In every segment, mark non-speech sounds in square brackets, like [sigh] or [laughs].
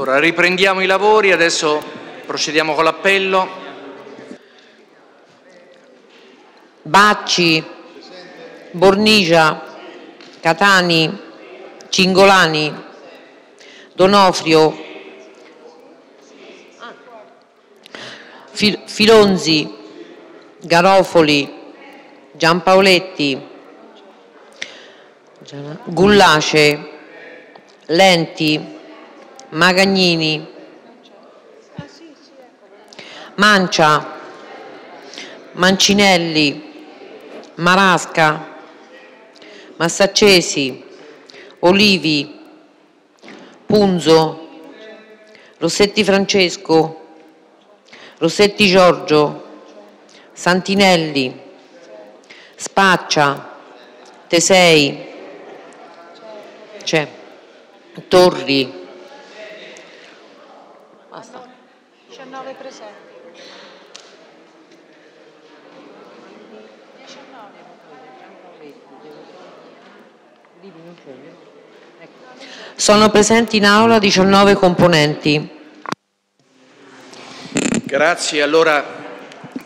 Allora, riprendiamo i lavori, adesso procediamo con l'appello. Bacci, Bornigia, Catani, Cingolani, Donofrio, Fil- Filonzi, Garofoli, Giampaoletti, Gullace, Lenti, Magagnini, Mancia, Mancinelli, Marasca, Massaccesi, Olivi, Punzo, Rossetti Francesco, Rossetti Giorgio, Santinelli, Spaccia, Tesei, Torri, Basta. 19 presenti. 19. Sono presenti in aula 19 componenti. Grazie. Allora,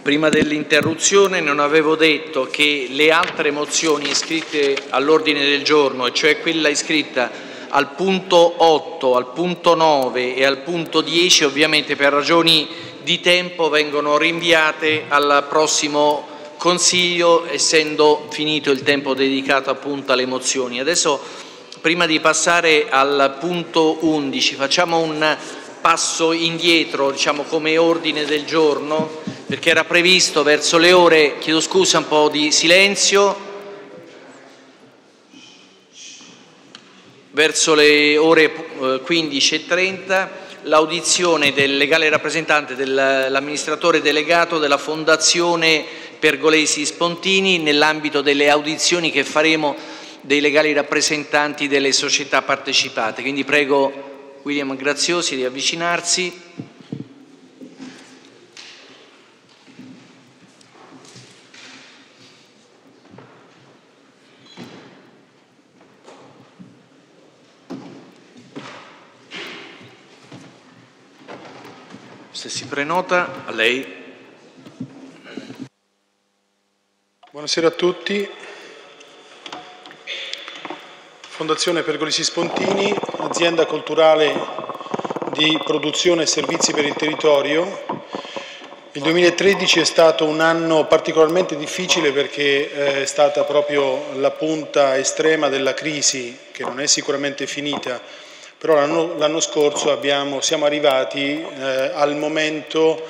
prima dell'interruzione non avevo detto che le altre mozioni iscritte all'ordine del giorno, e cioè quella iscritta al punto 8, al punto 9 e al punto 10, ovviamente per ragioni di tempo vengono rinviate al prossimo Consiglio, essendo finito il tempo dedicato appunto alle mozioni. Adesso, prima di passare al punto 11, facciamo un passo indietro, diciamo come ordine del giorno, perché era previsto verso le ore, chiedo scusa, un po' di silenzio, verso le ore 15.30 eh, l'audizione del legale rappresentante dell'amministratore delegato della Fondazione Pergolesi Spontini nell'ambito delle audizioni che faremo dei legali rappresentanti delle società partecipate. Quindi prego William Graziosi di avvicinarsi. Se si prenota, a lei. Buonasera a tutti. Fondazione Pergolesi Spontini, azienda culturale di produzione e servizi per il territorio. Il 2013 è stato un anno particolarmente difficile perché eh, è stata proprio la punta estrema della crisi, che non è sicuramente finita, però l'anno scorso abbiamo, siamo arrivati eh, al momento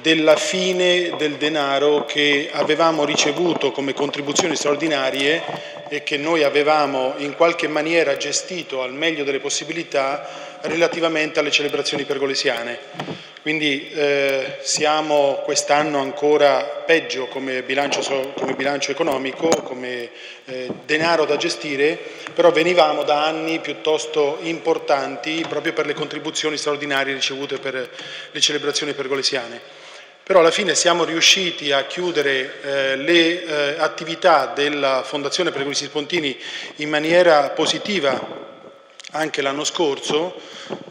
della fine del denaro che avevamo ricevuto come contribuzioni straordinarie e che noi avevamo in qualche maniera gestito al meglio delle possibilità relativamente alle celebrazioni pergolesiane. Quindi eh, siamo quest'anno ancora peggio come bilancio, come bilancio economico, come eh, denaro da gestire, però venivamo da anni piuttosto importanti proprio per le contribuzioni straordinarie ricevute per le celebrazioni pergolesiane. Però alla fine siamo riusciti a chiudere eh, le eh, attività della Fondazione Pergolesi Spontini in maniera positiva anche l'anno scorso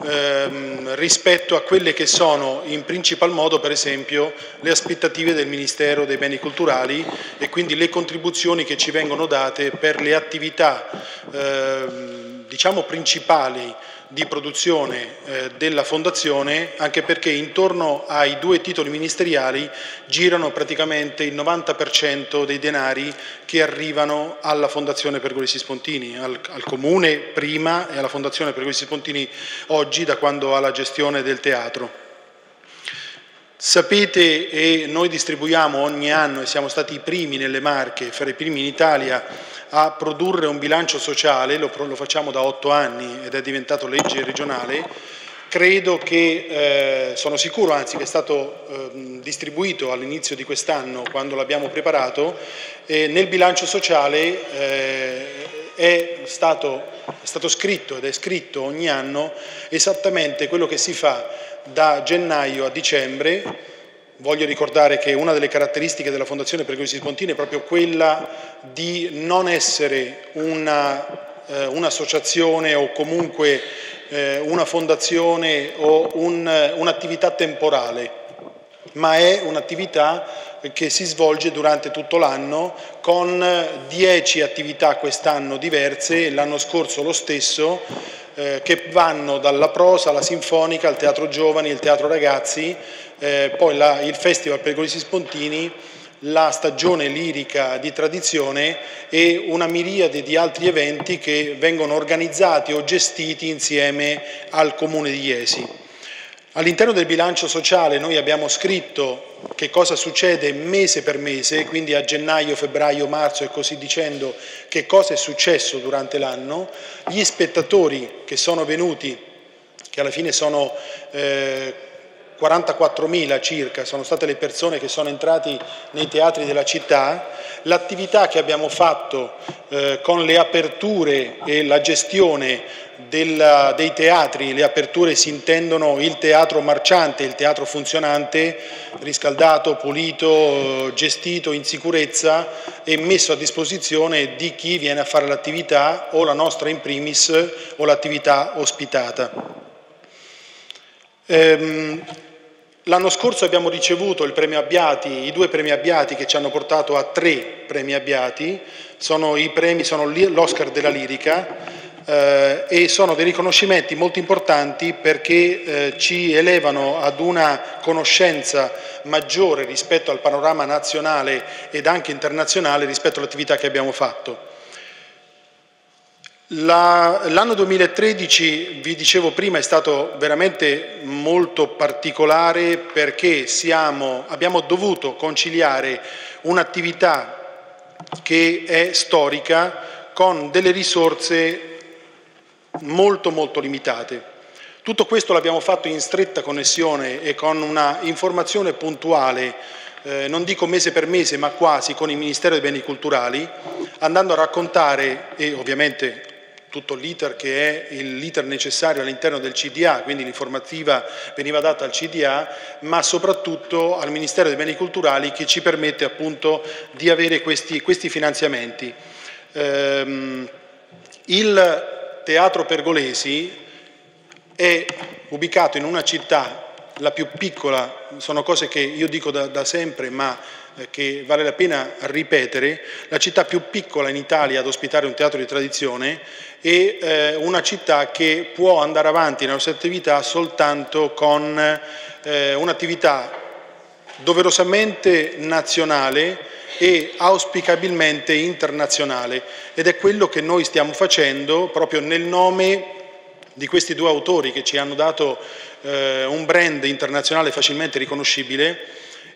ehm, rispetto a quelle che sono in principal modo per esempio le aspettative del Ministero dei Beni Culturali e quindi le contribuzioni che ci vengono date per le attività ehm, diciamo principali di produzione eh, della Fondazione, anche perché intorno ai due titoli ministeriali girano praticamente il 90% dei denari che arrivano alla Fondazione Pergolesi Spontini, al, al Comune prima e alla Fondazione Pergolesi Spontini oggi, da quando ha la gestione del teatro. Sapete e noi distribuiamo ogni anno e siamo stati i primi nelle Marche, fra i primi in Italia, a produrre un bilancio sociale, lo, lo facciamo da otto anni ed è diventato legge regionale, credo che, eh, sono sicuro anzi che è stato eh, distribuito all'inizio di quest'anno quando l'abbiamo preparato, eh, nel bilancio sociale eh, è stato, è stato scritto ed è scritto ogni anno esattamente quello che si fa da gennaio a dicembre. Voglio ricordare che una delle caratteristiche della Fondazione Pergolesi Spontini è proprio quella di non essere eh, un'associazione o comunque eh, una fondazione o un, un'attività temporale, ma è un'attività che si svolge durante tutto l'anno con 10 attività quest'anno diverse, l'anno scorso lo stesso, eh, che vanno dalla prosa alla sinfonica, al teatro giovani, il teatro ragazzi, eh, poi la, il Festival Pergolesi Spontini, la stagione lirica di tradizione e una miriade di altri eventi che vengono organizzati o gestiti insieme al Comune di Iesi. All'interno del bilancio sociale noi abbiamo scritto che cosa succede mese per mese, quindi a gennaio, febbraio, marzo e così dicendo che cosa è successo durante l'anno, gli spettatori che sono venuti, che alla fine sono eh, 44.000 circa sono state le persone che sono entrate nei teatri della città, l'attività che abbiamo fatto eh, con le aperture e la gestione della, dei teatri, le aperture si intendono il teatro marciante, il teatro funzionante, riscaldato, pulito, gestito in sicurezza e messo a disposizione di chi viene a fare l'attività o la nostra in primis o l'attività ospitata. Ehm, l'anno scorso abbiamo ricevuto Abbiati, i due premi Abbiati che ci hanno portato a tre premi Abbiati, sono premi, sono l'Oscar della lirica eh, e sono dei riconoscimenti molto importanti perché eh, ci elevano ad una conoscenza maggiore rispetto al panorama nazionale ed anche internazionale rispetto all'attività che abbiamo fatto. L'anno 2013, vi dicevo prima, è stato veramente molto particolare perché siamo, abbiamo dovuto conciliare un'attività che è storica con delle risorse molto molto limitate. Tutto questo l'abbiamo fatto in stretta connessione e con una informazione puntuale, eh, non dico mese per mese, ma quasi con il Ministero dei Beni Culturali, andando a raccontare, e ovviamente tutto l'iter che è l'iter necessario all'interno del CDA, quindi l'informativa veniva data al CDA, ma soprattutto al Ministero dei Beni Culturali che ci permette appunto di avere questi, questi finanziamenti. Ehm, il Teatro Pergolesi è ubicato in una città, la più piccola, sono cose che io dico da, da sempre, ma eh, che vale la pena ripetere, la città più piccola in Italia ad ospitare un teatro di tradizione e eh, una città che può andare avanti nella sua attività soltanto con eh, un'attività doverosamente nazionale e auspicabilmente internazionale. Ed è quello che noi stiamo facendo proprio nel nome di questi due autori che ci hanno dato eh, un brand internazionale facilmente riconoscibile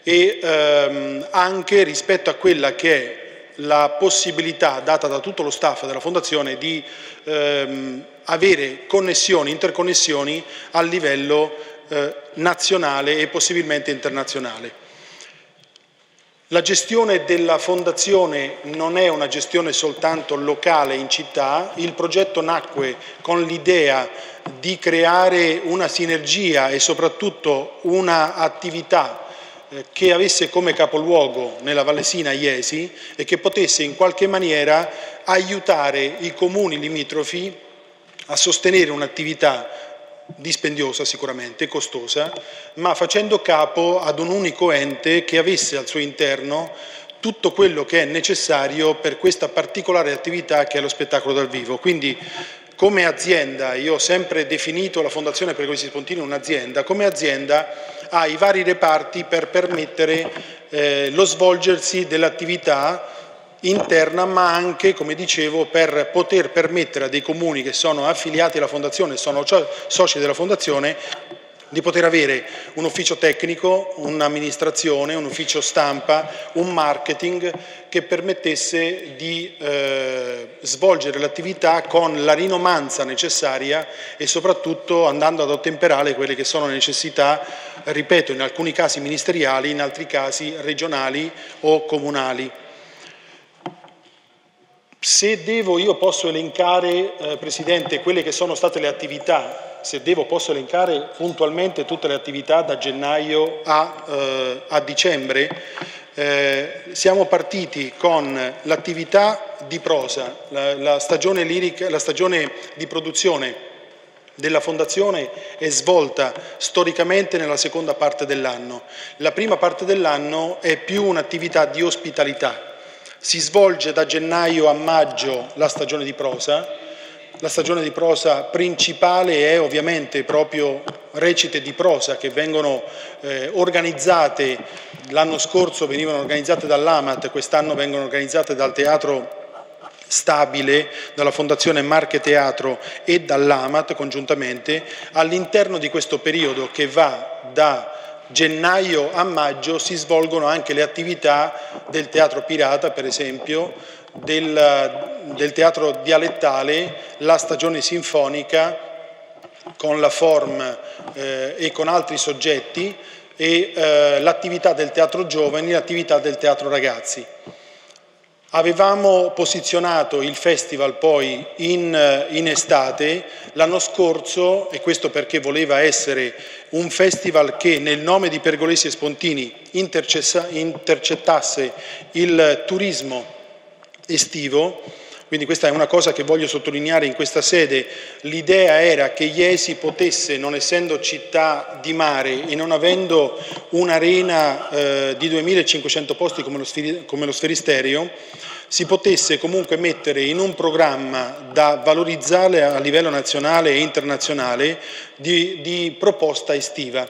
e ehm, anche rispetto a quella che è la possibilità data da tutto lo staff della Fondazione di ehm, avere connessioni, interconnessioni a livello eh, nazionale e possibilmente internazionale. La gestione della Fondazione non è una gestione soltanto locale in città, il progetto nacque con l'idea di creare una sinergia e soprattutto un'attività che avesse come capoluogo nella Vallesina Iesi e che potesse in qualche maniera aiutare i comuni limitrofi a sostenere un'attività dispendiosa sicuramente, costosa, ma facendo capo ad un unico ente che avesse al suo interno tutto quello che è necessario per questa particolare attività che è lo spettacolo dal vivo. Quindi come azienda, io ho sempre definito la Fondazione per Pergolesi Spontini un'azienda, come azienda ha i vari reparti per permettere eh, lo svolgersi dell'attività interna ma anche, come dicevo, per poter permettere a dei comuni che sono affiliati alla Fondazione, sono soci della Fondazione, di poter avere un ufficio tecnico, un'amministrazione, un ufficio stampa, un marketing che permettesse di eh, svolgere l'attività con la rinomanza necessaria e soprattutto andando ad ottemperare quelle che sono le necessità, ripeto, in alcuni casi ministeriali, in altri casi regionali o comunali. Se devo, io posso elencare, eh, Presidente, quelle che sono state le attività, se devo posso elencare puntualmente tutte le attività da gennaio a, eh, a dicembre, Eh, siamo partiti con l'attività di prosa, la, la, stagione lirica, la stagione di produzione della Fondazione è svolta storicamente nella seconda parte dell'anno. La prima parte dell'anno è più un'attività di ospitalità. Si svolge da gennaio a maggio la stagione di prosa, la stagione di prosa principale è ovviamente proprio recite di prosa che vengono eh, organizzate, l'anno scorso venivano organizzate dall'Amat, quest'anno vengono organizzate dal Teatro Stabile, dalla Fondazione Marche Teatro e dall'Amat congiuntamente, all'interno di questo periodo che va da gennaio a maggio si svolgono anche le attività del Teatro Pirata, per esempio, del, del teatro dialettale, la stagione sinfonica con la form eh, e con altri soggetti e eh, l'attività del teatro giovani, l'attività del teatro ragazzi. Avevamo posizionato il festival poi in, in estate, l'anno scorso, e questo perché voleva essere un festival che nel nome di Pergolesi e Spontini intercettasse il turismo estivo, quindi questa è una cosa che voglio sottolineare in questa sede, l'idea era che Iesi potesse, non essendo città di mare e non avendo un'arena eh, di 2500 posti come lo, come lo sferisterio, si potesse comunque mettere in un programma da valorizzare a livello nazionale e internazionale di, di proposta estiva.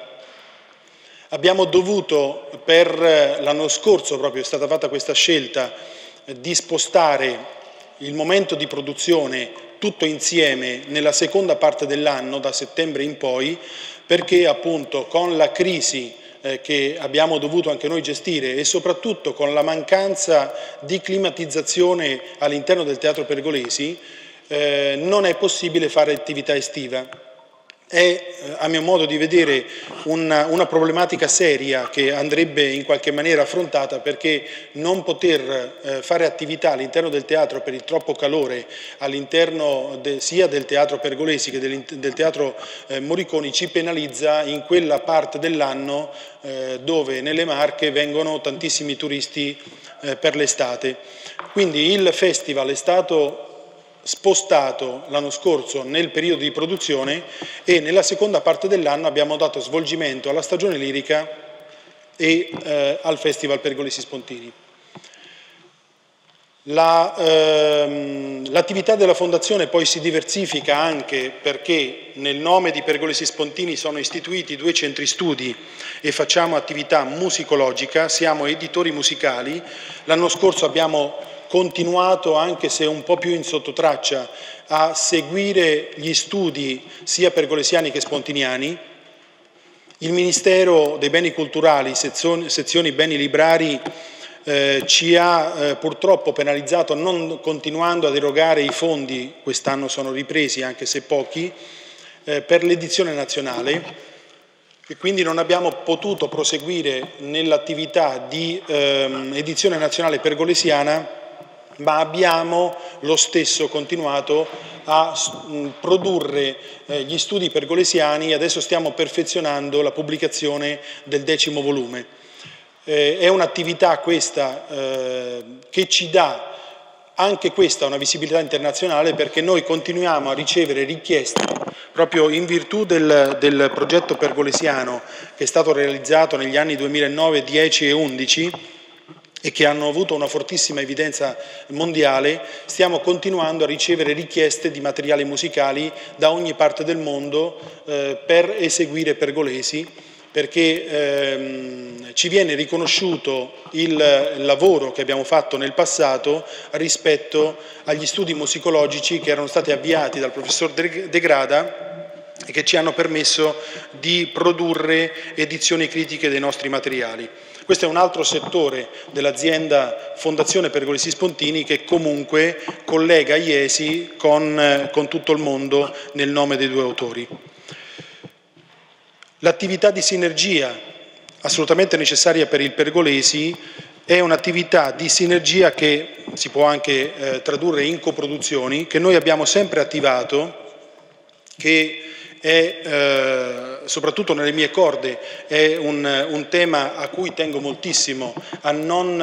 Abbiamo dovuto, per l'anno scorso proprio è stata fatta questa scelta, di spostare il momento di produzione tutto insieme nella seconda parte dell'anno, da settembre in poi, perché appunto con la crisi eh, che abbiamo dovuto anche noi gestire e soprattutto con la mancanza di climatizzazione all'interno del Teatro Pergolesi, eh, non è possibile fare attività estiva è eh, a mio modo di vedere una, una, problematica seria che andrebbe in qualche maniera affrontata perché non poter eh, fare attività all'interno del teatro per il troppo calore all'interno de, sia del teatro Pergolesi che del, del teatro eh, Moriconi ci penalizza in quella parte dell'anno eh, dove nelle Marche vengono tantissimi turisti eh, per l'estate. Quindi il festival è stato spostato l'anno scorso nel periodo di produzione e nella seconda parte dell'anno abbiamo dato svolgimento alla stagione lirica e eh, al Festival Pergolesi Spontini. ehm, L'attività della Fondazione poi si diversifica anche perché nel nome di Pergolesi Spontini sono istituiti due centri studi e facciamo attività musicologica, siamo editori musicali. L'anno scorso abbiamo continuato, anche se un po' più in sottotraccia, a seguire gli studi sia pergolesiani che spontiniani. Il Ministero dei Beni Culturali, sezioni, sezioni Beni Librari, eh, ci ha eh, purtroppo penalizzato non continuando ad erogare i fondi, quest'anno sono ripresi anche se pochi, eh, per l'edizione nazionale e quindi non abbiamo potuto proseguire nell'attività di ehm, edizione nazionale pergolesiana ma abbiamo lo stesso continuato a produrre eh, gli studi pergolesiani e adesso stiamo perfezionando la pubblicazione del decimo volume. Eh, è un'attività questa eh, che ci dà anche questa una visibilità internazionale perché noi continuiamo a ricevere richieste proprio in virtù del, del progetto pergolesiano che è stato realizzato negli anni 2009, 10 e 11 e che hanno avuto una fortissima evidenza mondiale, stiamo continuando a ricevere richieste di materiali musicali da ogni parte del mondo eh, per eseguire pergolesi, perché ehm, ci viene riconosciuto il lavoro che abbiamo fatto nel passato rispetto agli studi musicologici che erano stati avviati dal professor De Grada e che ci hanno permesso di produrre edizioni critiche dei nostri materiali. Questo è un altro settore dell'azienda Fondazione Pergolesi Spontini che comunque collega Iesi con, eh, con tutto il mondo nel nome dei due autori. L'attività di sinergia assolutamente necessaria per il Pergolesi è un'attività di sinergia che si può anche eh, tradurre in coproduzioni, che noi abbiamo sempre attivato, che è, eh, soprattutto nelle mie corde, è un, un, tema a cui tengo moltissimo, non,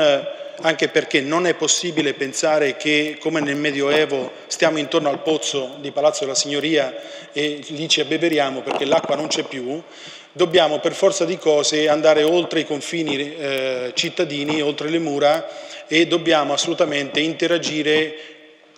anche perché non è possibile pensare che come nel Medioevo stiamo intorno al pozzo di Palazzo della Signoria e lì ci abbeveriamo perché l'acqua non c'è più, dobbiamo per forza di cose andare oltre i confini eh, cittadini, oltre le mura e dobbiamo assolutamente interagire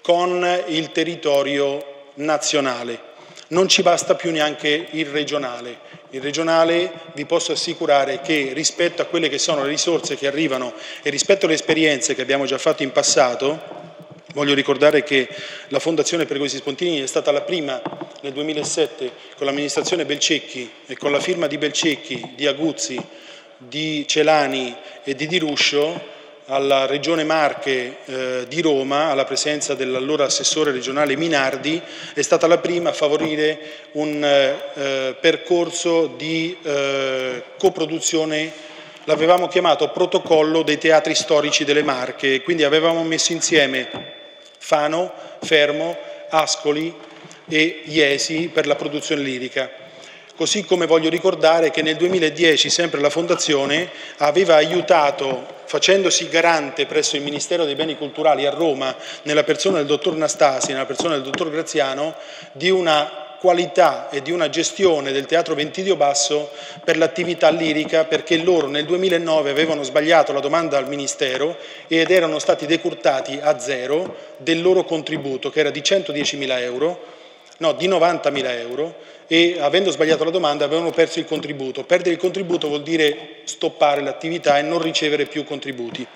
con il territorio nazionale. Non ci basta più neanche il regionale. Il regionale vi posso assicurare che rispetto a quelle che sono le risorse che arrivano e rispetto alle esperienze che abbiamo già fatto in passato, Voglio ricordare che la Fondazione Pergosi Spontini è stata la prima nel 2007 con l'amministrazione Belcecchi e con la firma di Belcecchi, di Aguzzi, di Celani e di Di Ruscio alla Regione Marche eh, di Roma, alla presenza dell'allora assessore regionale Minardi, è stata la prima a favorire un eh, percorso di eh, coproduzione, l'avevamo chiamato protocollo dei teatri storici delle Marche, quindi avevamo messo insieme Fano, Fermo, Ascoli e Iesi per la produzione lirica. Così come voglio ricordare che nel 2010 sempre la Fondazione aveva aiutato, facendosi garante presso il Ministero dei Beni Culturali a Roma, nella persona del dottor Nastasi, nella persona del dottor Graziano, di una qualità e di una gestione del Teatro Ventidio Basso per l'attività lirica perché loro nel 2009 avevano sbagliato la domanda al Ministero ed erano stati decurtati a zero del loro contributo che era di 110.000 euro, no di 90.000 euro e avendo sbagliato la domanda avevano perso il contributo. Perdere il contributo vuol dire stoppare l'attività e non ricevere più contributi.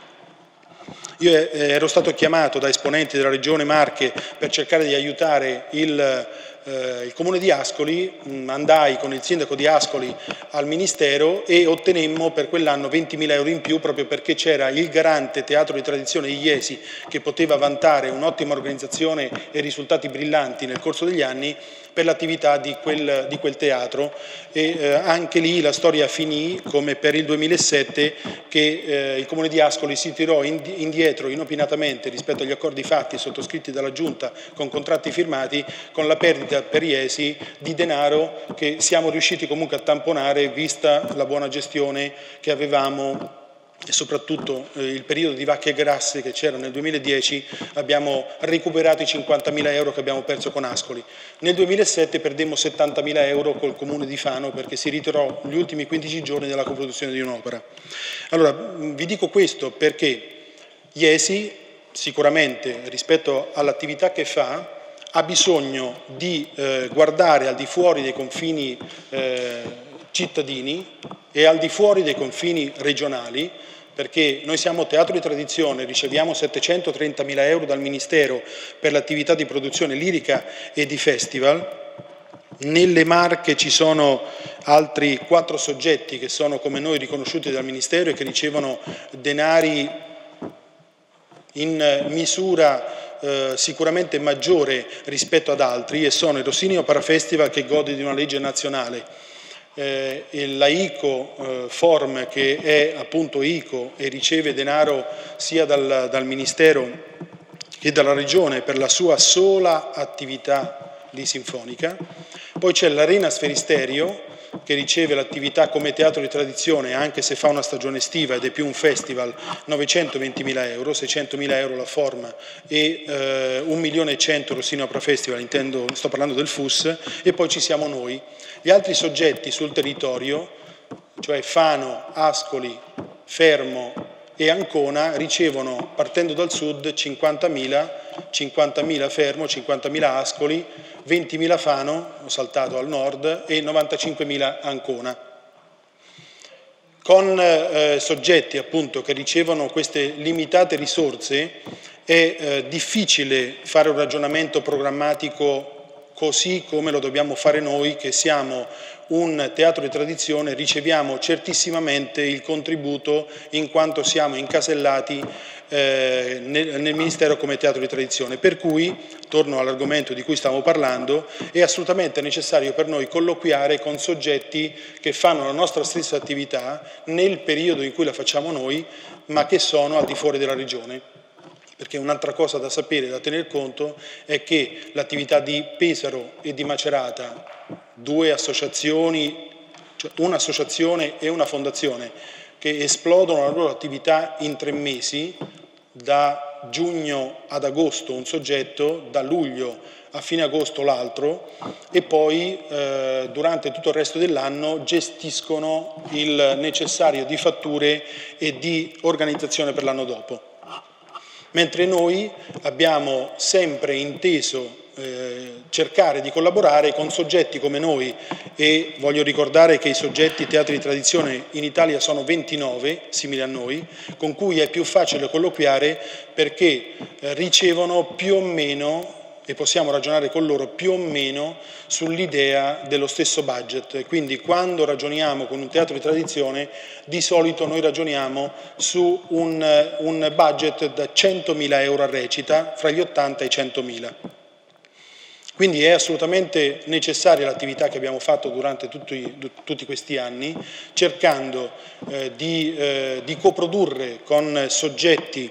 Io eh, ero stato chiamato da esponenti della Regione Marche per cercare di aiutare il eh, il comune di Ascoli, mh, mm, andai con il sindaco di Ascoli al Ministero e ottenemmo per quell'anno 20.000 euro in più proprio perché c'era il garante teatro di tradizione Iesi che poteva vantare un'ottima organizzazione e risultati brillanti nel corso degli anni per l'attività di di quel teatro. E eh, anche lì la storia finì come per il 2007 che eh, il Comune di Ascoli si tirò indietro inopinatamente rispetto agli accordi fatti sottoscritti dalla Giunta con contratti firmati con la perdita per Iesi di denaro che siamo riusciti comunque a tamponare vista la buona gestione che avevamo e soprattutto eh, il periodo di vacche grasse che c'era nel 2010 abbiamo recuperato i 50.000 euro che abbiamo perso con Ascoli. Nel 2007 perdemmo 70.000 euro col comune di Fano perché si ritirò gli ultimi 15 giorni della coproduzione di un'opera. Allora vi dico questo perché Iesi sicuramente rispetto all'attività che fa ha bisogno di eh, guardare al di fuori dei confini eh, cittadini e al di fuori dei confini regionali perché noi siamo teatro di tradizione, riceviamo 730 mila euro dal Ministero per l'attività di produzione lirica e di festival, nelle Marche ci sono altri quattro soggetti che sono come noi riconosciuti dal Ministero e che ricevono denari in misura eh, sicuramente maggiore rispetto ad altri e sono il Rossinio Opera Festival che gode di una legge nazionale, eh, la ICO eh, Form che è appunto ICO e riceve denaro sia dal, dal Ministero che dalla Regione per la sua sola attività di sinfonica, poi c'è l'Arena Sferisterio che riceve l'attività come teatro di tradizione anche se fa una stagione estiva ed è più un festival 920.000 euro, 600.000 euro la forma e eh, 1.100.000 Rossino Opera Festival, intendo, sto parlando del FUS e poi ci siamo noi. Gli altri soggetti sul territorio, cioè Fano, Ascoli, Fermo e Ancona ricevono partendo dal sud 50.000, 50.000 Fermo, 50.000 Ascoli, 20.000 Fano, ho saltato al nord, e 95.000 Ancona. Con eh, soggetti appunto che ricevono queste limitate risorse è eh, difficile fare un ragionamento programmatico così come lo dobbiamo fare noi che siamo un teatro di tradizione, riceviamo certissimamente il contributo in quanto siamo incasellati eh, nel, nel, Ministero come teatro di tradizione. Per cui, torno all'argomento di cui stiamo parlando, è assolutamente necessario per noi colloquiare con soggetti che fanno la nostra stessa attività nel periodo in cui la facciamo noi, ma che sono al di fuori della regione perché un'altra cosa da sapere, da tener conto, è che l'attività di Pesaro e di Macerata, due associazioni, cioè un'associazione e una fondazione, che esplodono la loro attività in tre mesi, da giugno ad agosto un soggetto, da luglio a fine agosto l'altro e poi eh, durante tutto il resto dell'anno gestiscono il necessario di fatture e di organizzazione per l'anno dopo mentre noi abbiamo sempre inteso eh, cercare di collaborare con soggetti come noi. E voglio ricordare che i soggetti teatri di tradizione in Italia sono 29, simili a noi, con cui è più facile colloquiare perché eh, ricevono più o meno e possiamo ragionare con loro più o meno sull'idea dello stesso budget. Quindi quando ragioniamo con un teatro di tradizione di solito noi ragioniamo su un, un budget da 100.000 euro a recita fra gli 80 e i 100.000. Quindi è assolutamente necessaria l'attività che abbiamo fatto durante tutti, tutti questi anni, cercando eh, di, eh, di coprodurre con soggetti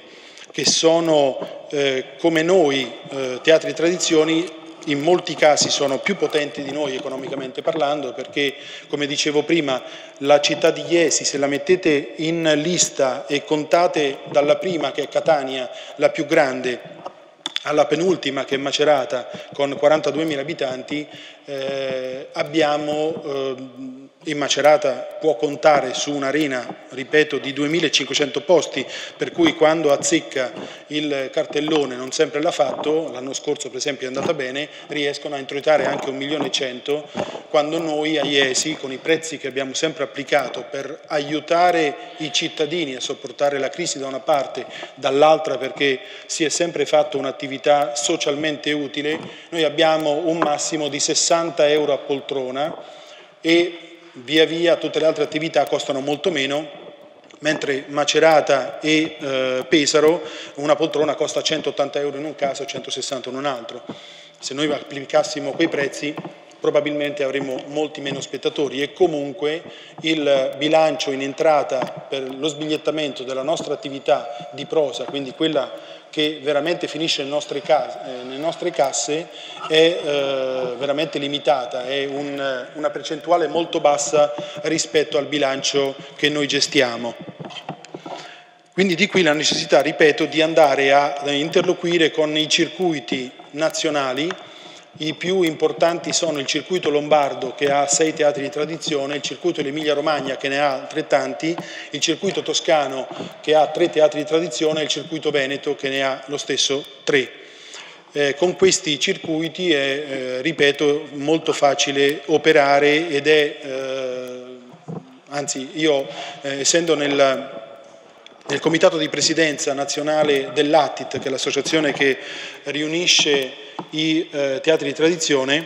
che sono eh, come noi eh, teatri di tradizioni in molti casi sono più potenti di noi economicamente parlando perché, come dicevo prima, la città di Iesi, se la mettete in lista e contate dalla prima che è Catania, la più grande, alla penultima che è Macerata con 42.000 abitanti, eh, abbiamo eh, in Macerata può contare su un'arena, ripeto, di 2.500 posti, per cui quando azzecca il cartellone non sempre l'ha fatto, l'anno scorso per esempio è andata bene, riescono a introitare anche 1 milione e 100, quando noi a Iesi, con i prezzi che abbiamo sempre applicato per aiutare i cittadini a sopportare la crisi da una parte, dall'altra perché si è sempre fatto un'attività socialmente utile, noi abbiamo un massimo di 60 euro a poltrona e via via tutte le altre attività costano molto meno mentre Macerata e eh, Pesaro una poltrona costa 180 euro in un caso e 160 in un altro. Se noi applicassimo quei prezzi probabilmente avremo molti meno spettatori e comunque il bilancio in entrata per lo sbigliettamento della nostra attività di prosa, quindi quella che veramente finisce nelle nostre, case, eh, nelle nostre casse è eh, veramente limitata, è un, una percentuale molto bassa rispetto al bilancio che noi gestiamo. Quindi di qui la necessità, ripeto, di andare a interloquire con i circuiti nazionali i più importanti sono il circuito lombardo che ha sei teatri di tradizione, il circuito Emilia Romagna che ne ha altrettanti, il circuito toscano che ha tre teatri di tradizione e il circuito veneto che ne ha lo stesso tre. Eh, con questi circuiti è, eh, ripeto, molto facile operare ed è, eh, anzi io eh, essendo nel, nel comitato di presidenza nazionale dell'ATTIT, che è l'associazione che riunisce i eh, teatri di tradizione,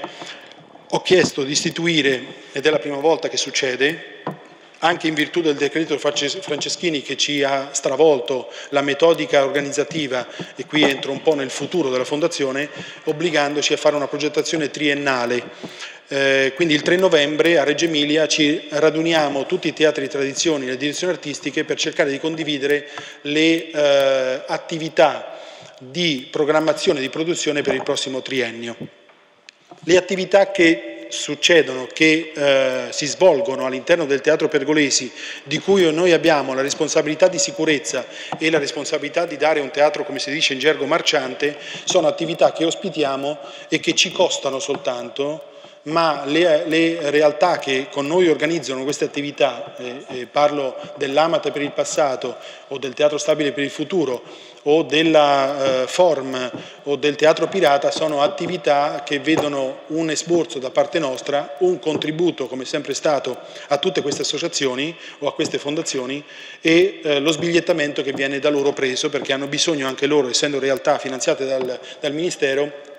ho chiesto di istituire, ed è la prima volta che succede, anche in virtù del decreto Franceschini che ci ha stravolto la metodica organizzativa, e qui entro un po' nel futuro della Fondazione, obbligandoci a fare una progettazione triennale. Eh, quindi il 3 novembre a Reggio Emilia ci raduniamo tutti i teatri di tradizione e le direzioni artistiche per cercare di condividere le eh, attività di programmazione di produzione per il prossimo triennio. Le attività che succedono, che eh, si svolgono all'interno del Teatro Pergolesi, di cui noi abbiamo la responsabilità di sicurezza e la responsabilità di dare un teatro, come si dice in gergo, marciante, sono attività che ospitiamo e che ci costano soltanto ma le, le, realtà che con noi organizzano queste attività, eh, eh, parlo dell'Amate per il passato o del Teatro Stabile per il futuro o della eh, Form o del Teatro Pirata, sono attività che vedono un esborso da parte nostra, un contributo come sempre stato a tutte queste associazioni o a queste fondazioni e eh, lo sbigliettamento che viene da loro preso perché hanno bisogno anche loro, essendo realtà finanziate dal, dal Ministero,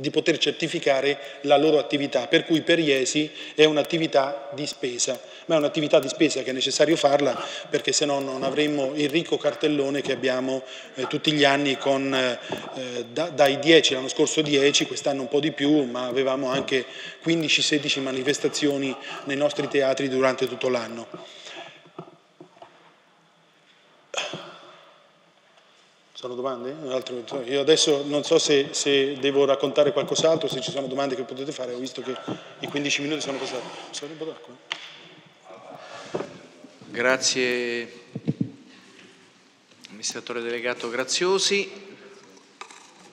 di poter certificare la loro attività, per cui per Iesi è un'attività di spesa, ma è un'attività di spesa che è necessario farla perché se no non avremmo il ricco cartellone che abbiamo eh, tutti gli anni con eh, da, dai 10, l'anno scorso 10, quest'anno un po' di più, ma avevamo anche 15-16 manifestazioni nei nostri teatri durante tutto l'anno. Sono domande? Io adesso non so se, se, devo raccontare qualcos'altro, se ci sono domande che potete fare, ho visto che i 15 minuti sono passati. Sono un po' d'acqua? Grazie amministratore delegato Graziosi.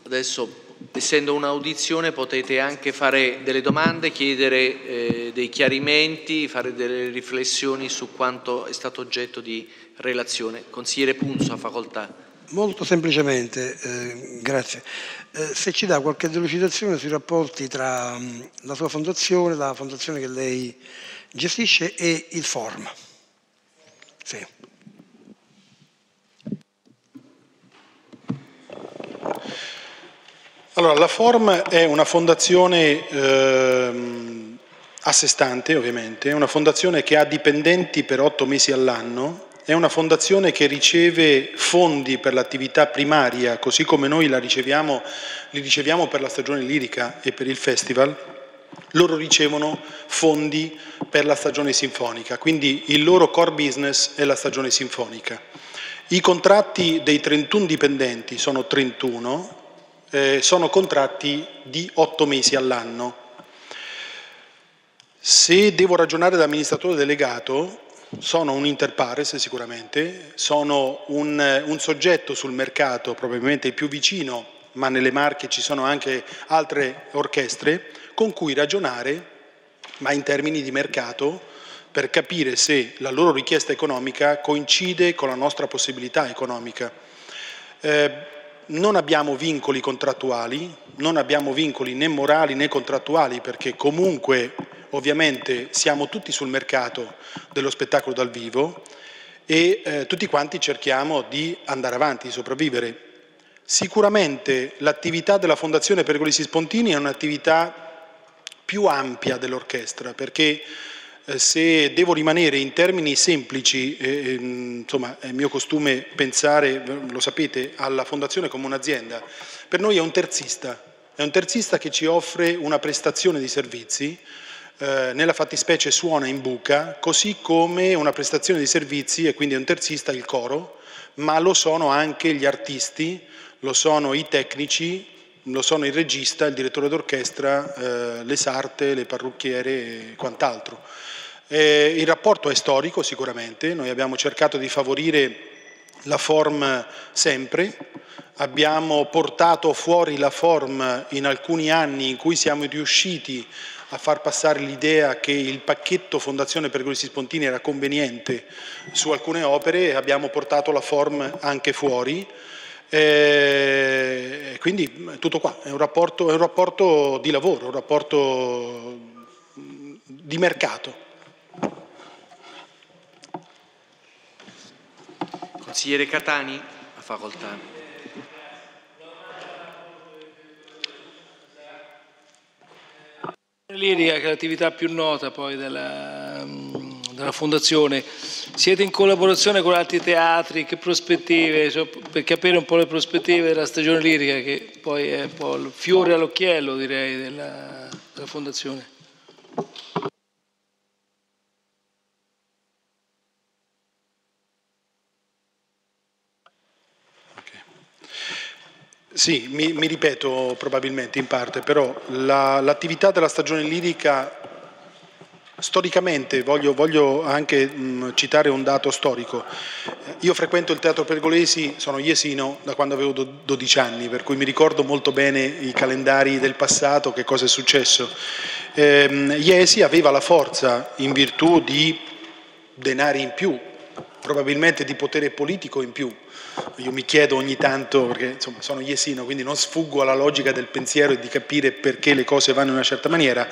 Adesso, essendo un'audizione, potete anche fare delle domande, chiedere eh, dei chiarimenti, fare delle riflessioni su quanto è stato oggetto di relazione. Consigliere Punzo, a facoltà. Molto semplicemente, eh, grazie. Eh, se ci dà qualche delucidazione sui rapporti tra mh, mm, la sua fondazione, la fondazione che lei gestisce e il Form. Sì. Allora, la Form è una fondazione eh, a sé stante, ovviamente, è una fondazione che ha dipendenti per otto mesi all'anno è una fondazione che riceve fondi per l'attività primaria, così come noi riceviamo, li riceviamo per la stagione lirica e per il festival, loro ricevono fondi per la stagione sinfonica, quindi il loro core business è la stagione sinfonica. I contratti dei 31 dipendenti sono 31, eh, sono contratti di 8 mesi all'anno. Se devo ragionare da amministratore delegato, sono un interpares sicuramente, sono un, un, soggetto sul mercato probabilmente il più vicino, ma nelle Marche ci sono anche altre orchestre, con cui ragionare, ma in termini di mercato, per capire se la loro richiesta economica coincide con la nostra possibilità economica. Eh, non abbiamo vincoli contrattuali, non abbiamo vincoli né morali né contrattuali perché comunque ovviamente siamo tutti sul mercato dello spettacolo dal vivo e eh, tutti quanti cerchiamo di andare avanti, di sopravvivere. Sicuramente l'attività della Fondazione Pergolesi Spontini è un'attività più ampia dell'orchestra perché eh, se devo rimanere in termini semplici, eh, insomma è mio costume pensare, lo sapete, alla Fondazione come un'azienda, per noi è un terzista, è un terzista che ci offre una prestazione di servizi, eh, nella fattispecie suona in buca, così come una prestazione di servizi, e quindi è un terzista il coro, ma lo sono anche gli artisti, lo sono i tecnici, lo sono il regista, il direttore d'orchestra, eh, le sarte, le parrucchiere e quant'altro. Eh, il rapporto è storico sicuramente, noi abbiamo cercato di favorire la form sempre, abbiamo portato fuori la form in alcuni anni in cui siamo riusciti a far passare l'idea che il pacchetto Fondazione Pergolesi Spontini era conveniente su alcune opere e abbiamo portato la form anche fuori. E quindi tutto qua, è un, rapporto, è un rapporto di lavoro, un rapporto di mercato. Consigliere Catani, a facoltà. Lirica, che è l'attività più nota poi della, della, Fondazione, siete in collaborazione con altri teatri, che prospettive, cioè, per capire un po' le prospettive della stagione lirica, che poi è un po' il fiore all'occhiello direi della, della Fondazione. Sì, mi, mi, ripeto probabilmente in parte, però l'attività la, della stagione lirica, storicamente, voglio, voglio anche mh, citare un dato storico, io frequento il Teatro Pergolesi, sono iesino da quando avevo 12 anni, per cui mi ricordo molto bene i calendari del passato, che cosa è successo. Eh, Iesi aveva la forza, in virtù di denari in più, probabilmente di potere politico in più, io mi chiedo ogni tanto, perché insomma, sono iesino, quindi non sfuggo alla logica del pensiero e di capire perché le cose vanno in una certa maniera,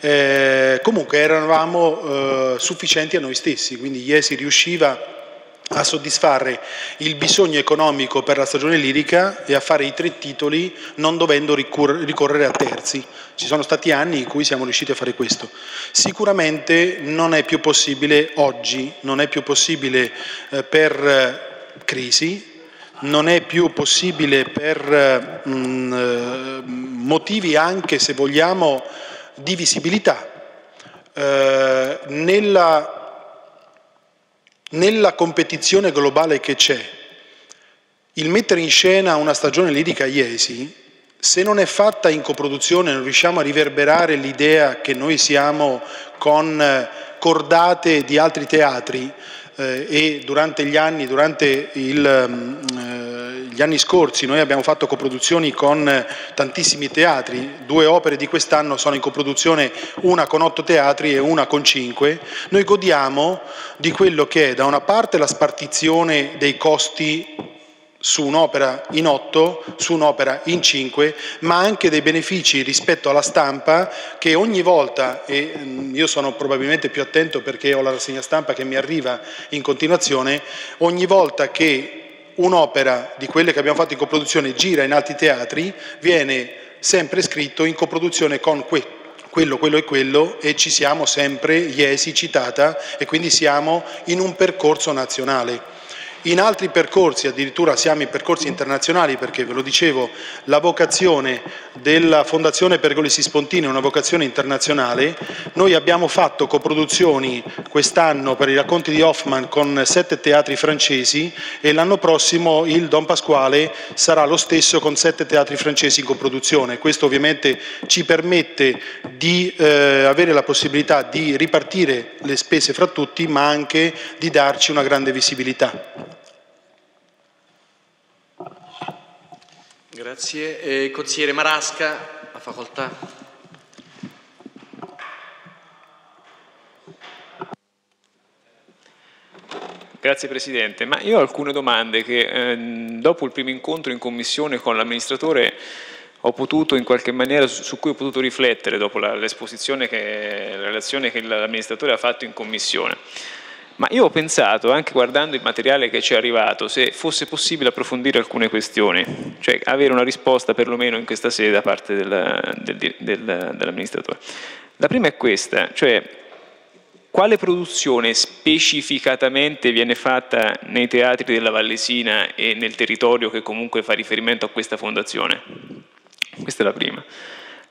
eh, comunque eravamo eh, sufficienti a noi stessi, quindi Iesi riusciva a soddisfare il bisogno economico per la stagione lirica e a fare i tre titoli non dovendo ricorrere a terzi. Ci sono stati anni in cui siamo riusciti a fare questo. Sicuramente non è più possibile oggi, non è più possibile eh, per crisi, non è più possibile per mh, mm, eh, motivi anche, se vogliamo, di visibilità. Eh, nella, nella competizione globale che c'è, il mettere in scena una stagione lirica Iesi, se non è fatta in coproduzione, non riusciamo a riverberare l'idea che noi siamo con eh, cordate di altri teatri eh, e durante gli anni, durante il, mm, eh, gli anni scorsi noi abbiamo fatto coproduzioni con tantissimi teatri, due opere di quest'anno sono in coproduzione, una con otto teatri e una con cinque, noi godiamo di quello che è da una parte la spartizione dei costi su un'opera in otto, su un'opera in cinque, ma anche dei benefici rispetto alla stampa che ogni volta, e mm, io sono probabilmente più attento perché ho la rassegna stampa che mi arriva in continuazione, ogni volta che un'opera di quelle che abbiamo fatto in coproduzione gira in altri teatri, viene sempre scritto in coproduzione con que quello, quello e quello e ci siamo sempre, Iesi citata, e quindi siamo in un percorso nazionale. In altri percorsi, addirittura siamo in percorsi internazionali perché, ve lo dicevo, la vocazione della Fondazione Pergolesi Spontini è una vocazione internazionale. Noi abbiamo fatto coproduzioni quest'anno per i racconti di Hoffman con sette teatri francesi e l'anno prossimo il Don Pasquale sarà lo stesso con sette teatri francesi in coproduzione. Questo ovviamente ci permette di eh, avere la possibilità di ripartire le spese fra tutti ma anche di darci una grande visibilità. Grazie. Eh, consigliere Marasca, la facoltà. Grazie Presidente, ma io ho alcune domande che eh, dopo il primo incontro in commissione con l'amministratore ho potuto in qualche maniera, su cui ho potuto riflettere dopo l'esposizione, la relazione che l'amministratore ha fatto in commissione. Ma io ho pensato, anche guardando il materiale che ci è arrivato, se fosse possibile approfondire alcune questioni, cioè avere una risposta perlomeno in questa sede da parte del, del, del, dell'amministratore. La prima è questa, cioè quale produzione specificatamente viene fatta nei teatri della Vallesina e nel territorio che comunque fa riferimento a questa fondazione? Questa è la prima.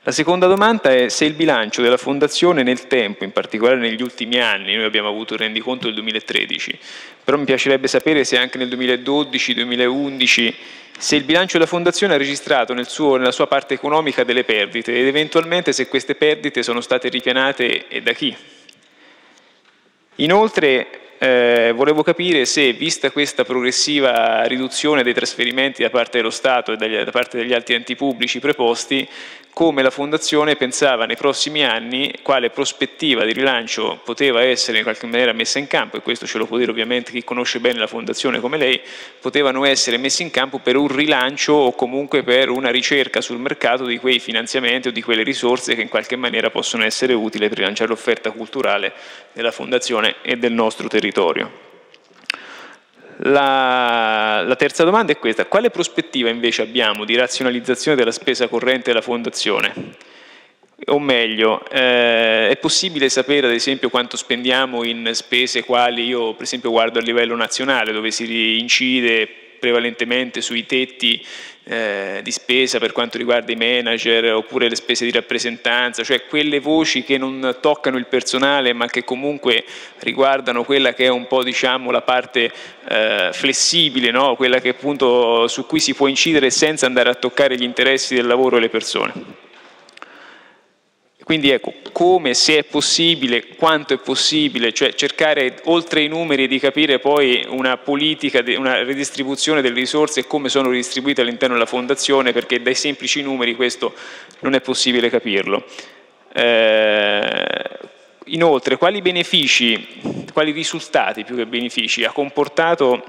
La seconda domanda è se il bilancio della Fondazione nel tempo, in particolare negli ultimi anni, noi abbiamo avuto il rendiconto del 2013, però mi piacerebbe sapere se anche nel 2012-2011 se il bilancio della Fondazione ha registrato nel suo, nella sua parte economica delle perdite ed eventualmente se queste perdite sono state ripianate e da chi. Inoltre eh, volevo capire se, vista questa progressiva riduzione dei trasferimenti da parte dello Stato e dagli, da parte degli altri enti pubblici preposti, come la Fondazione pensava nei prossimi anni quale prospettiva di rilancio poteva essere in qualche maniera messa in campo, e questo ce lo può dire ovviamente chi conosce bene la Fondazione come lei, potevano essere messi in campo per un rilancio o comunque per una ricerca sul mercato di quei finanziamenti o di quelle risorse che in qualche maniera possono essere utili per rilanciare l'offerta culturale della Fondazione e del nostro territorio. La, la, terza domanda è questa, quale prospettiva invece abbiamo di razionalizzazione della spesa corrente della Fondazione? O meglio, eh, è possibile sapere ad esempio quanto spendiamo in spese quali io per esempio guardo a livello nazionale dove si incide prevalentemente sui tetti eh, di spesa per quanto riguarda i manager oppure le spese di rappresentanza, cioè quelle voci che non toccano il personale ma che comunque riguardano quella che è un po' diciamo la parte eh, flessibile, no? quella che appunto su cui si può incidere senza andare a toccare gli interessi del lavoro e le persone. Quindi ecco, come, se è possibile, quanto è possibile, cioè cercare oltre i numeri di capire poi una politica, una redistribuzione delle risorse e come sono ridistribuite all'interno della fondazione, perché dai semplici numeri questo non è possibile capirlo. Eh, inoltre, quali benefici, quali risultati più che benefici ha comportato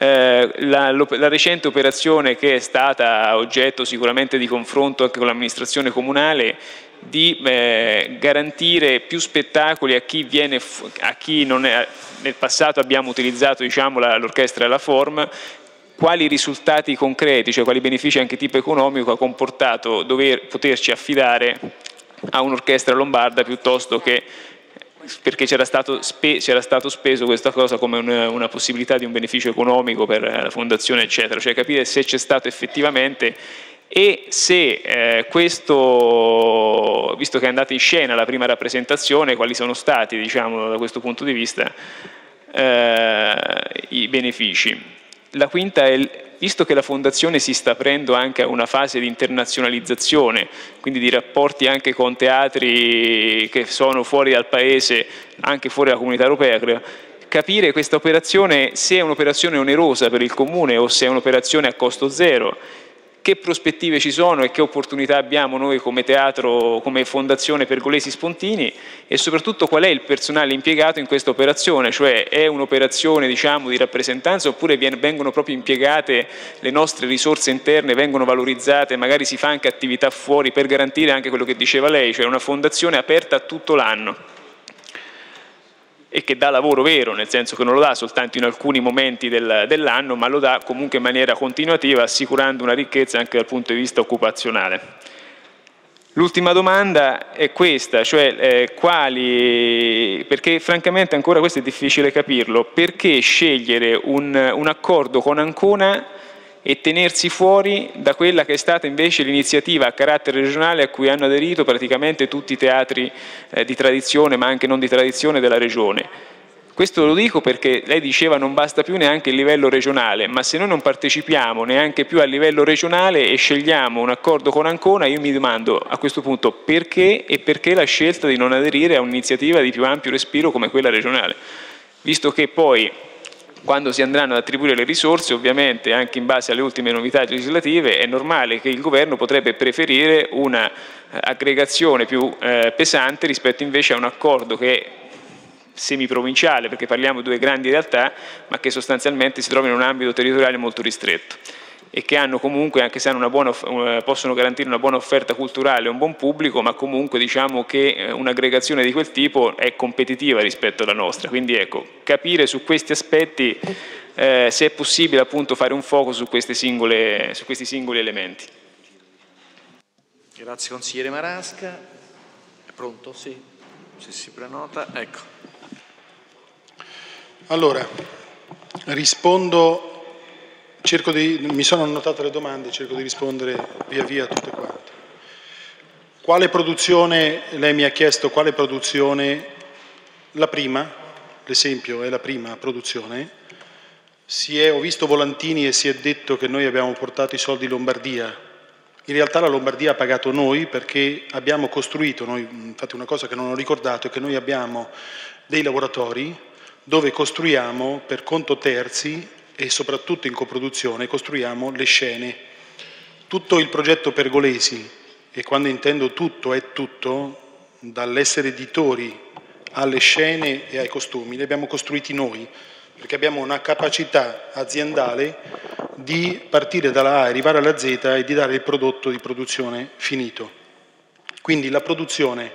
eh, la, la, recente operazione che è stata oggetto sicuramente di confronto anche con l'amministrazione comunale di eh, garantire più spettacoli a chi, viene, a chi è, nel passato abbiamo utilizzato diciamo, l'orchestra e la form, quali risultati concreti, cioè quali benefici anche tipo economico ha comportato dover poterci affidare a un'orchestra lombarda piuttosto che perché c'era stato, spe, stato, speso questa cosa come un, una possibilità di un beneficio economico per la fondazione eccetera, cioè capire se c'è stato effettivamente e se eh, questo, visto che è andata in scena la prima rappresentazione, quali sono stati, diciamo, da questo punto di vista, eh, i benefici. La quinta è visto che la Fondazione si sta aprendo anche a una fase di internazionalizzazione, quindi di rapporti anche con teatri che sono fuori dal Paese, anche fuori dalla comunità europea, credo, capire questa operazione se è un'operazione onerosa per il Comune o se è un'operazione a costo zero che prospettive ci sono e che opportunità abbiamo noi come teatro, come Fondazione Pergolesi Spontini? E soprattutto qual è il personale impiegato in questa operazione, cioè è un'operazione diciamo, di rappresentanza oppure vengono proprio impiegate le nostre risorse interne, vengono valorizzate, magari si fa anche attività fuori per garantire anche quello che diceva lei, cioè una fondazione aperta tutto l'anno e che dà lavoro vero, nel senso che non lo dà soltanto in alcuni momenti del, dell'anno, ma lo dà comunque in maniera continuativa, assicurando una ricchezza anche dal punto di vista occupazionale. L'ultima domanda è questa, cioè eh, quali, perché francamente ancora questo è difficile capirlo, perché scegliere un, un accordo con Ancona e tenersi fuori da quella che è stata invece l'iniziativa a carattere regionale a cui hanno aderito praticamente tutti i teatri eh, di tradizione, ma anche non di tradizione della regione. Questo lo dico perché lei diceva non basta più neanche il livello regionale, ma se noi non partecipiamo neanche più a livello regionale e scegliamo un accordo con Ancona, io mi domando a questo punto perché e perché la scelta di non aderire a un'iniziativa di più ampio respiro come quella regionale, visto che poi quando si andranno ad attribuire le risorse, ovviamente anche in base alle ultime novità legislative, è normale che il governo potrebbe preferire una eh, aggregazione più eh, pesante rispetto invece a un accordo che semiprovinciale, perché parliamo di due grandi realtà, ma che sostanzialmente si trovano in un ambito territoriale molto ristretto e che hanno comunque, anche se buona, eh, possono garantire una buona offerta culturale e un buon pubblico, ma comunque diciamo che eh, un'aggregazione di quel tipo è competitiva rispetto alla nostra. Quindi ecco, capire su questi aspetti eh, se è possibile appunto fare un focus su, singole, su questi singoli elementi. Grazie consigliere Marasca. È pronto? Sì. Se si prenota. Ecco. Allora, rispondo di, mi sono annotato le domande, cerco di rispondere via via a tutte quante. Quale produzione, lei mi ha chiesto quale produzione, la prima, l'esempio è la prima produzione, è, ho visto volantini e si è detto che noi abbiamo portato i soldi Lombardia, in realtà la Lombardia ha pagato noi perché abbiamo costruito, noi, infatti una cosa che non ho ricordato è che noi abbiamo dei laboratori dove costruiamo per conto terzi e soprattutto in coproduzione costruiamo le scene. Tutto il progetto Pergolesi, e quando intendo tutto è tutto, dall'essere editori alle scene e ai costumi, li abbiamo costruiti noi, perché abbiamo una capacità aziendale di partire dalla A, arrivare alla Z e di dare il prodotto di produzione finito. Quindi la produzione,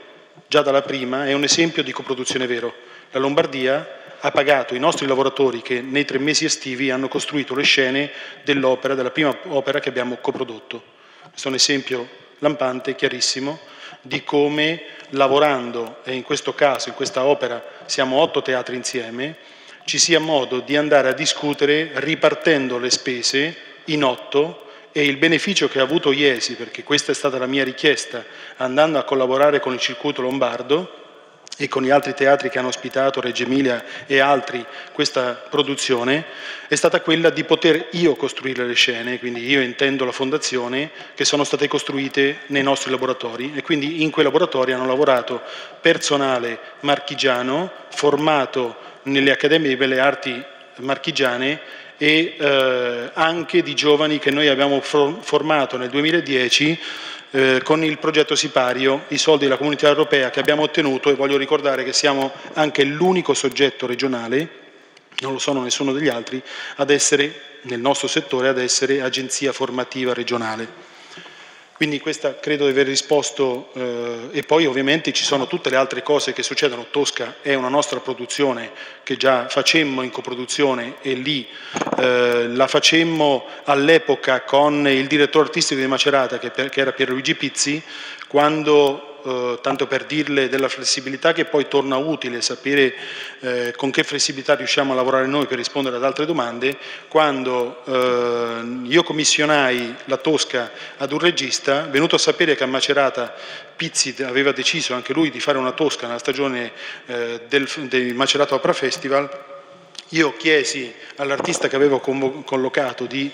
già dalla prima, è un esempio di coproduzione vero. La Lombardia ha pagato i nostri lavoratori che nei tre mesi estivi hanno costruito le scene dell'opera, della prima opera che abbiamo coprodotto. Questo è un esempio lampante, chiarissimo, di come lavorando, e in questo caso, in questa opera, siamo otto teatri insieme, ci sia modo di andare a discutere ripartendo le spese in otto e il beneficio che ha avuto Iesi, perché questa è stata la mia richiesta, andando a collaborare con il circuito lombardo, e con gli altri teatri che hanno ospitato, Reggio Emilia e altri, questa produzione, è stata quella di poter io costruire le scene, quindi io intendo la fondazione, che sono state costruite nei nostri laboratori e quindi in quei laboratori hanno lavorato personale marchigiano, formato nelle Accademie di Belle Arti marchigiane e eh, anche di giovani che noi abbiamo formato nel 2010 eh, con il progetto Sipario, i soldi della comunità europea che abbiamo ottenuto e voglio ricordare che siamo anche l'unico soggetto regionale, non lo sono nessuno degli altri, ad essere, nel nostro settore, ad essere agenzia formativa regionale. Quindi questa credo di aver risposto eh, e poi ovviamente ci sono tutte le altre cose che succedono. Tosca è una nostra produzione che già facemmo in coproduzione e lì eh, la facemmo all'epoca con il direttore artistico di Macerata che, che era Pierluigi Pizzi quando eh, tanto per dirle della flessibilità che poi torna utile sapere eh, con che flessibilità riusciamo a lavorare noi per rispondere ad altre domande, quando eh, io commissionai la Tosca ad un regista, venuto a sapere che a Macerata Pizzi aveva deciso anche lui di fare una Tosca nella stagione eh, del, del Macerata Opera Festival, io chiesi all'artista che avevo collocato di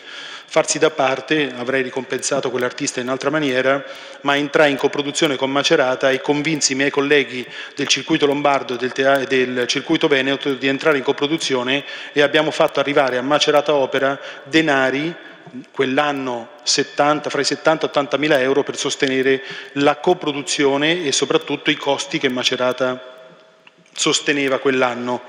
farsi da parte, avrei ricompensato quell'artista in altra maniera, ma entrai in coproduzione con Macerata e convinsi i miei colleghi del circuito lombardo e del, del circuito veneto di entrare in coproduzione e abbiamo fatto arrivare a Macerata Opera denari quell'anno fra i 70 e 80 mila euro per sostenere la coproduzione e soprattutto i costi che Macerata sosteneva quell'anno.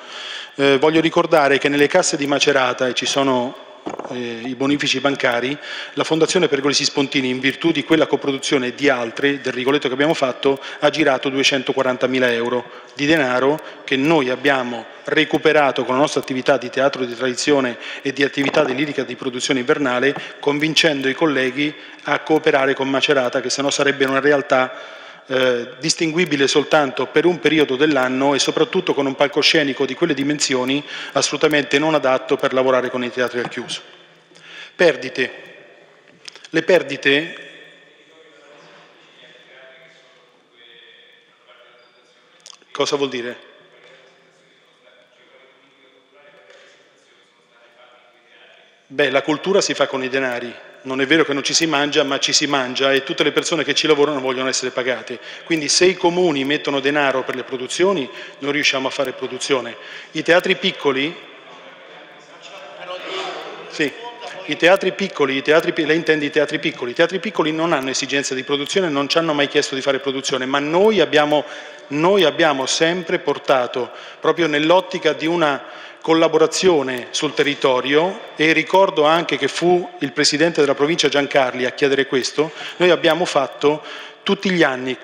Eh, voglio ricordare che nelle casse di Macerata, e ci sono eh, i bonifici bancari, la Fondazione Pergolesi Spontini, in virtù di quella coproduzione e di altre, del Rigoletto che abbiamo fatto, ha girato 240 mila euro di denaro che noi abbiamo recuperato con la nostra attività di teatro di tradizione e di attività di lirica di produzione invernale, convincendo i colleghi a cooperare con Macerata, che sennò sarebbe una realtà eh, distinguibile soltanto per un periodo dell'anno e soprattutto con un palcoscenico di quelle dimensioni assolutamente non adatto per lavorare con i teatri al chiuso. Perdite. Le perdite Cosa vuol dire? Beh, la cultura si fa con i denari, non è vero che non ci si mangia, ma ci si mangia e tutte le persone che ci lavorano vogliono essere pagate. Quindi se i comuni mettono denaro per le produzioni, non riusciamo a fare produzione. I teatri piccoli... Sì. I teatri piccoli, i teatri, lei intende i teatri piccoli, i teatri piccoli non hanno esigenza di produzione, non ci hanno mai chiesto di fare produzione, ma noi abbiamo, noi abbiamo sempre portato, proprio nell'ottica di una collaborazione sul territorio e ricordo anche che fu il Presidente della provincia Giancarli a chiedere questo, noi abbiamo fatto tutti gli anni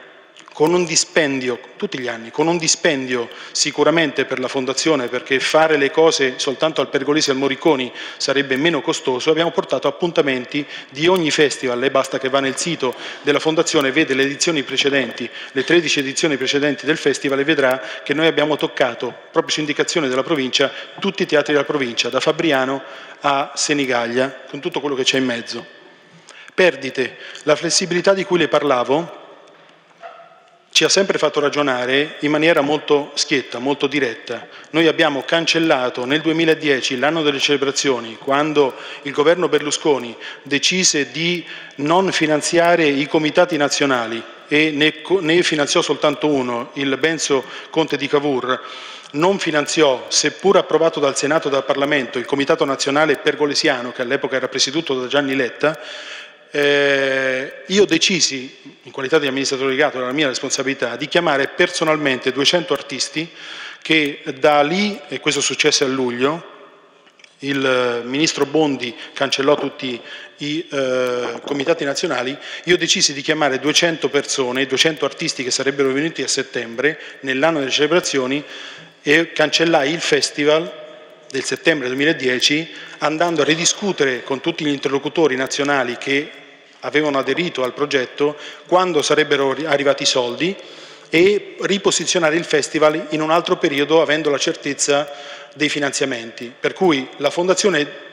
con un dispendio, tutti gli anni, con un dispendio sicuramente per la Fondazione, perché fare le cose soltanto al Pergolesi e al Moriconi sarebbe meno costoso, abbiamo portato appuntamenti di ogni festival, e basta che va nel sito della Fondazione, vede le edizioni precedenti, le 13 edizioni precedenti del festival e vedrà che noi abbiamo toccato, proprio su indicazione della provincia, tutti i teatri della provincia, da Fabriano a Senigallia, con tutto quello che c'è in mezzo. Perdite, la flessibilità di cui le parlavo, ci ha sempre fatto ragionare in maniera molto schietta, molto diretta. Noi abbiamo cancellato nel 2010, l'anno delle celebrazioni, quando il governo Berlusconi decise di non finanziare i comitati nazionali e ne, ne finanziò soltanto uno, il Benzo Conte di Cavour, non finanziò, seppur approvato dal Senato e dal Parlamento, il Comitato Nazionale Pergolesiano, che all'epoca era presieduto da Gianni Letta, eh, io decisi, in qualità di amministratore delegato, era la mia responsabilità, di chiamare personalmente 200 artisti che da lì, e questo successe a luglio, il ministro Bondi cancellò tutti i eh, comitati nazionali, io decisi di chiamare 200 persone, 200 artisti che sarebbero venuti a settembre, nell'anno delle celebrazioni, e cancellai il festival del settembre 2010 andando a ridiscutere con tutti gli interlocutori nazionali che avevano aderito al progetto quando sarebbero arrivati i soldi e riposizionare il festival in un altro periodo avendo la certezza dei finanziamenti. Per cui la Fondazione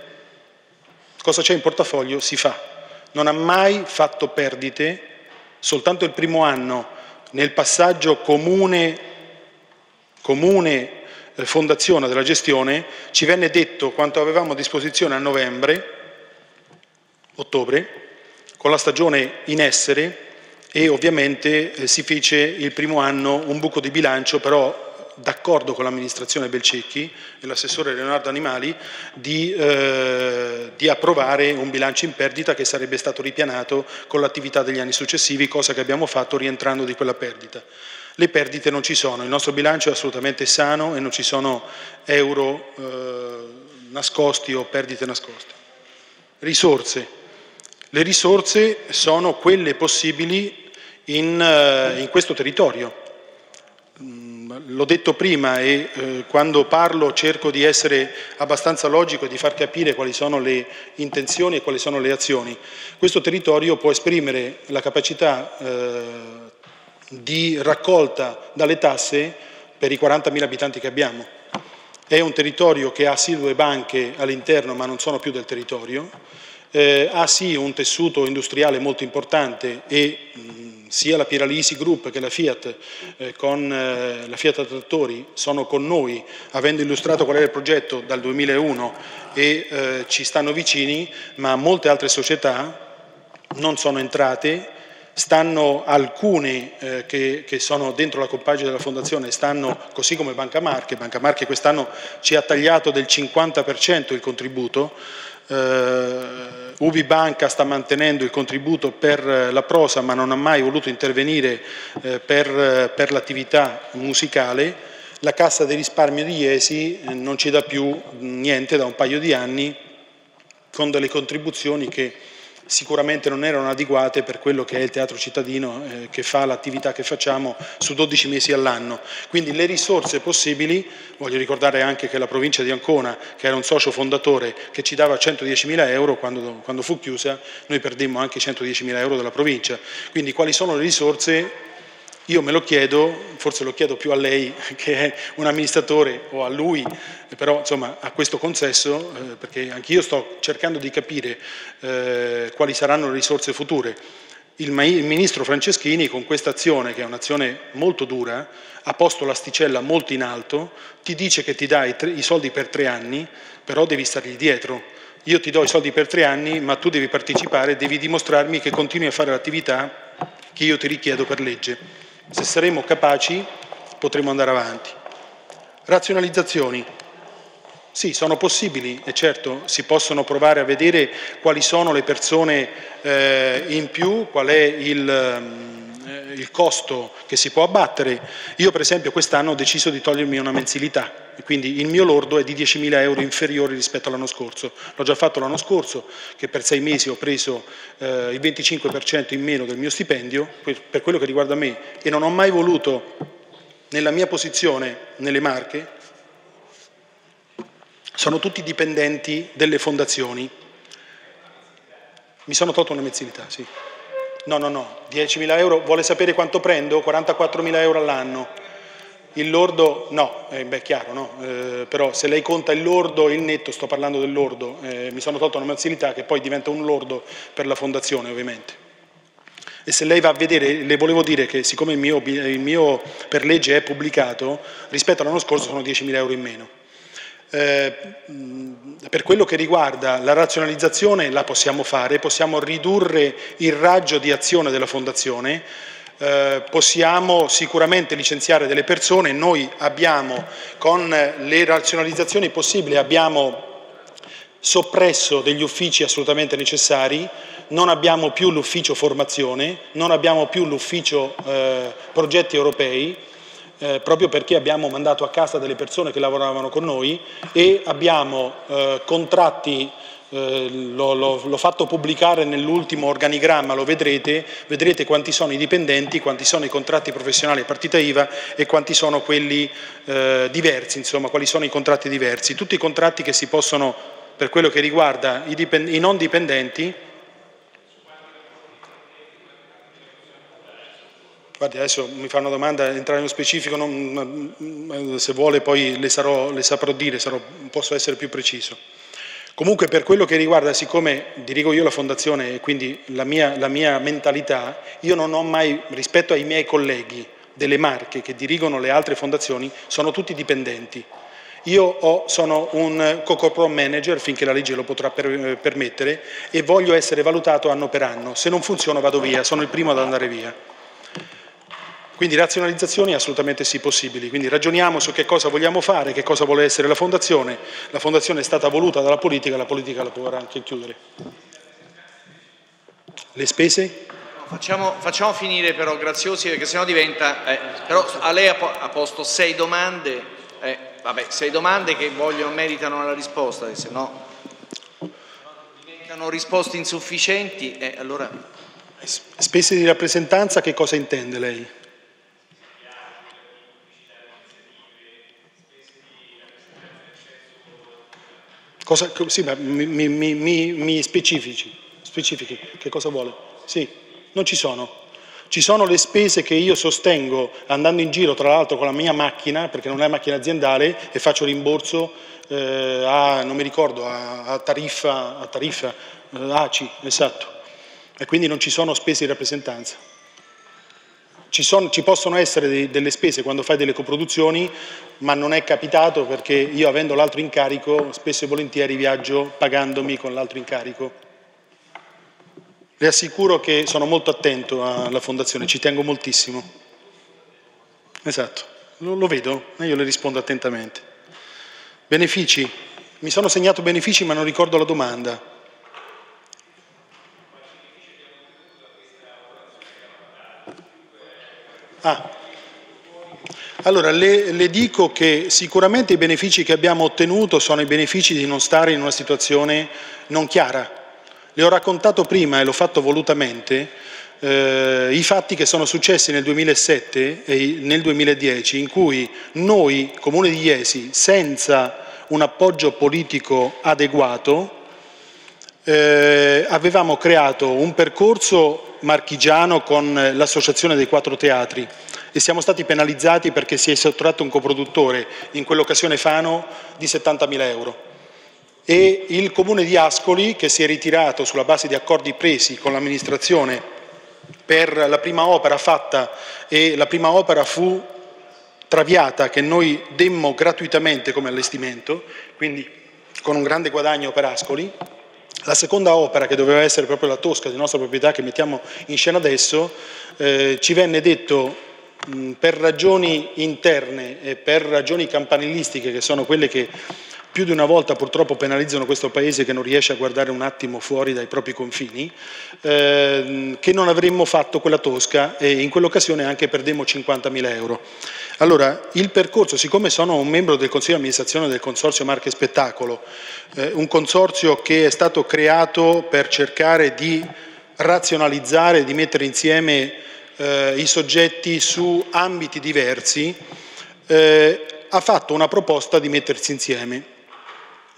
cosa c'è in portafoglio si fa. Non ha mai fatto perdite, soltanto il primo anno nel passaggio comune, comune fondazione della gestione ci venne detto quanto avevamo a disposizione a novembre, ottobre, con la stagione in essere e ovviamente eh, si fece il primo anno un buco di bilancio, però d'accordo con l'amministrazione Belcecchi e l'assessore Leonardo Animali di, eh, di, approvare un bilancio in perdita che sarebbe stato ripianato con l'attività degli anni successivi, cosa che abbiamo fatto rientrando di quella perdita le perdite non ci sono, il nostro bilancio è assolutamente sano e non ci sono euro eh, nascosti o perdite nascoste. Risorse. Le risorse sono quelle possibili in, eh, in questo territorio. Mm, l'ho detto prima e eh, quando parlo cerco di essere abbastanza logico e di far capire quali sono le intenzioni e quali sono le azioni. Questo territorio può esprimere la capacità eh, di raccolta dalle tasse per i 40.000 abitanti che abbiamo. È un territorio che ha sì due banche all'interno ma non sono più del territorio, eh, ha sì un tessuto industriale molto importante e mh, sia la Piralisi Group che la Fiat eh, con eh, la Fiat Trattori sono con noi, avendo illustrato qual è il progetto dal 2001 e eh, ci stanno vicini, ma molte altre società non sono entrate stanno alcune eh, che, che, sono dentro la compagine della Fondazione, stanno così come Banca Marche, Banca Marche quest'anno ci ha tagliato del 50% il contributo, eh, Ubi Banca sta mantenendo il contributo per la prosa ma non ha mai voluto intervenire eh, per, per l'attività musicale, la Cassa dei risparmio di Iesi eh, non ci dà più niente da un paio di anni con delle contribuzioni che sicuramente non erano adeguate per quello che è il teatro cittadino eh, che fa l'attività che facciamo su 12 mesi all'anno. Quindi le risorse possibili, voglio ricordare anche che la provincia di Ancona, che era un socio fondatore che ci dava 110.000 euro, quando, quando fu chiusa noi perdemmo anche 110.000 euro della provincia. Quindi quali sono le risorse io me lo chiedo, forse lo chiedo più a lei [laughs] che è un amministratore o a lui, però insomma a questo consesso, eh, perché anch'io sto cercando di capire eh, quali saranno le risorse future. Il, il ministro Franceschini con questa azione, che è un'azione molto dura, ha posto l'asticella molto in alto, ti dice che ti dai i soldi per tre anni, però devi stargli dietro. Io ti do i soldi per tre anni, ma tu devi partecipare, devi dimostrarmi che continui a fare l'attività che io ti richiedo per legge. Se saremo capaci potremo andare avanti. Razionalizzazioni. Sì, sono possibili e certo si possono provare a vedere quali sono le persone eh, in più, qual è il, eh, il costo che si può abbattere. Io per esempio quest'anno ho deciso di togliermi una mensilità, quindi il mio lordo è di 10.000 euro inferiore rispetto all'anno scorso. L'ho già fatto l'anno scorso, che per sei mesi ho preso eh, il 25% in meno del mio stipendio, per quello che riguarda me, e non ho mai voluto, nella mia posizione, nelle Marche, sono tutti dipendenti delle fondazioni. Mi sono tolto una mensilità, sì. No, no, no, 10.000 euro, vuole sapere quanto prendo? 44.000 euro all'anno. Il lordo, no, eh, beh, chiaro, no? Eh, però se lei conta il lordo e il netto, sto parlando del lordo, eh, mi sono tolto una mensilità che poi diventa un lordo per la fondazione ovviamente. E se lei va a vedere, le volevo dire che siccome il mio, il mio per legge è pubblicato, rispetto all'anno scorso sono 10.000 euro in meno. Eh, per quello che riguarda la razionalizzazione la possiamo fare, possiamo ridurre il raggio di azione della Fondazione, eh, possiamo sicuramente licenziare delle persone, noi abbiamo con le razionalizzazioni possibili abbiamo soppresso degli uffici assolutamente necessari, non abbiamo più l'ufficio formazione, non abbiamo più l'ufficio eh, progetti europei, eh, proprio perché abbiamo mandato a casa delle persone che lavoravano con noi e abbiamo eh, contratti eh, l'ho fatto pubblicare nell'ultimo organigramma, lo vedrete, vedrete quanti sono i dipendenti, quanti sono i contratti professionali a partita IVA e quanti sono quelli eh, diversi, insomma, quali sono i contratti diversi. Tutti i contratti che si possono, per quello che riguarda i, i non dipendenti, Guardi, adesso mi fa una domanda, entrare nello specifico, non, se vuole poi le, sarò, le saprò dire, sarò, posso essere più preciso. Comunque per quello che riguarda, siccome dirigo io la fondazione e quindi la mia, la mia mentalità, io non ho mai, rispetto ai miei colleghi delle marche che dirigono le altre fondazioni, sono tutti dipendenti. Io ho, sono un COCOPRO manager finché la legge lo potrà per, permettere e voglio essere valutato anno per anno. Se non funziona vado via, sono il primo ad andare via. Quindi razionalizzazioni assolutamente sì possibili, quindi ragioniamo su che cosa vogliamo fare, che cosa vuole essere la Fondazione, la Fondazione è stata voluta dalla politica, la politica la potrà anche chiudere. Le spese? Facciamo, facciamo finire però Graziosi perché sennò diventa... Eh, però a lei ha, posto sei domande, eh, vabbè, sei domande che vogliono, meritano la risposta, se no diventano risposte insufficienti, eh, allora... Spese di rappresentanza che cosa intende lei? Cosa, sì, ma mi, mi, mi, specifici, specifichi, che cosa vuole? Sì, non ci sono. Ci sono le spese che io sostengo andando in giro, tra l'altro con la mia macchina, perché non è macchina aziendale, e faccio rimborso eh, a, non mi ricordo, a, a tariffa, a tariffa eh, ACI, esatto. E quindi non ci sono spese di rappresentanza. Ci, son, ci, possono essere dei, delle spese quando fai delle coproduzioni, ma non è capitato perché io avendo l'altro incarico spesso e volentieri viaggio pagandomi con l'altro incarico. Le assicuro che sono molto attento alla Fondazione, ci tengo moltissimo. Esatto, lo, lo vedo e io le rispondo attentamente. Benefici? Mi sono segnato benefici ma non ricordo la domanda. Ah. Allora, le, le, dico che sicuramente i benefici che abbiamo ottenuto sono i benefici di non stare in una situazione non chiara. Le ho raccontato prima e l'ho fatto volutamente eh, i fatti che sono successi nel 2007 e nel 2010 in cui noi, Comune di Iesi, senza un appoggio politico adeguato, eh, avevamo creato un percorso marchigiano con l'associazione dei quattro teatri e siamo stati penalizzati perché si è sottratto un coproduttore, in quell'occasione Fano, di 70.000 euro. E il comune di Ascoli, che si è ritirato sulla base di accordi presi con l'amministrazione per la prima opera fatta e la prima opera fu traviata che noi demmo gratuitamente come allestimento, quindi con un grande guadagno per Ascoli, la seconda opera, che doveva essere proprio la Tosca di nostra proprietà che mettiamo in scena adesso, eh, ci venne detto mh, per ragioni interne e per ragioni campanilistiche, che sono quelle che più di una volta purtroppo penalizzano questo Paese che non riesce a guardare un attimo fuori dai propri confini, eh, che non avremmo fatto quella tosca e in quell'occasione anche perdemmo 50.000 euro. Allora, il percorso, siccome sono un membro del Consiglio di amministrazione del Consorzio Marche Spettacolo, eh, un consorzio che è stato creato per cercare di razionalizzare, di mettere insieme eh, i soggetti su ambiti diversi, eh, ha fatto una proposta di mettersi insieme.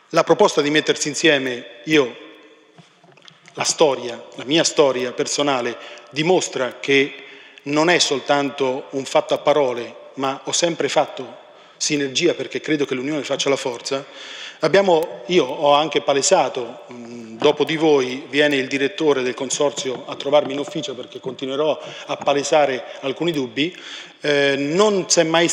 La proposta di mettersi insieme, io, la storia, la mia storia personale, dimostra che non è soltanto un fatto a parole, ma ho sempre fatto sinergia perché credo che l'unione faccia la forza, abbiamo, io ho anche palesato, dopo di voi viene il direttore del consorzio a trovarmi in ufficio perché continuerò a palesare alcuni dubbi, eh, non c'è mai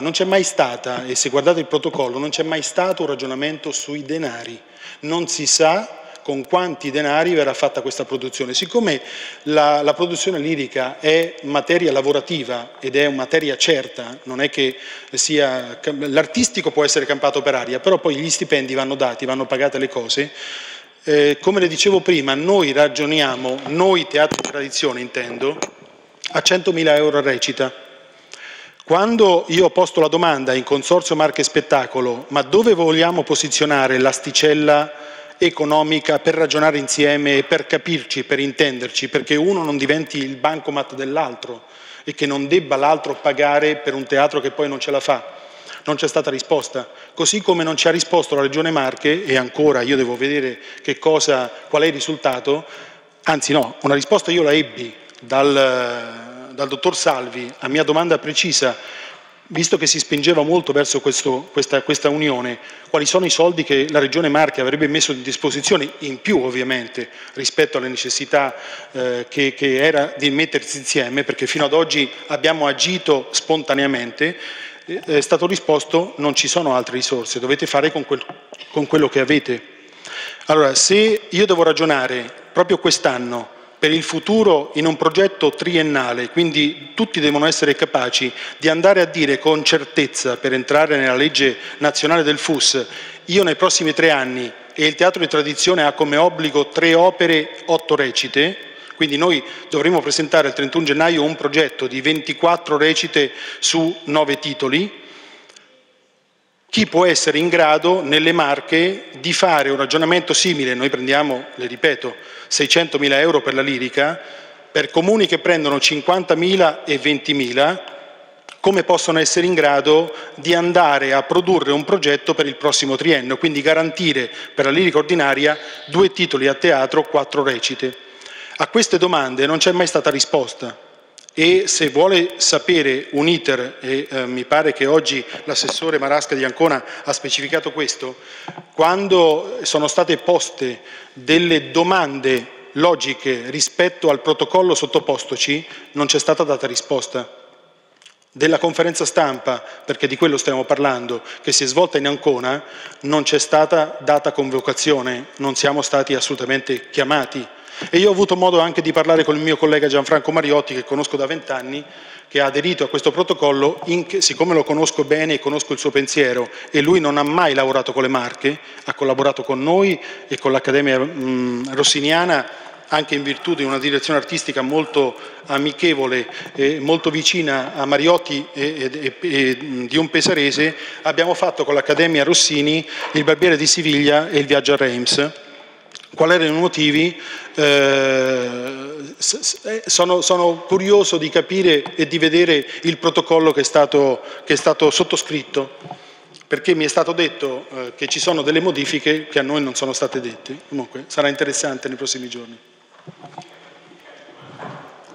non c'è mai stata, e se guardate il protocollo, non c'è mai stato un ragionamento sui denari, non si sa con quanti denari verrà fatta questa produzione. Siccome la, la, produzione lirica è materia lavorativa ed è una materia certa, non è che sia... l'artistico può essere campato per aria, però poi gli stipendi vanno dati, vanno pagate le cose, eh, come le dicevo prima, noi ragioniamo, noi teatri di tradizione intendo, a 100.000 euro a recita. Quando io ho posto la domanda in Consorzio Marche Spettacolo, ma dove vogliamo posizionare l'asticella economica per ragionare insieme per capirci, per intenderci, perché uno non diventi il bancomat dell'altro e che non debba l'altro pagare per un teatro che poi non ce la fa. Non c'è stata risposta, così come non ci ha risposto la Regione Marche e ancora io devo vedere cosa, qual è il risultato, anzi no, una risposta io la ebbi dal, dal dottor Salvi a mia domanda precisa visto che si spingeva molto verso questo, questa, questa, unione, quali sono i soldi che la Regione Marche avrebbe messo a disposizione, in più ovviamente, rispetto alle necessità eh, che, che, era di mettersi insieme, perché fino ad oggi abbiamo agito spontaneamente, eh, è stato risposto non ci sono altre risorse, dovete fare con, quel, con quello che avete. Allora, se io devo ragionare proprio quest'anno per il futuro in un progetto triennale, quindi tutti devono essere capaci di andare a dire con certezza per entrare nella legge nazionale del FUS, io nei prossimi tre anni e il teatro di tradizione ha come obbligo tre opere, otto recite, quindi noi dovremo presentare il 31 gennaio un progetto di 24 recite su nove titoli, chi può essere in grado nelle marche di fare un ragionamento simile, noi prendiamo, le ripeto, 600 mila euro per la lirica, per comuni che prendono 50.000 e 20.000, come possono essere in grado di andare a produrre un progetto per il prossimo triennio, quindi garantire per la lirica ordinaria due titoli a teatro, quattro recite. A queste domande non c'è mai stata risposta e se vuole sapere un iter, e eh, mi pare che oggi l'assessore Marasca di Ancona ha specificato questo, quando sono state poste delle domande logiche rispetto al protocollo sottopostoci non c'è stata data risposta. Della conferenza stampa, perché di quello stiamo parlando, che si è svolta in Ancona, non c'è stata data convocazione, non siamo stati assolutamente chiamati. E io ho avuto modo anche di parlare con il mio collega Gianfranco Mariotti, che conosco da vent'anni, che ha aderito a questo protocollo, in, siccome lo conosco bene e conosco il suo pensiero e lui non ha mai lavorato con le Marche, ha collaborato con noi e con l'Accademia Rossiniana anche in virtù di una direzione artistica molto amichevole e molto vicina a Mariotti e, e, e, di un pesarese, abbiamo fatto con l'Accademia Rossini il Barbiere di Siviglia e il Viaggio a Reims. Quali erano i motivi? Eh, eh, sono, sono, curioso di capire e di vedere il protocollo che è stato, che è stato sottoscritto, perché mi è stato detto eh, che ci sono delle modifiche che a noi non sono state dette. Comunque sarà interessante nei prossimi giorni.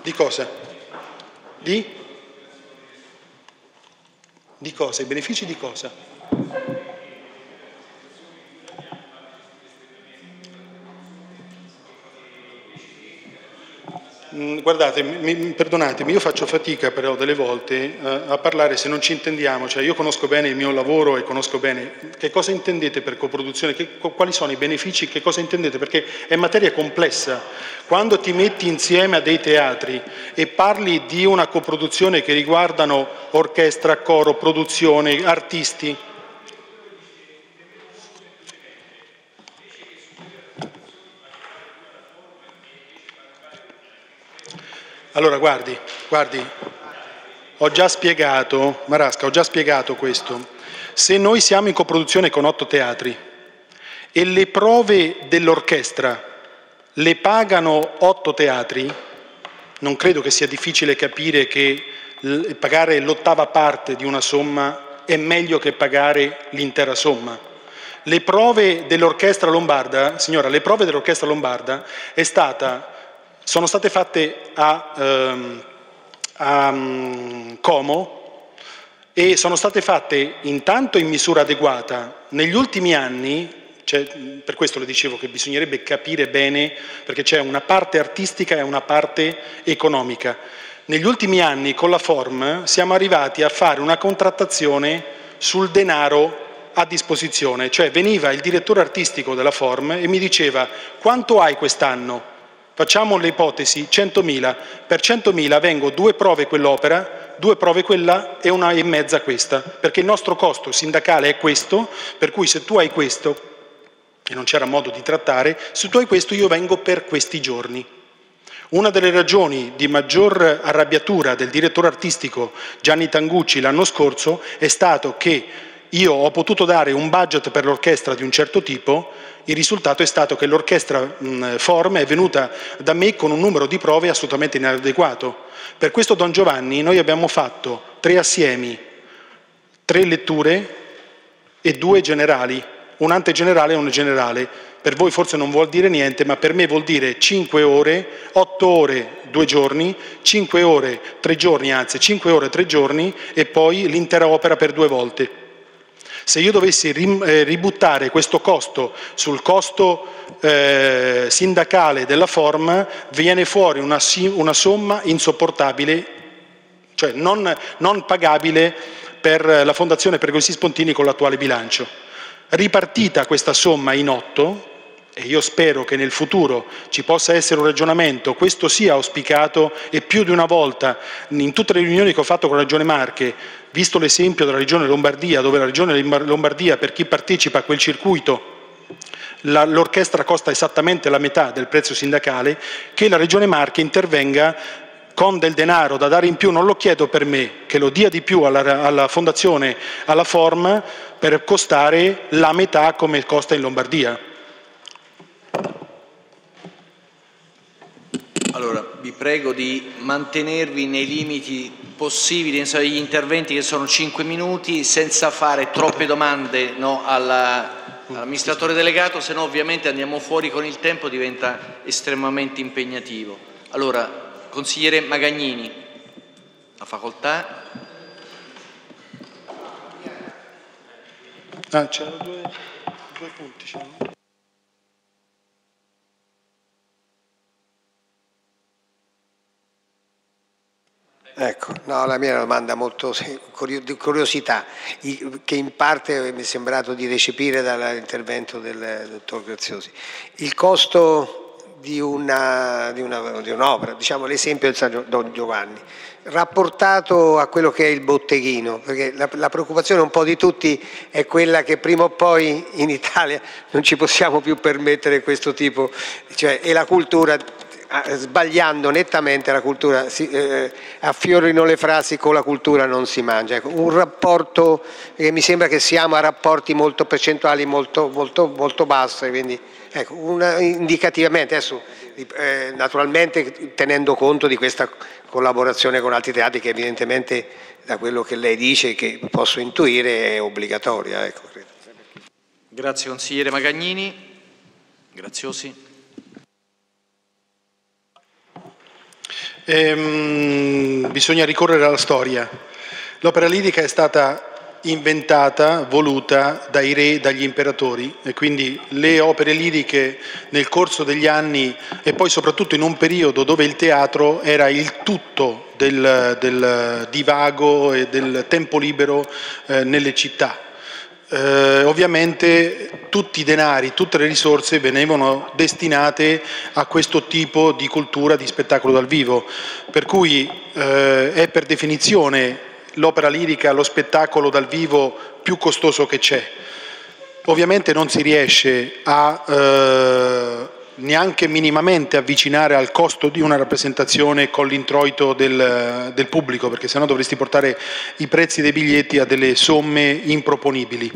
Di cosa? Di? Di cosa? I benefici di cosa? Guardate, mi, perdonatemi, io faccio fatica però delle volte eh, a parlare se non ci intendiamo, cioè io conosco bene il mio lavoro e conosco bene che cosa intendete per coproduzione, che, quali sono i benefici, che cosa intendete, perché è materia complessa. Quando ti metti insieme a dei teatri e parli di una coproduzione che riguardano orchestra, coro, produzione, artisti, Allora, guardi, guardi, ho già spiegato, Marasca, ho già spiegato questo. Se noi siamo in coproduzione con otto teatri e le prove dell'orchestra le pagano otto teatri, non credo che sia difficile capire che pagare l'ottava parte di una somma è meglio che pagare l'intera somma. Le prove dell'orchestra lombarda, signora, le prove dell'orchestra lombarda è stata sono state fatte a, ehm, a um, Como e sono state fatte intanto in misura adeguata. Negli ultimi anni, cioè, per questo le dicevo che bisognerebbe capire bene, perché c'è una parte artistica e una parte economica. Negli ultimi anni con la Form siamo arrivati a fare una contrattazione sul denaro a disposizione, cioè veniva il direttore artistico della Form e mi diceva quanto hai quest'anno? Facciamo le ipotesi, 100.000, per 100.000 vengo due prove quell'opera, due prove quella e una e mezza questa, perché il nostro costo sindacale è questo, per cui se tu hai questo, e non c'era modo di trattare, se tu hai questo io vengo per questi giorni. Una delle ragioni di maggior arrabbiatura del direttore artistico Gianni Tangucci l'anno scorso è stato che io ho potuto dare un budget per l'orchestra di un certo tipo, il risultato è stato che l'orchestra Form è venuta da me con un numero di prove assolutamente inadeguato. Per questo Don Giovanni noi abbiamo fatto tre assiemi, tre letture e due generali, un antegenerale e un generale. Per voi forse non vuol dire niente, ma per me vuol dire 5 ore, 8 ore, due giorni, 5 ore, tre giorni, anzi 5 ore, tre giorni e poi l'intera opera per due volte. Se io dovessi eh, ributtare questo costo sul costo eh, sindacale della forma, viene fuori una, una somma insopportabile, cioè non, non pagabile per la Fondazione Pergolesi Spontini con l'attuale bilancio. Ripartita questa somma in otto, e io spero che nel futuro ci possa essere un ragionamento, questo sia auspicato e più di una volta in tutte le riunioni che ho fatto con la Regione Marche, visto l'esempio della Regione Lombardia, dove la Regione Lombardia per chi partecipa a quel circuito l'orchestra costa esattamente la metà del prezzo sindacale, che la Regione Marche intervenga con del denaro da dare in più, non lo chiedo per me, che lo dia di più alla, alla Fondazione, alla Form, per costare la metà come costa in Lombardia. Allora, vi prego di mantenervi nei limiti possibili, gli interventi che sono 5 minuti, senza fare troppe domande no, all'amministratore delegato, se no ovviamente andiamo fuori con il tempo, diventa estremamente impegnativo. Allora, consigliere Magagnini, la facoltà. Ah, c'erano due, due punti. Ecco, no, la mia è una domanda molto di curiosità, che in parte mi è sembrato di recepire dall'intervento del dottor Graziosi. Il costo di, una, di, un'opera, diciamo l'esempio del San Don Giovanni, rapportato a quello che è il botteghino, perché la, la, preoccupazione un po' di tutti è quella che prima o poi in Italia non ci possiamo più permettere questo tipo, cioè, e la cultura sbagliando nettamente la cultura, si, eh, affiorino le frasi con la cultura non si mangia. Ecco, un rapporto che mi sembra che siamo a rapporti molto percentuali molto, molto, molto bassi, quindi ecco, una, indicativamente, adesso, eh, naturalmente tenendo conto di questa collaborazione con altri teatri che evidentemente da quello che lei dice, che posso intuire, è obbligatoria. Ecco, Grazie consigliere Magagnini. Graziosi. Ehm, bisogna ricorrere alla storia. L'opera lirica è stata inventata, voluta dai re, dagli imperatori e quindi le opere liriche nel corso degli anni e poi soprattutto in un periodo dove il teatro era il tutto del, del divago e del tempo libero eh, nelle città eh, ovviamente tutti i denari, tutte le risorse venivano destinate a questo tipo di cultura di spettacolo dal vivo, per cui eh, è per definizione l'opera lirica, lo spettacolo dal vivo più costoso che c'è. Ovviamente non si riesce a eh, neanche minimamente avvicinare al costo di una rappresentazione con l'introito del, del pubblico, perché sennò dovresti portare i prezzi dei biglietti a delle somme improponibili.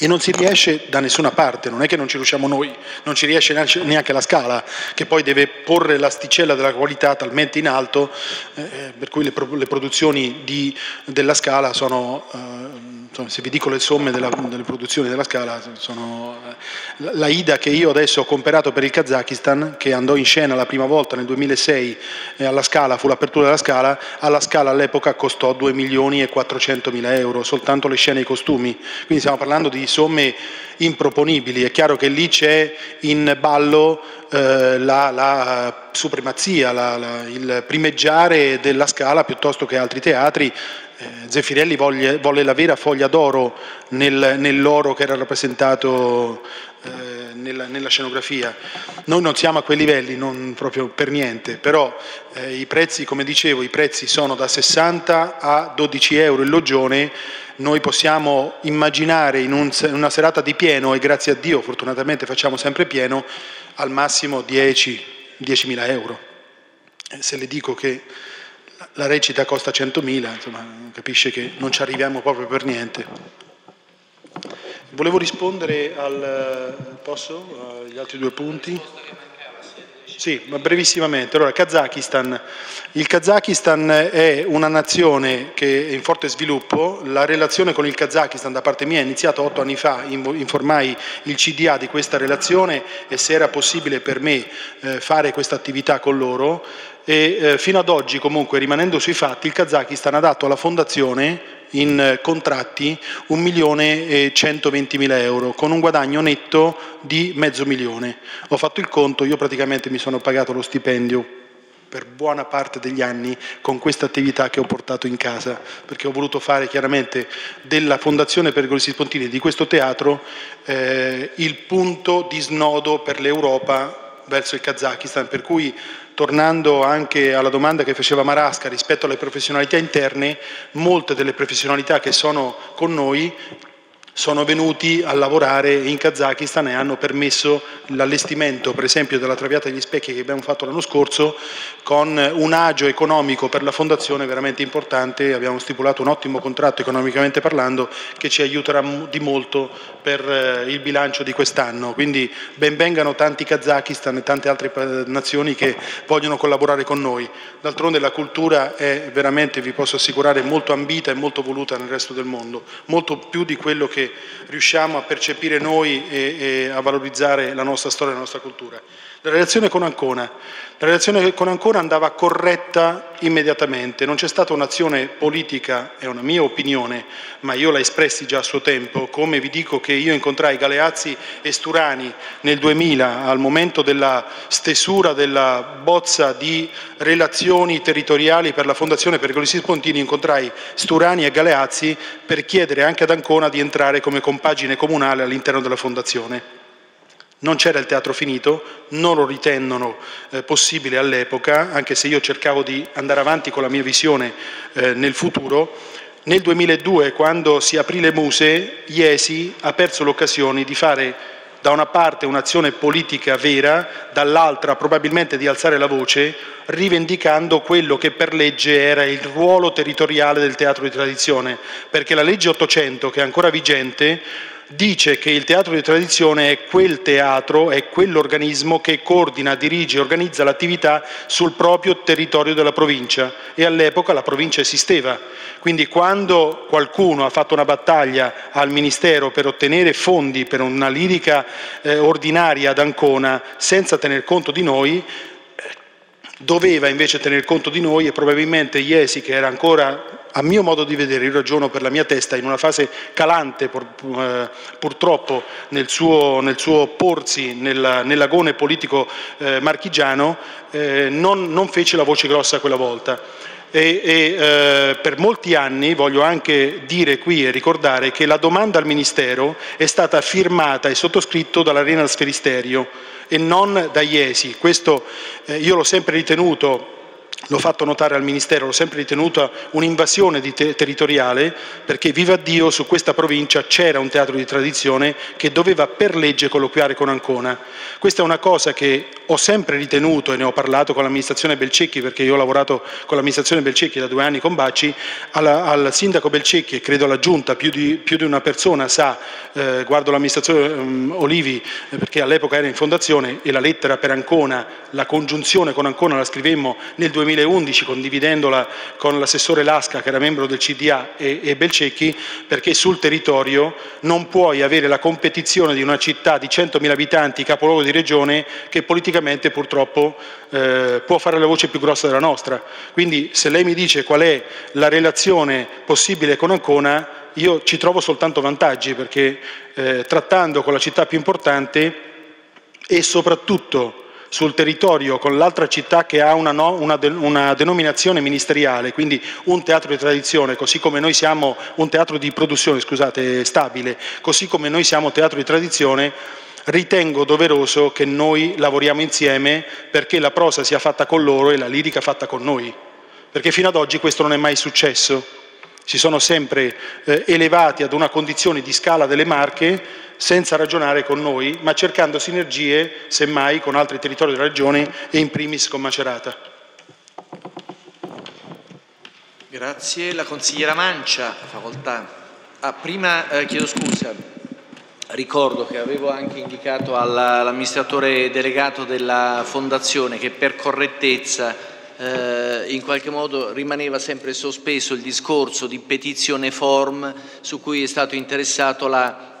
E non si riesce da nessuna parte, non è che non ci riusciamo noi, non ci riesce neanche la scala, che poi deve porre l'asticella della qualità talmente in alto, eh, per cui le, le produzioni di, della scala sono... Eh, se vi dico le somme della, delle produzioni della Scala, sono eh, la Ida che io adesso ho comperato per il Kazakistan, che andò in scena la prima volta nel 2006 e alla Scala, fu l'apertura della Scala, alla Scala all'epoca costò 2 milioni e 400 mila euro, soltanto le scene e i costumi, quindi stiamo parlando di somme improponibili, è chiaro che lì c'è in ballo eh, la, la, supremazia, la, il primeggiare della Scala piuttosto che altri teatri, eh, Zeffirelli volle, volle, la vera foglia d'oro nel, nell'oro che era rappresentato eh, nella, nella, scenografia. Noi non siamo a quei livelli, non proprio per niente, però eh, i prezzi, come dicevo, i prezzi sono da 60 a 12 euro il loggione, noi possiamo immaginare in, un, in una serata di pieno, e grazie a Dio fortunatamente facciamo sempre pieno, al massimo 10, 10.000 euro. Eh, se le dico che la recita costa 100.000, insomma, capisce che non ci arriviamo proprio per niente. Volevo rispondere al... posso? agli altri due punti? Sì, ma brevissimamente. Allora, Kazakistan. Il Kazakistan è una nazione che è in forte sviluppo. La relazione con il Kazakistan da parte mia è iniziata otto anni fa. Informai il CDA di questa relazione e se era possibile per me eh, fare questa attività con loro e eh, fino ad oggi comunque rimanendo sui fatti il Kazakistan ha dato alla fondazione in eh, contratti 1 milione e 120 mila euro con un guadagno netto di mezzo milione. Ho fatto il conto, io praticamente mi sono pagato lo stipendio per buona parte degli anni con questa attività che ho portato in casa, perché ho voluto fare chiaramente della Fondazione Pergolesi Spontini di questo teatro eh, il punto di snodo per l'Europa verso il Kazakistan, per cui tornando anche alla domanda che faceva Marasca rispetto alle professionalità interne, molte delle professionalità che sono con noi sono venuti a lavorare in Kazakistan e hanno permesso l'allestimento per esempio della traviata degli specchi che abbiamo fatto l'anno scorso con un agio economico per la fondazione veramente importante, abbiamo stipulato un ottimo contratto economicamente parlando che ci aiuterà di molto per eh, il bilancio di quest'anno, quindi ben vengano tanti Kazakistan e tante altre eh, nazioni che vogliono collaborare con noi. D'altronde la cultura è veramente, vi posso assicurare, molto ambita e molto voluta nel resto del mondo, molto più di quello che riusciamo a percepire noi e, e a valorizzare la nostra storia e la nostra cultura. La relazione con Ancona. La relazione con Ancona andava corretta immediatamente, non c'è stata un'azione politica, è una mia opinione, ma io la espressi già a suo tempo, come vi dico che io incontrai Galeazzi e Sturani nel 2000 al momento della stesura della bozza di relazioni territoriali per la Fondazione Pergolesi Spontini, incontrai Sturani e Galeazzi per chiedere anche ad Ancona di entrare come compagine comunale all'interno della Fondazione. Non c'era il teatro finito, non lo ritendono eh, possibile all'epoca, anche se io cercavo di andare avanti con la mia visione eh, nel futuro. Nel 2002, quando si aprì le muse, Iesi ha perso l'occasione di fare da una parte un'azione politica vera, dall'altra probabilmente di alzare la voce, rivendicando quello che per legge era il ruolo territoriale del teatro di tradizione, perché la legge 800, che è ancora vigente, dice che il teatro di tradizione è quel teatro, è quell'organismo che coordina, dirige e organizza l'attività sul proprio territorio della provincia e all'epoca la provincia esisteva. Quindi quando qualcuno ha fatto una battaglia al Ministero per ottenere fondi per una lirica eh, ordinaria ad Ancona senza tener conto di noi, doveva invece tener conto di noi e probabilmente Iesi, che era ancora a mio modo di vedere, io ragiono per la mia testa, in una fase calante eh, purtroppo nel suo, nel suo porsi nella, nell'agone politico eh, marchigiano, eh, non, non fece la voce grossa quella volta. E, e eh, per molti anni voglio anche dire qui e ricordare che la domanda al Ministero è stata firmata e sottoscritto dall'Arena Sferisterio e non da Iesi. Questo eh, io l'ho sempre ritenuto l'ho fatto notare al Ministero, l'ho sempre ritenuta un'invasione te territoriale perché viva Dio su questa provincia c'era un teatro di tradizione che doveva per legge colloquiare con Ancona. Questa è una cosa che ho sempre ritenuto e ne ho parlato con l'amministrazione Belcecchi perché io ho lavorato con l'amministrazione Belcecchi da due anni con Bacci, alla, al sindaco Belcecchi e credo alla giunta più di, più di una persona sa, eh, guardo l'amministrazione um, Olivi perché all'epoca era in fondazione e la lettera per Ancona, la congiunzione con Ancona la scrivemmo nel 2000 2011 condividendola con l'assessore Lasca che era membro del CDA e, e Belcecchi perché sul territorio non puoi avere la competizione di una città di 100.000 abitanti, capoluogo di regione, che politicamente purtroppo eh, può fare la voce più grossa della nostra. Quindi se lei mi dice qual è la relazione possibile con Ancona, io ci trovo soltanto vantaggi perché eh, trattando con la città più importante e soprattutto sul territorio con l'altra città che ha una, no, una, de, una, denominazione ministeriale, quindi un teatro di tradizione, così come noi siamo un teatro di produzione, scusate, stabile, così come noi siamo teatro di tradizione, ritengo doveroso che noi lavoriamo insieme perché la prosa sia fatta con loro e la lirica fatta con noi, perché fino ad oggi questo non è mai successo. Si sono sempre eh, elevati ad una condizione di scala delle marche senza ragionare con noi, ma cercando sinergie, semmai, con altri territori della Regione e in primis con Macerata. Grazie. La consigliera Mancia, facoltà. Ah, prima eh, chiedo scusa, ricordo che avevo anche indicato all'amministratore delegato della Fondazione che per correttezza eh, in qualche modo rimaneva sempre sospeso il discorso di petizione form su cui è stato interessato la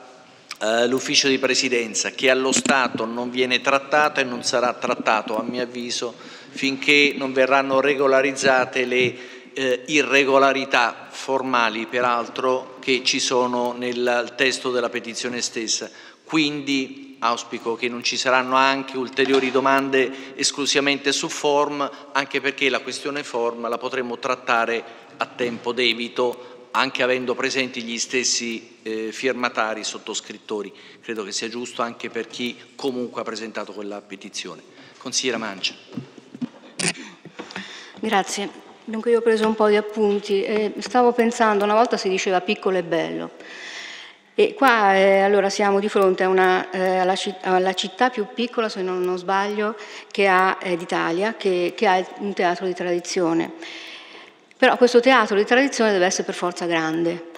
l'ufficio di presidenza che allo Stato non viene trattato e non sarà trattato a mio avviso finché non verranno regolarizzate le eh, irregolarità formali peraltro che ci sono nel testo della petizione stessa. Quindi auspico che non ci saranno anche ulteriori domande esclusivamente su form, anche perché la questione form la potremo trattare a tempo debito anche avendo presenti gli stessi eh, firmatari, sottoscrittori. Credo che sia giusto anche per chi comunque ha presentato quella petizione. Consigliera Mancia. Grazie. Dunque io ho preso un po' di appunti e stavo pensando, una volta si diceva piccolo e bello. E qua eh, allora siamo di fronte una, eh, alla, alla, città più piccola, se non, non sbaglio, eh, d'Italia, che, che ha un teatro di tradizione. Però questo teatro di tradizione deve essere per forza grande.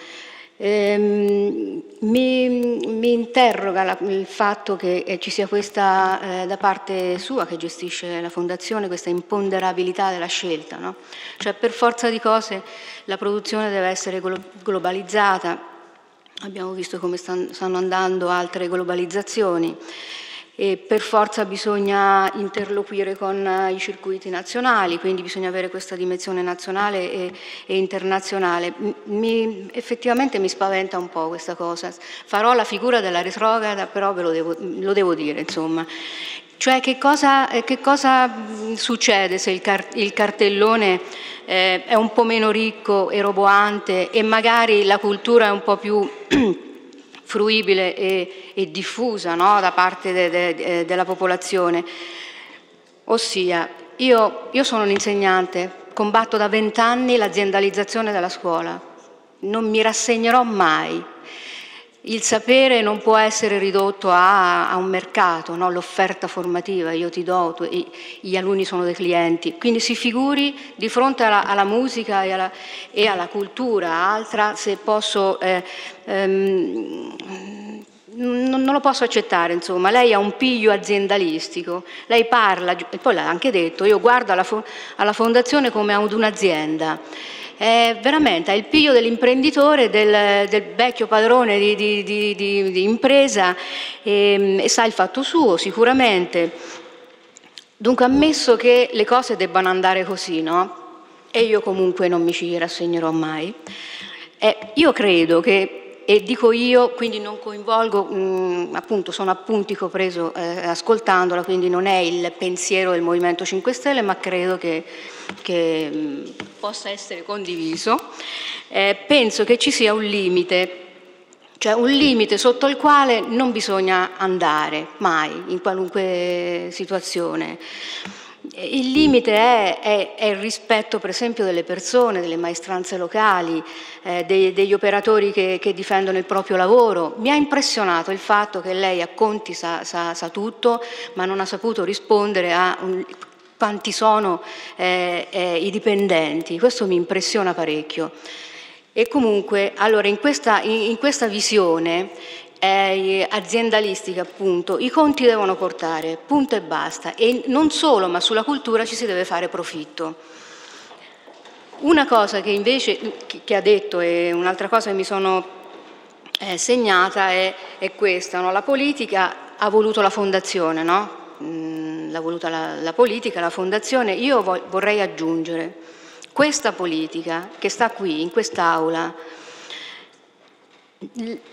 Ehm, mi, mi, interroga la, il fatto che eh, ci sia questa, eh, da parte sua che gestisce la Fondazione, questa imponderabilità della scelta. No? Cioè per forza di cose la produzione deve essere glo globalizzata, abbiamo visto come stan, stanno andando altre globalizzazioni. E per forza bisogna interloquire con eh, i circuiti nazionali, quindi bisogna avere questa dimensione nazionale e, e internazionale. Mi, effettivamente mi spaventa un po' questa cosa. Farò la figura della retrograda, però ve lo devo, lo devo dire, insomma. Cioè che cosa, che cosa succede se il cartellone eh, è un po' meno ricco e roboante e magari la cultura è un po' più [clears throat] fruibile e, e diffusa no? da parte de, de, de, della popolazione? Ossia, io, io sono un insegnante, combatto da vent'anni l'aziendalizzazione della scuola, non mi rassegnerò mai il sapere non può essere ridotto a, a un mercato, no? l'offerta formativa, io ti do, tu, gli alunni sono dei clienti. Quindi si figuri di fronte alla, alla musica e alla, e alla, cultura altra, se posso... Eh, ehm, non, lo posso accettare, insomma, lei ha un piglio aziendalistico, lei parla, e poi l'ha anche detto, io guardo alla fondazione come ad un'azienda è veramente il piglio dell'imprenditore, del, del, vecchio padrone di, di, di, di impresa e, ehm, e sa il fatto suo sicuramente. Dunque ammesso che le cose debbano andare così, no? E io comunque non mi ci rassegnerò mai. Eh, io credo che e dico io, quindi non coinvolgo, mh, mm, appunto sono appunti che ho preso eh, ascoltandola, quindi non è il pensiero del Movimento 5 Stelle, ma credo che, che mh, mm, possa essere condiviso. Eh, penso che ci sia un limite, cioè un limite sotto il quale non bisogna andare mai, in qualunque situazione. Il limite è, è, è, il rispetto per esempio delle persone, delle maestranze locali, eh, dei, degli operatori che, che, difendono il proprio lavoro. Mi ha impressionato il fatto che lei a conti sa, sa, sa tutto, ma non ha saputo rispondere a un, quanti sono eh, eh, i dipendenti. Questo mi impressiona parecchio. E comunque, allora, in questa, in, in questa visione eh, aziendalistica appunto, i conti devono portare, punto e basta, e non solo, ma sulla cultura ci si deve fare profitto. Una cosa che invece, che ha detto e un'altra cosa che mi sono eh, segnata è, è questa, no? la politica ha voluto la fondazione, no? mm, l'ha voluta la, la, politica, la fondazione, io vorrei aggiungere questa politica che sta qui, in quest'Aula,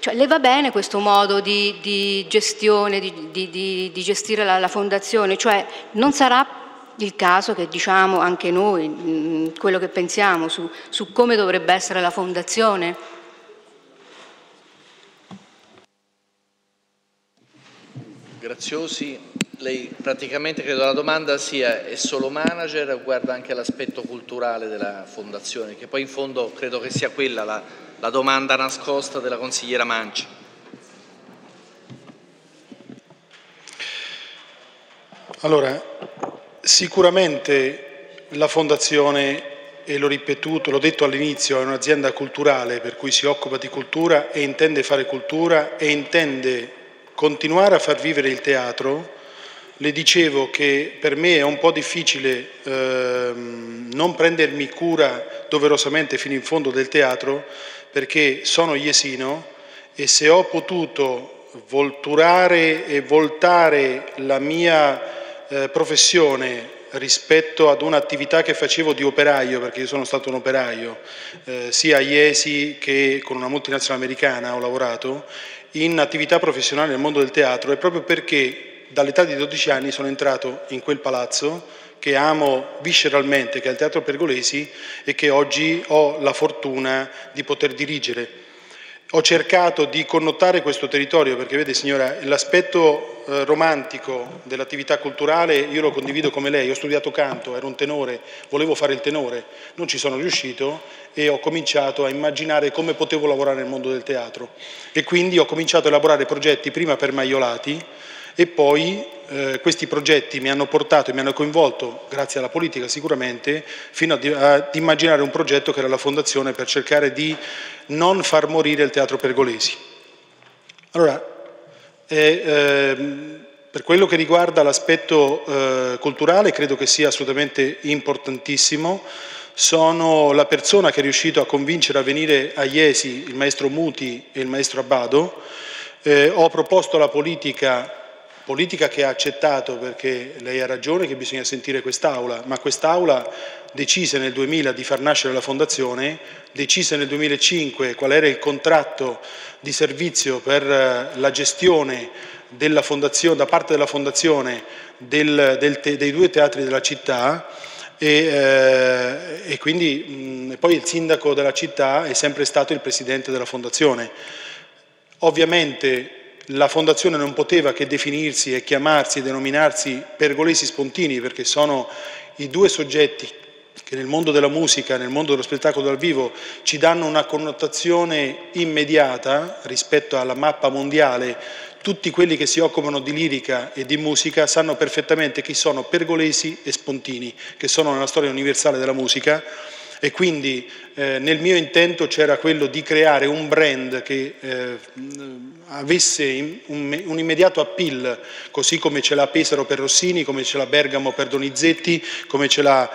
cioè, le va bene questo modo di, di gestione, di, di, di gestire la, la, fondazione, cioè non sarà il caso che diciamo anche noi mm, quello che pensiamo su, su come dovrebbe essere la fondazione? Graziosi, lei praticamente credo la domanda sia è solo manager o guarda anche l'aspetto culturale della fondazione, che poi in fondo credo che sia quella la, la domanda nascosta della consigliera Manci. Allora, sicuramente la Fondazione, e l'ho ripetuto, l'ho detto all'inizio, è un'azienda culturale per cui si occupa di cultura e intende fare cultura e intende continuare a far vivere il teatro. Le dicevo che per me è un po' difficile eh, non prendermi cura doverosamente fino in fondo del teatro perché sono iesino e se ho potuto volturare e voltare la mia eh, professione rispetto ad un'attività che facevo di operaio, perché io sono stato un operaio, eh, sia a Iesi che con una multinazionale americana ho lavorato, in attività professionale nel mondo del teatro, è proprio perché dall'età di 12 anni sono entrato in quel palazzo che amo visceralmente, che è il Teatro Pergolesi e che oggi ho la fortuna di poter dirigere. Ho cercato di connotare questo territorio perché vede signora, l'aspetto eh, romantico dell'attività culturale io lo condivido come lei, ho studiato canto, ero un tenore, volevo fare il tenore, non ci sono riuscito e ho cominciato a immaginare come potevo lavorare nel mondo del teatro e quindi ho cominciato a elaborare progetti prima per Maiolati e poi eh, questi progetti mi hanno portato e mi hanno coinvolto, grazie alla politica sicuramente, fino ad, ad immaginare un progetto che era la fondazione per cercare di non far morire il teatro pergolesi. Allora, eh, eh, per quello che riguarda l'aspetto eh, culturale credo che sia assolutamente importantissimo, sono la persona che è riuscito a convincere a venire a Iesi il maestro Muti e il maestro Abbado, eh, ho proposto alla politica politica che ha accettato perché lei ha ragione che bisogna sentire quest'Aula, ma quest'Aula decise nel 2000 di far nascere la Fondazione, decise nel 2005 qual era il contratto di servizio per eh, la gestione da parte della Fondazione del, del te, dei due teatri della città e, eh, e quindi mh, poi il sindaco della città è sempre stato il presidente della Fondazione. Ovviamente la Fondazione non poteva che definirsi e chiamarsi e denominarsi Pergolesi Spontini perché sono i due soggetti che nel mondo della musica, nel mondo dello spettacolo dal vivo ci danno una connotazione immediata rispetto alla mappa mondiale. Tutti quelli che si occupano di lirica e di musica sanno perfettamente chi sono Pergolesi e Spontini, che sono nella storia universale della musica e quindi eh, nel mio intento c'era quello di creare un brand che eh, avesse un, immediato appeal, così come ce l'ha Pesaro per Rossini, come ce l'ha Bergamo per Donizetti, come ce l'ha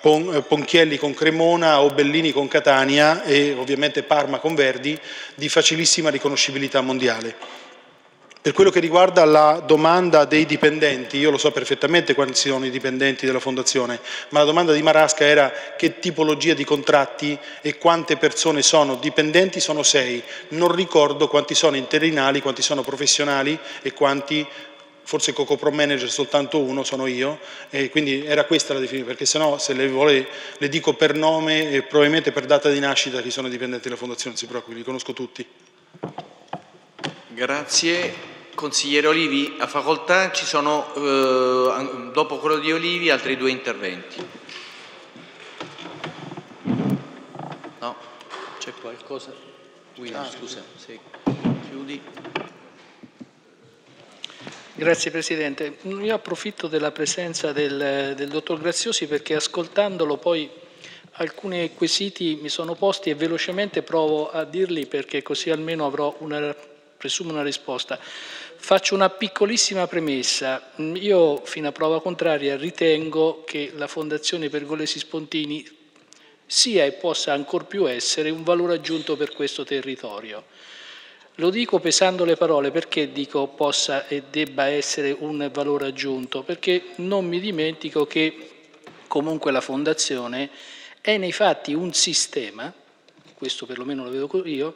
eh, Ponchielli con Cremona o Bellini con Catania e ovviamente Parma con Verdi, di facilissima riconoscibilità mondiale. Per quello che riguarda la domanda dei dipendenti, io lo so perfettamente quanti sono i dipendenti della Fondazione, ma la domanda di Marasca era che tipologia di contratti e quante persone sono dipendenti, sono sei. Non ricordo quanti sono interinali, quanti sono professionali e quanti forse Coco Pro Manager soltanto uno, sono io, e quindi era questa la definizione, perché se no se le vuole le dico per nome e probabilmente per data di nascita chi sono dipendenti della Fondazione, si preoccupi, li conosco tutti. Grazie. Consigliere Olivi, a facoltà ci sono, eh, dopo quello di Olivi, altri due interventi. No? C'è qualcosa? William, ah, scusa, sì. chiudi. Grazie Presidente. Io approfitto della presenza del, del Dottor Graziosi perché ascoltandolo poi alcuni quesiti mi sono posti e velocemente provo a dirli perché così almeno avrò una, presumo una risposta. Faccio una piccolissima premessa. Io, fino a prova contraria, ritengo che la Fondazione Pergolesi Spontini sia e possa ancor più essere un valore aggiunto per questo territorio. Lo dico pesando le parole perché dico possa e debba essere un valore aggiunto, perché non mi dimentico che comunque la Fondazione è nei fatti un sistema, questo perlomeno lo vedo io,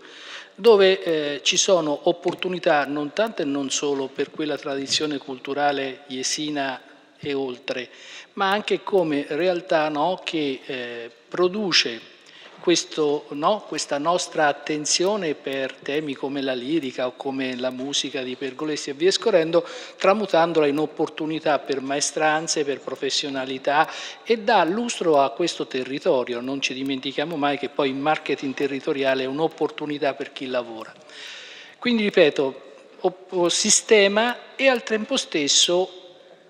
dove eh, ci sono opportunità non tanto e non solo per quella tradizione culturale jesina e oltre, ma anche come realtà no, che eh, produce questo, no, questa nostra attenzione per temi come la lirica o come la musica di Pergolesi e via scorrendo, tramutandola in opportunità per maestranze, per professionalità e dà lustro a questo territorio. Non ci dimentichiamo mai che poi il marketing territoriale è un'opportunità per chi lavora. Quindi ripeto, sistema e al tempo stesso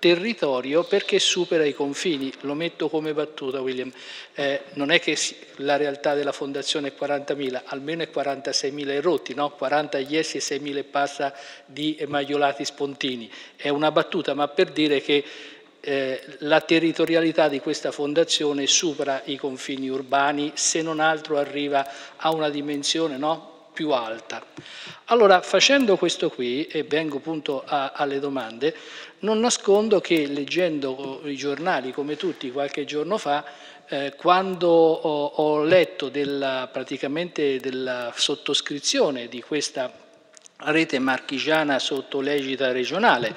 territorio perché supera i confini. Lo metto come battuta, William. Eh, non è che la realtà della fondazione è 40.000, almeno è 46.000 erotti, no? 40 iesi e 6.000 e passa di maiolati spontini. È una battuta, ma per dire che eh, la territorialità di questa fondazione supera i confini urbani, se non altro arriva a una dimensione no? Più alta. Allora, facendo questo qui, e vengo appunto a, alle domande, non nascondo che leggendo i giornali come tutti qualche giorno fa, eh, quando ho, ho letto della, praticamente della sottoscrizione di questa rete marchigiana sotto l'egida regionale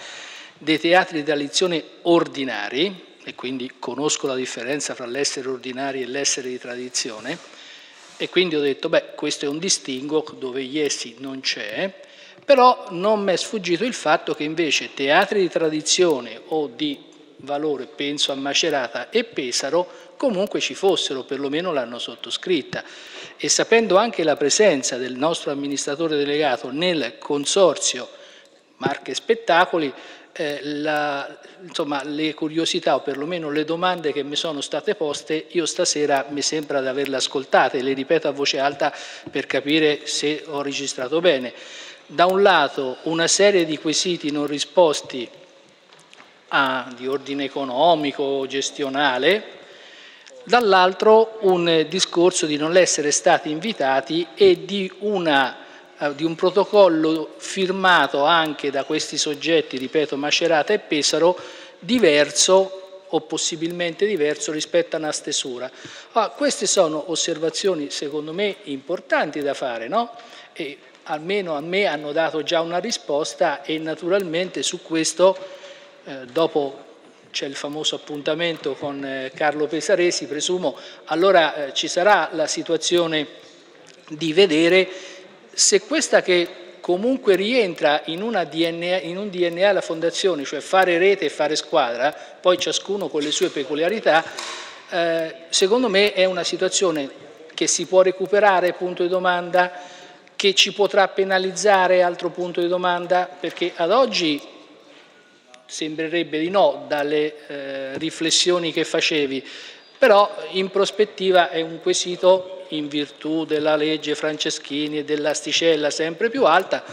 dei teatri di lezione ordinari, e quindi conosco la differenza fra l'essere ordinari e l'essere di tradizione, e quindi ho detto, beh, questo è un distinguo dove Iesi non c'è, però non mi è sfuggito il fatto che invece teatri di tradizione o di valore, penso a Macerata e Pesaro, comunque ci fossero, perlomeno l'hanno sottoscritta. E sapendo anche la presenza del nostro amministratore delegato nel consorzio Marche Spettacoli, eh, la, insomma, le curiosità o perlomeno le domande che mi sono state poste, io stasera mi sembra di averle ascoltate, le ripeto a voce alta per capire se ho registrato bene. Da un lato una serie di quesiti non risposti a, di ordine economico, gestionale, dall'altro un discorso di non essere stati invitati e di una di un protocollo firmato anche da questi soggetti, ripeto, Macerata e Pesaro, diverso o possibilmente diverso rispetto a una stesura. Ah, queste sono osservazioni secondo me importanti da fare, no? E almeno a me hanno dato già una risposta e naturalmente su questo eh, dopo c'è il famoso appuntamento con eh, Carlo Pesaresi, presumo, allora eh, ci sarà la situazione di vedere se questa che comunque rientra in, DNA, in, un DNA della fondazione, cioè fare rete e fare squadra, poi ciascuno con le sue peculiarità, eh, secondo me è una situazione che si può recuperare, punto di domanda, che ci potrà penalizzare, altro punto di domanda, perché ad oggi sembrerebbe di no dalle eh, riflessioni che facevi, però in prospettiva è un quesito in virtù della legge Franceschini e dell'asticella sempre più alta,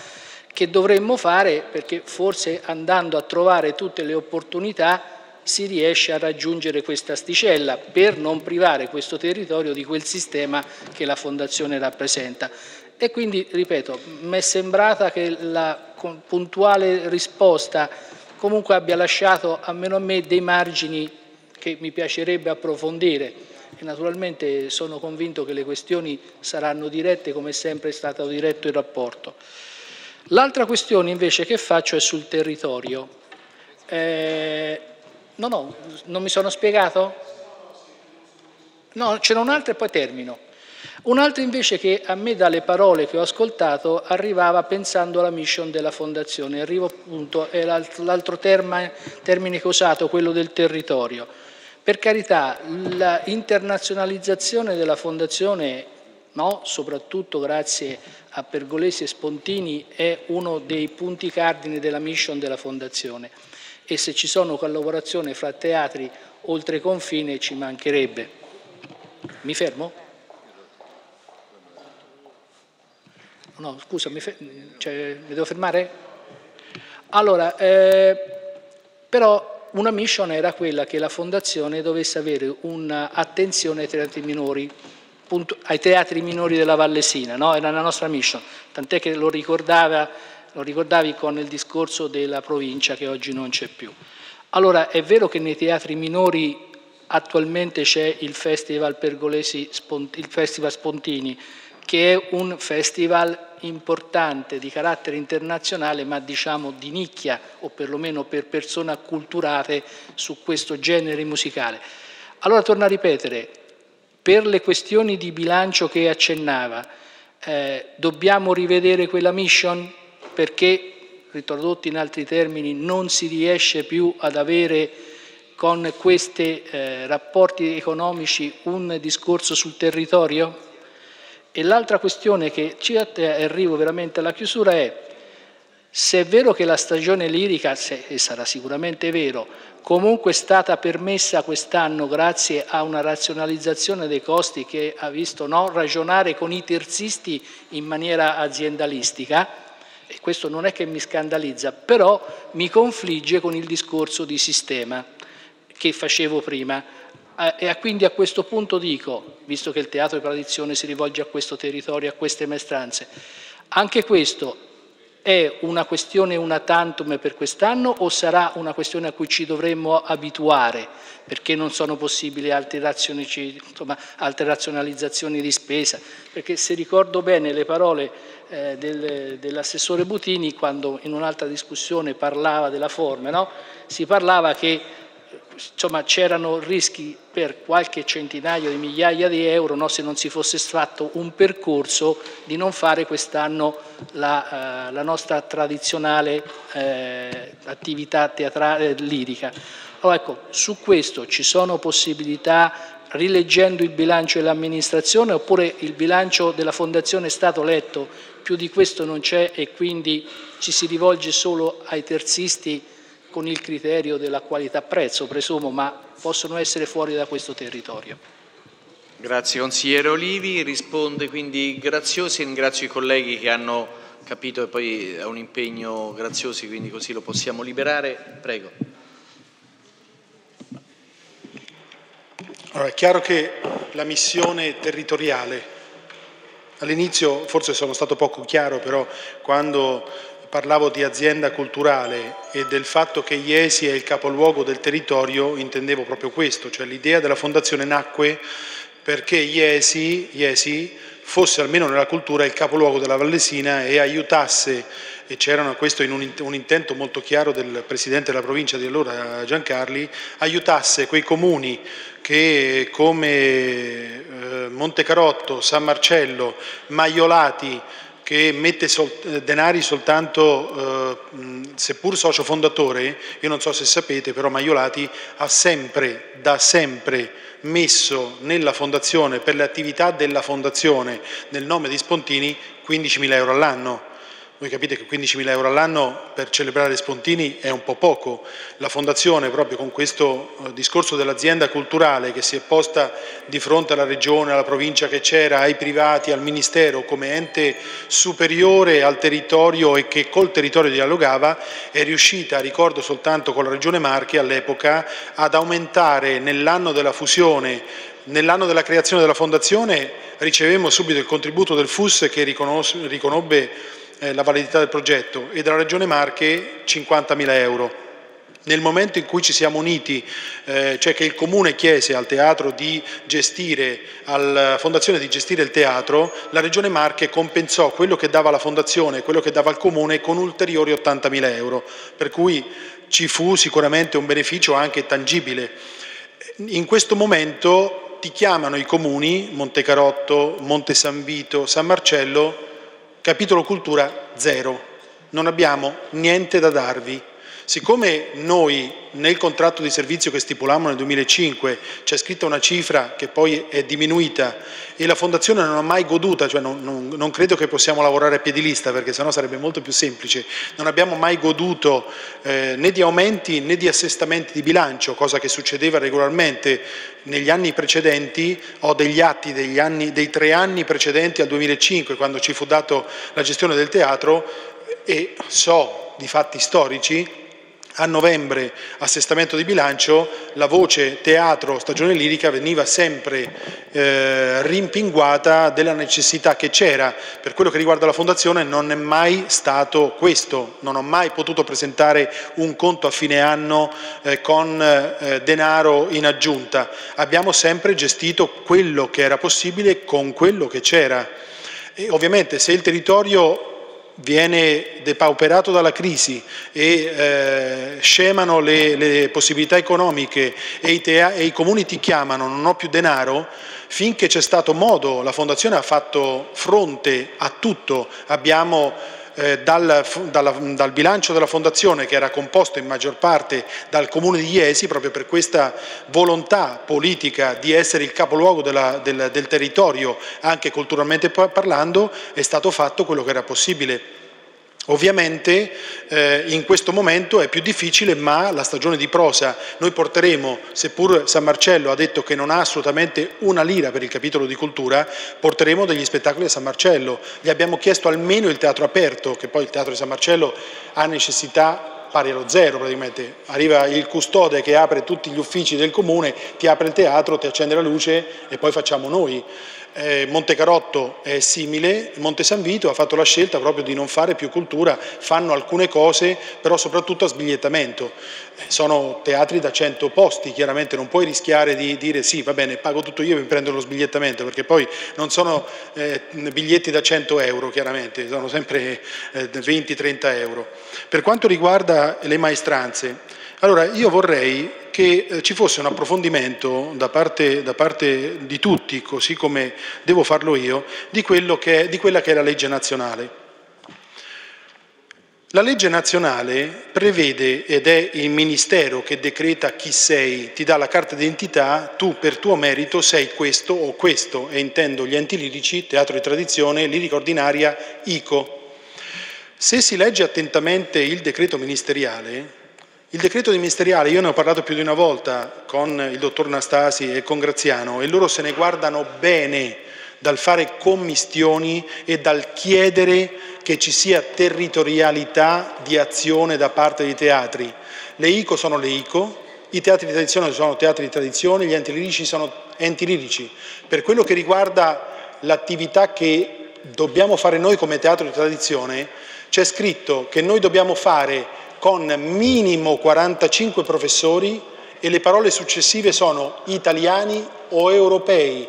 che dovremmo fare perché forse andando a trovare tutte le opportunità si riesce a raggiungere questa asticella per non privare questo territorio di quel sistema che la Fondazione rappresenta. E quindi, ripeto, mi è sembrata che la puntuale risposta comunque abbia lasciato, almeno a me, dei margini che mi piacerebbe approfondire naturalmente sono convinto che le questioni saranno dirette come è sempre stato diretto il rapporto. L'altra questione invece che faccio è sul territorio. Eh, no, no, non mi sono spiegato? No, c'era un'altra e poi termino. Un'altra invece che a me dalle parole che ho ascoltato arrivava pensando alla mission della Fondazione. Arrivo appunto, è l'altro termine che ho usato, quello del territorio. Per carità, l'internazionalizzazione della Fondazione, no, soprattutto grazie a Pergolesi e Spontini, è uno dei punti cardini della mission della Fondazione e se ci sono collaborazioni fra teatri oltre confine ci mancherebbe. Mi fermo? No, scusa, mi, cioè, mi devo fermare? Allora, eh, però una mission era quella che la Fondazione dovesse avere un'attenzione ai teatri minori, ai teatri minori della Vallesina, no? era la nostra mission, tant'è che lo, lo ricordavi con il discorso della provincia che oggi non c'è più. Allora è vero che nei teatri minori attualmente c'è il Festival Pergolesi, il Festival Spontini, che è un festival importante di carattere internazionale ma diciamo di nicchia o perlomeno per persone acculturate su questo genere musicale. Allora torno a ripetere, per le questioni di bilancio che accennava, eh, dobbiamo rivedere quella mission perché, ritradotti in altri termini, non si riesce più ad avere con questi eh, rapporti economici un discorso sul territorio? E l'altra questione che ci arrivo veramente alla chiusura è se è vero che la stagione lirica, e sarà sicuramente vero, comunque è stata permessa quest'anno grazie a una razionalizzazione dei costi che ha visto no, ragionare con i terzisti in maniera aziendalistica, e questo non è che mi scandalizza, però mi confligge con il discorso di sistema che facevo prima. E quindi a questo punto dico, visto che il teatro di tradizione si rivolge a questo territorio, a queste maestranze, anche questo è una questione una tantum per quest'anno o sarà una questione a cui ci dovremmo abituare perché non sono possibili altre, insomma, altre razionalizzazioni di spesa? Perché se ricordo bene le parole eh, del, dell'assessore Butini quando in un'altra discussione parlava della forma, no? si parlava che insomma, c'erano rischi per qualche centinaio di migliaia di euro no, se non si fosse fatto un percorso di non fare quest'anno la, eh, la, nostra tradizionale eh, attività teatrale eh, lirica. Allora, ecco, su questo ci sono possibilità rileggendo il bilancio dell'amministrazione oppure il bilancio della fondazione è stato letto, più di questo non c'è e quindi ci si rivolge solo ai terzisti con il criterio della qualità-prezzo, presumo, ma possono essere fuori da questo territorio. Grazie consigliere Olivi, risponde quindi Graziosi, ringrazio i colleghi che hanno capito e poi è un impegno Graziosi, quindi così lo possiamo liberare. Prego. Allora, è chiaro che la missione territoriale all'inizio forse sono stato poco chiaro, però quando parlavo di azienda culturale e del fatto che Iesi è il capoluogo del territorio, intendevo proprio questo, cioè l'idea della fondazione nacque perché Iesi, Iesi fosse almeno nella cultura il capoluogo della Vallesina e aiutasse, e c'era questo in un, un, intento molto chiaro del Presidente della provincia di allora Giancarli, aiutasse quei comuni che come eh, Montecarotto, San Marcello, Maiolati, che mette denari soltanto, eh, seppur socio fondatore, io non so se sapete, però Maiolati ha sempre, da sempre, messo nella fondazione, per le attività della fondazione, nel nome di Spontini, 15.000 euro all'anno voi capite che 15.000 euro all'anno per celebrare Spontini è un po' poco. La Fondazione, proprio con questo eh, discorso dell'azienda culturale che si è posta di fronte alla Regione, alla provincia che c'era, ai privati, al Ministero, come ente superiore al territorio e che col territorio dialogava, è riuscita, ricordo soltanto con la Regione Marche all'epoca, ad aumentare nell'anno della fusione Nell'anno della creazione della Fondazione ricevemmo subito il contributo del FUS che riconobbe eh, la validità del progetto e dalla Regione Marche 50.000 euro. Nel momento in cui ci siamo uniti, eh, cioè che il Comune chiese al teatro di gestire, alla Fondazione di gestire il teatro, la Regione Marche compensò quello che dava la Fondazione e quello che dava il Comune con ulteriori 80.000 euro, per cui ci fu sicuramente un beneficio anche tangibile. In questo momento ti chiamano i comuni, Montecarotto, Monte San Vito, San Marcello, capitolo cultura zero, non abbiamo niente da darvi. Siccome noi nel contratto di servizio che stipulammo nel 2005 c'è scritta una cifra che poi è diminuita e la Fondazione non ha mai goduta, cioè non, non, non credo che possiamo lavorare a piedi lista perché sennò sarebbe molto più semplice, non abbiamo mai goduto eh, né di aumenti né di assestamenti di bilancio, cosa che succedeva regolarmente negli anni precedenti, ho degli atti degli anni, dei tre anni precedenti al 2005 quando ci fu dato la gestione del teatro. E so di fatti storici a novembre, assestamento di bilancio, la voce teatro stagione lirica veniva sempre eh, rimpinguata della necessità che c'era. Per quello che riguarda la Fondazione non è mai stato questo, non ho mai potuto presentare un conto a fine anno eh, con eh, denaro in aggiunta. Abbiamo sempre gestito quello che era possibile con quello che c'era. E ovviamente se il territorio viene depauperato dalla crisi e eh, scemano le, le, possibilità economiche e i, e i, comuni ti chiamano, non ho più denaro, finché c'è stato modo, la Fondazione ha fatto fronte a tutto, abbiamo eh, dal, dalla, dal, bilancio della Fondazione che era composto in maggior parte dal Comune di Iesi proprio per questa volontà politica di essere il capoluogo della, del, del territorio anche culturalmente parlando è stato fatto quello che era possibile Ovviamente eh, in questo momento è più difficile, ma la stagione di prosa noi porteremo, seppur San Marcello ha detto che non ha assolutamente una lira per il capitolo di cultura, porteremo degli spettacoli a San Marcello. Gli abbiamo chiesto almeno il teatro aperto, che poi il teatro di San Marcello ha necessità pari allo zero praticamente. Arriva il custode che apre tutti gli uffici del comune, ti apre il teatro, ti accende la luce e poi facciamo noi eh, Montecarotto è simile, Monte San Vito ha fatto la scelta proprio di non fare più cultura, fanno alcune cose però soprattutto a sbigliettamento. Eh, sono teatri da 100 posti, chiaramente non puoi rischiare di dire sì va bene pago tutto io e mi prendo lo sbigliettamento perché poi non sono eh, biglietti da 100 euro chiaramente, sono sempre eh, 20-30 euro. Per quanto riguarda le maestranze, allora io vorrei che eh, ci fosse un approfondimento da parte, da parte, di tutti, così come devo farlo io, di, che, di quella che è la legge nazionale. La legge nazionale prevede, ed è il Ministero che decreta chi sei, ti dà la carta d'identità, tu per tuo merito sei questo o questo, e intendo gli enti lirici, teatro di tradizione, lirica ordinaria, ICO. Se si legge attentamente il decreto ministeriale, il decreto ministeriale, io ne ho parlato più di una volta con il dottor Nastasi e con Graziano e loro se ne guardano bene dal fare commistioni e dal chiedere che ci sia territorialità di azione da parte dei teatri. Le ICO sono le ICO, i teatri di tradizione sono teatri di tradizione, gli enti lirici sono enti lirici. Per quello che riguarda l'attività che dobbiamo fare noi come teatro di tradizione, c'è scritto che noi dobbiamo fare con minimo 45 professori e le parole successive sono italiani o europei.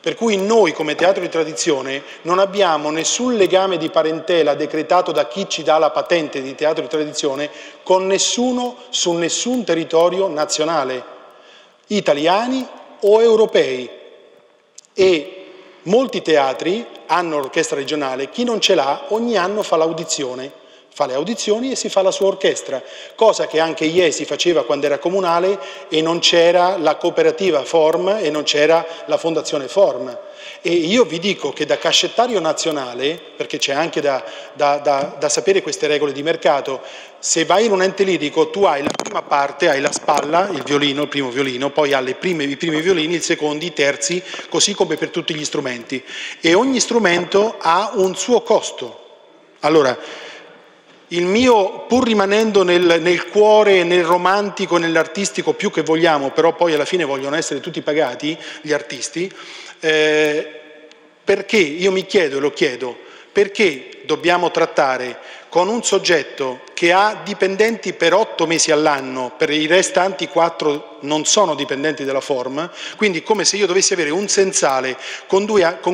Per cui noi come teatro di tradizione non abbiamo nessun legame di parentela decretato da chi ci dà la patente di teatro di tradizione con nessuno su nessun territorio nazionale, italiani o europei. E molti teatri hanno l'orchestra regionale, chi non ce l'ha ogni anno fa l'audizione fa le audizioni e si fa la sua orchestra, cosa che anche Iesi faceva quando era comunale e non c'era la cooperativa Form e non c'era la fondazione Form. E io vi dico che da cascettario nazionale, perché c'è anche da, da, da, da, sapere queste regole di mercato, se vai in un ente lirico tu hai la prima parte, hai la spalla, il violino, il primo violino, poi hai prime, i primi violini, il secondo, i terzi, così come per tutti gli strumenti. E ogni strumento ha un suo costo. Allora, il mio, pur rimanendo nel, nel cuore, nel romantico, nell'artistico più che vogliamo, però poi alla fine vogliono essere tutti pagati, gli artisti, eh, perché, io mi chiedo e lo chiedo, perché dobbiamo trattare con un soggetto che ha dipendenti per otto mesi all'anno, per i restanti quattro non sono dipendenti della form, quindi come se io dovessi avere un sensale con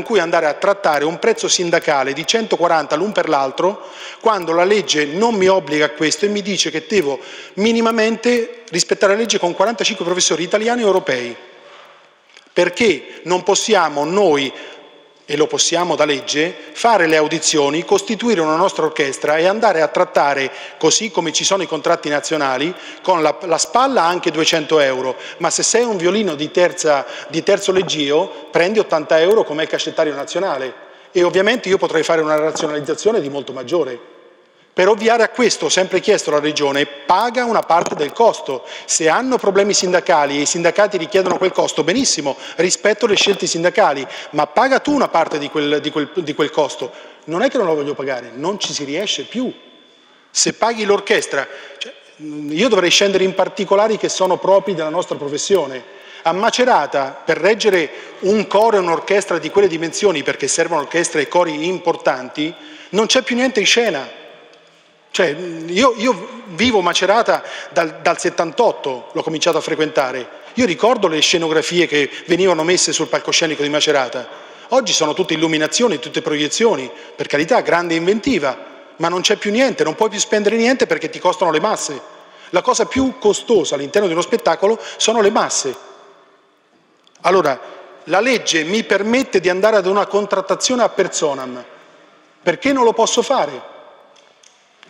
cui andare a trattare un prezzo sindacale di 140 l'un per l'altro, quando la legge non mi obbliga a questo e mi dice che devo minimamente rispettare la legge con 45 professori italiani e europei. Perché non possiamo noi e lo possiamo da legge, fare le audizioni, costituire una nostra orchestra e andare a trattare, così come ci sono i contratti nazionali, con la, la spalla anche 200 euro, ma se sei un violino di, terza, di terzo leggio prendi 80 euro come il cascettario nazionale e ovviamente io potrei fare una razionalizzazione di molto maggiore. Per ovviare a questo ho sempre chiesto alla Regione paga una parte del costo. Se hanno problemi sindacali e i sindacati richiedono quel costo, benissimo, rispetto le scelte sindacali, ma paga tu una parte di quel, di quel, di quel costo. Non è che non lo voglio pagare, non ci si riesce più. Se paghi l'orchestra, cioè, io dovrei scendere in particolari che sono propri della nostra professione. A Macerata, per reggere un coro e un'orchestra di quelle dimensioni, perché servono orchestre e cori importanti, non c'è più niente in scena. Cioè, io, io, vivo Macerata dal, dal 78, l'ho cominciato a frequentare. Io ricordo le scenografie che venivano messe sul palcoscenico di Macerata. Oggi sono tutte illuminazioni, tutte proiezioni, per carità, grande inventiva, ma non c'è più niente, non puoi più spendere niente perché ti costano le masse. La cosa più costosa all'interno di uno spettacolo sono le masse. Allora, la legge mi permette di andare ad una contrattazione a personam. Perché non lo posso fare?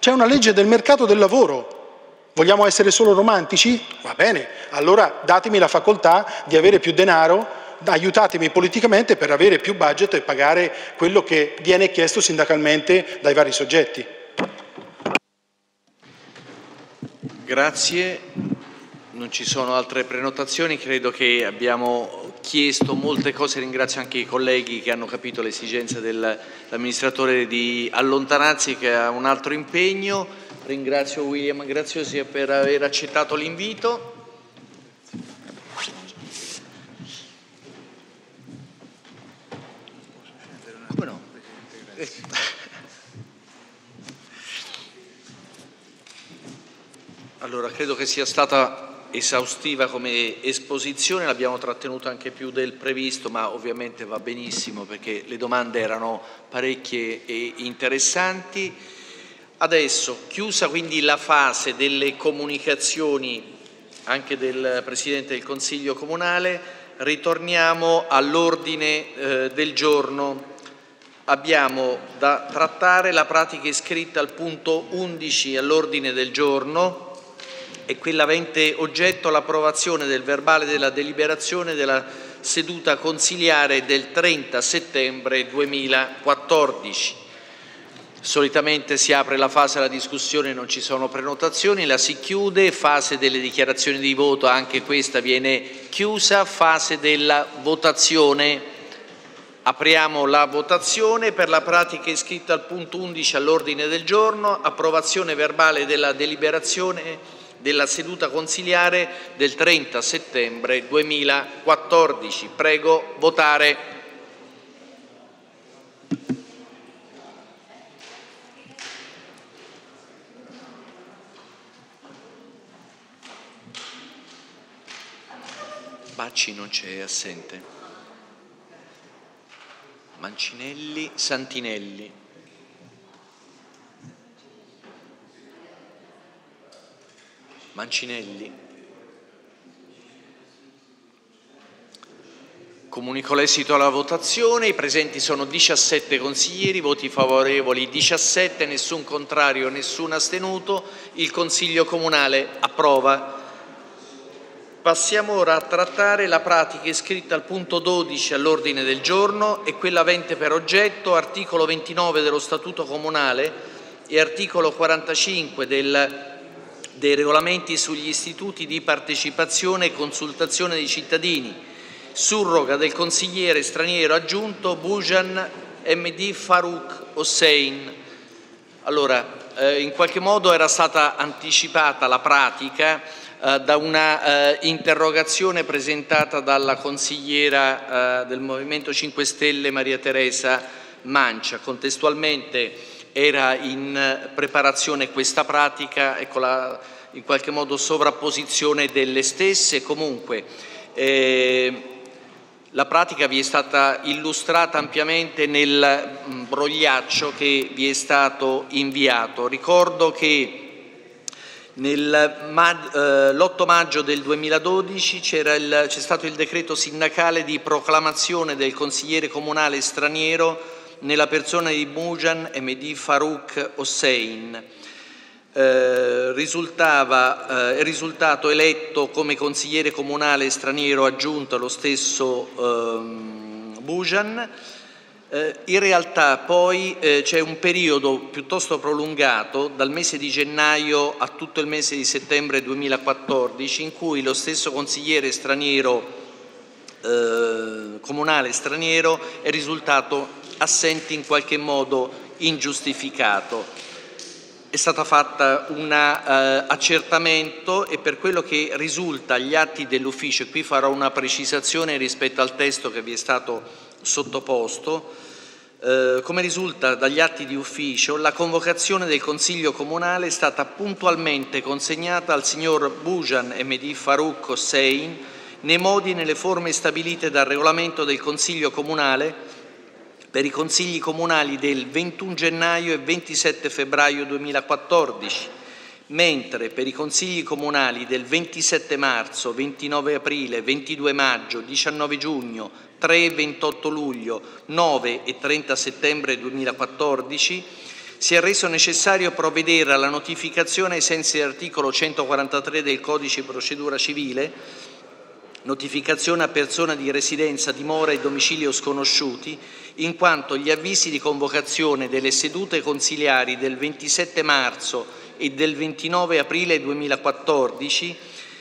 C'è una legge del mercato del lavoro. Vogliamo essere solo romantici? Va bene, allora datemi la facoltà di avere più denaro, aiutatemi politicamente per avere più budget e pagare quello che viene chiesto sindacalmente dai vari soggetti. Grazie. Non ci sono altre prenotazioni, credo che abbiamo chiesto molte cose, ringrazio anche i colleghi che hanno capito l'esigenza dell'amministratore di allontanarsi che ha un altro impegno, ringrazio William Graziosi per aver accettato l'invito. Allora, credo che sia stata esaustiva come esposizione, l'abbiamo trattenuta anche più del previsto, ma ovviamente va benissimo perché le domande erano parecchie e interessanti. Adesso, chiusa quindi la fase delle comunicazioni anche del Presidente del Consiglio Comunale, ritorniamo all'ordine eh, del giorno. Abbiamo da trattare la pratica iscritta al punto 11 all'ordine del giorno, è quella avente oggetto l'approvazione del verbale della deliberazione della seduta consiliare del 30 settembre 2014. Solitamente si apre la fase della discussione, non ci sono prenotazioni, la si chiude, fase delle dichiarazioni di voto, anche questa viene chiusa, fase della votazione. Apriamo la votazione per la pratica iscritta al punto 11 all'ordine del giorno, approvazione verbale della deliberazione della seduta consiliare del 30 settembre 2014. Prego votare. Bacci non c'è, assente. Mancinelli, Santinelli. Mancinelli. Comunico l'esito della votazione. I presenti sono 17 consiglieri, voti favorevoli 17, nessun contrario, nessun astenuto. Il Consiglio Comunale approva. Passiamo ora a trattare la pratica iscritta al punto 12 all'ordine del giorno e quella avente per oggetto articolo 29 dello Statuto Comunale e articolo 45 del dei regolamenti sugli istituti di partecipazione e consultazione dei cittadini, surroga del consigliere straniero aggiunto Bujan MD Farouk Hossein. Allora, eh, in qualche modo era stata anticipata la pratica eh, da una eh, interrogazione presentata dalla consigliera eh, del Movimento 5 Stelle Maria Teresa Mancia. Contestualmente era in preparazione questa pratica e con la in qualche modo sovrapposizione delle stesse. Comunque eh, la pratica vi è stata illustrata ampiamente nel brogliaccio che vi è stato inviato. Ricordo che l'8 maggio del 2012 c'è stato il decreto sindacale di proclamazione del consigliere comunale straniero nella persona di Mujan Mehdi Farouk Hossein. Eh, eh, è risultato eletto come consigliere comunale straniero aggiunto lo stesso ehm, Bujan. Eh, in realtà poi eh, c'è un periodo piuttosto prolungato, dal mese di gennaio a tutto il mese di settembre 2014, in cui lo stesso consigliere straniero, eh, comunale straniero è risultato assente in qualche modo ingiustificato. È stato fatto un uh, accertamento e per quello che risulta agli atti dell'ufficio, qui farò una precisazione rispetto al testo che vi è stato sottoposto, uh, come risulta dagli atti di ufficio, la convocazione del Consiglio Comunale è stata puntualmente consegnata al signor Bujan Emedi Farouk Hossein nei modi e nelle forme stabilite dal regolamento del Consiglio Comunale per i consigli comunali del 21 gennaio e 27 febbraio 2014, mentre per i consigli comunali del 27 marzo, 29 aprile, 22 maggio, 19 giugno, 3 e 28 luglio, 9 e 30 settembre 2014 si è reso necessario provvedere alla notificazione ai sensi dell'articolo 143 del Codice di procedura civile notificazione a persona di residenza, dimora e domicilio sconosciuti, in quanto gli avvisi di convocazione delle sedute consiliari del 27 marzo e del 29 aprile 2014,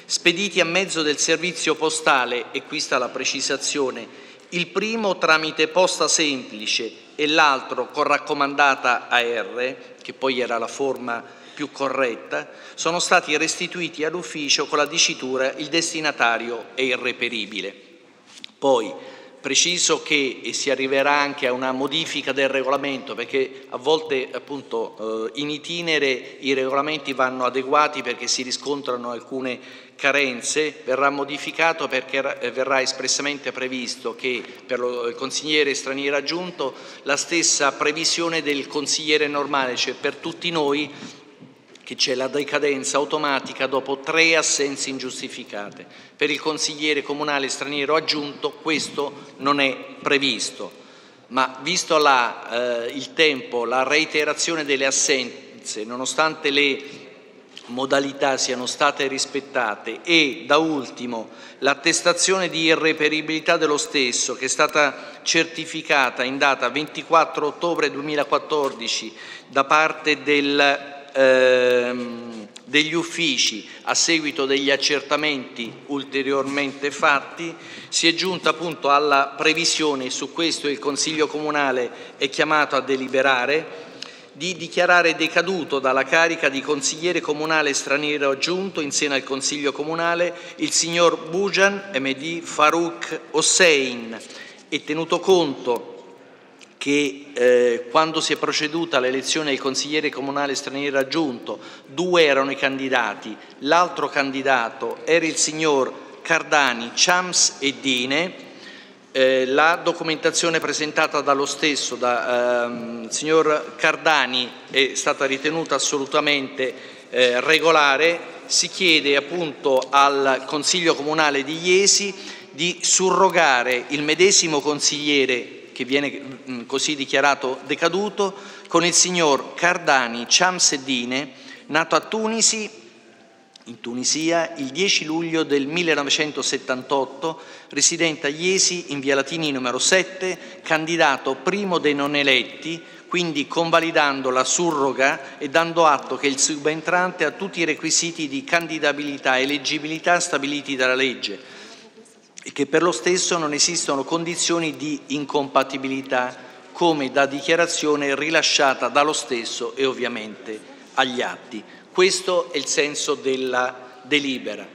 spediti a mezzo del servizio postale, e qui sta la precisazione, il primo tramite posta semplice e l'altro con raccomandata AR, che poi era la forma più corretta, sono stati restituiti all'ufficio con la dicitura il destinatario è irreperibile. Poi preciso che e si arriverà anche a una modifica del regolamento perché a volte appunto eh, in itinere i regolamenti vanno adeguati perché si riscontrano alcune carenze, verrà modificato perché eh, verrà espressamente previsto che per il consigliere straniero aggiunto la stessa previsione del consigliere normale, cioè per tutti noi che c'è la decadenza automatica dopo tre assenze ingiustificate. Per il consigliere comunale straniero aggiunto questo non è previsto, ma visto la, eh, il tempo, la reiterazione delle assenze, nonostante le modalità siano state rispettate e da ultimo l'attestazione di irreperibilità dello stesso che è stata certificata in data 24 ottobre 2014 da parte del ehm, degli uffici a seguito degli accertamenti ulteriormente fatti si è giunta appunto alla previsione, su questo il Consiglio Comunale è chiamato a deliberare, di dichiarare decaduto dalla carica di consigliere comunale straniero aggiunto in seno al Consiglio Comunale il signor Bujan Emedi Farouk Hossein. E tenuto conto che eh, quando si è proceduta all'elezione del consigliere comunale straniero aggiunto, due erano i candidati, l'altro candidato era il signor Cardani, Chams e Dine. Eh, la documentazione presentata dallo stesso, da ehm, signor Cardani, è stata ritenuta assolutamente eh, regolare. Si chiede appunto al Consiglio Comunale di Iesi di surrogare il medesimo consigliere che viene mh, così dichiarato decaduto con il signor Cardani Chamseddine, nato a Tunisi in Tunisia il 10 luglio del 1978, residente a Iesi in via Latini numero 7, candidato primo dei non eletti, quindi convalidando la surroga e dando atto che il subentrante ha tutti i requisiti di candidabilità e eleggibilità stabiliti dalla legge e che per lo stesso non esistono condizioni di incompatibilità come da dichiarazione rilasciata dallo stesso e ovviamente agli atti. Questo è il senso della delibera.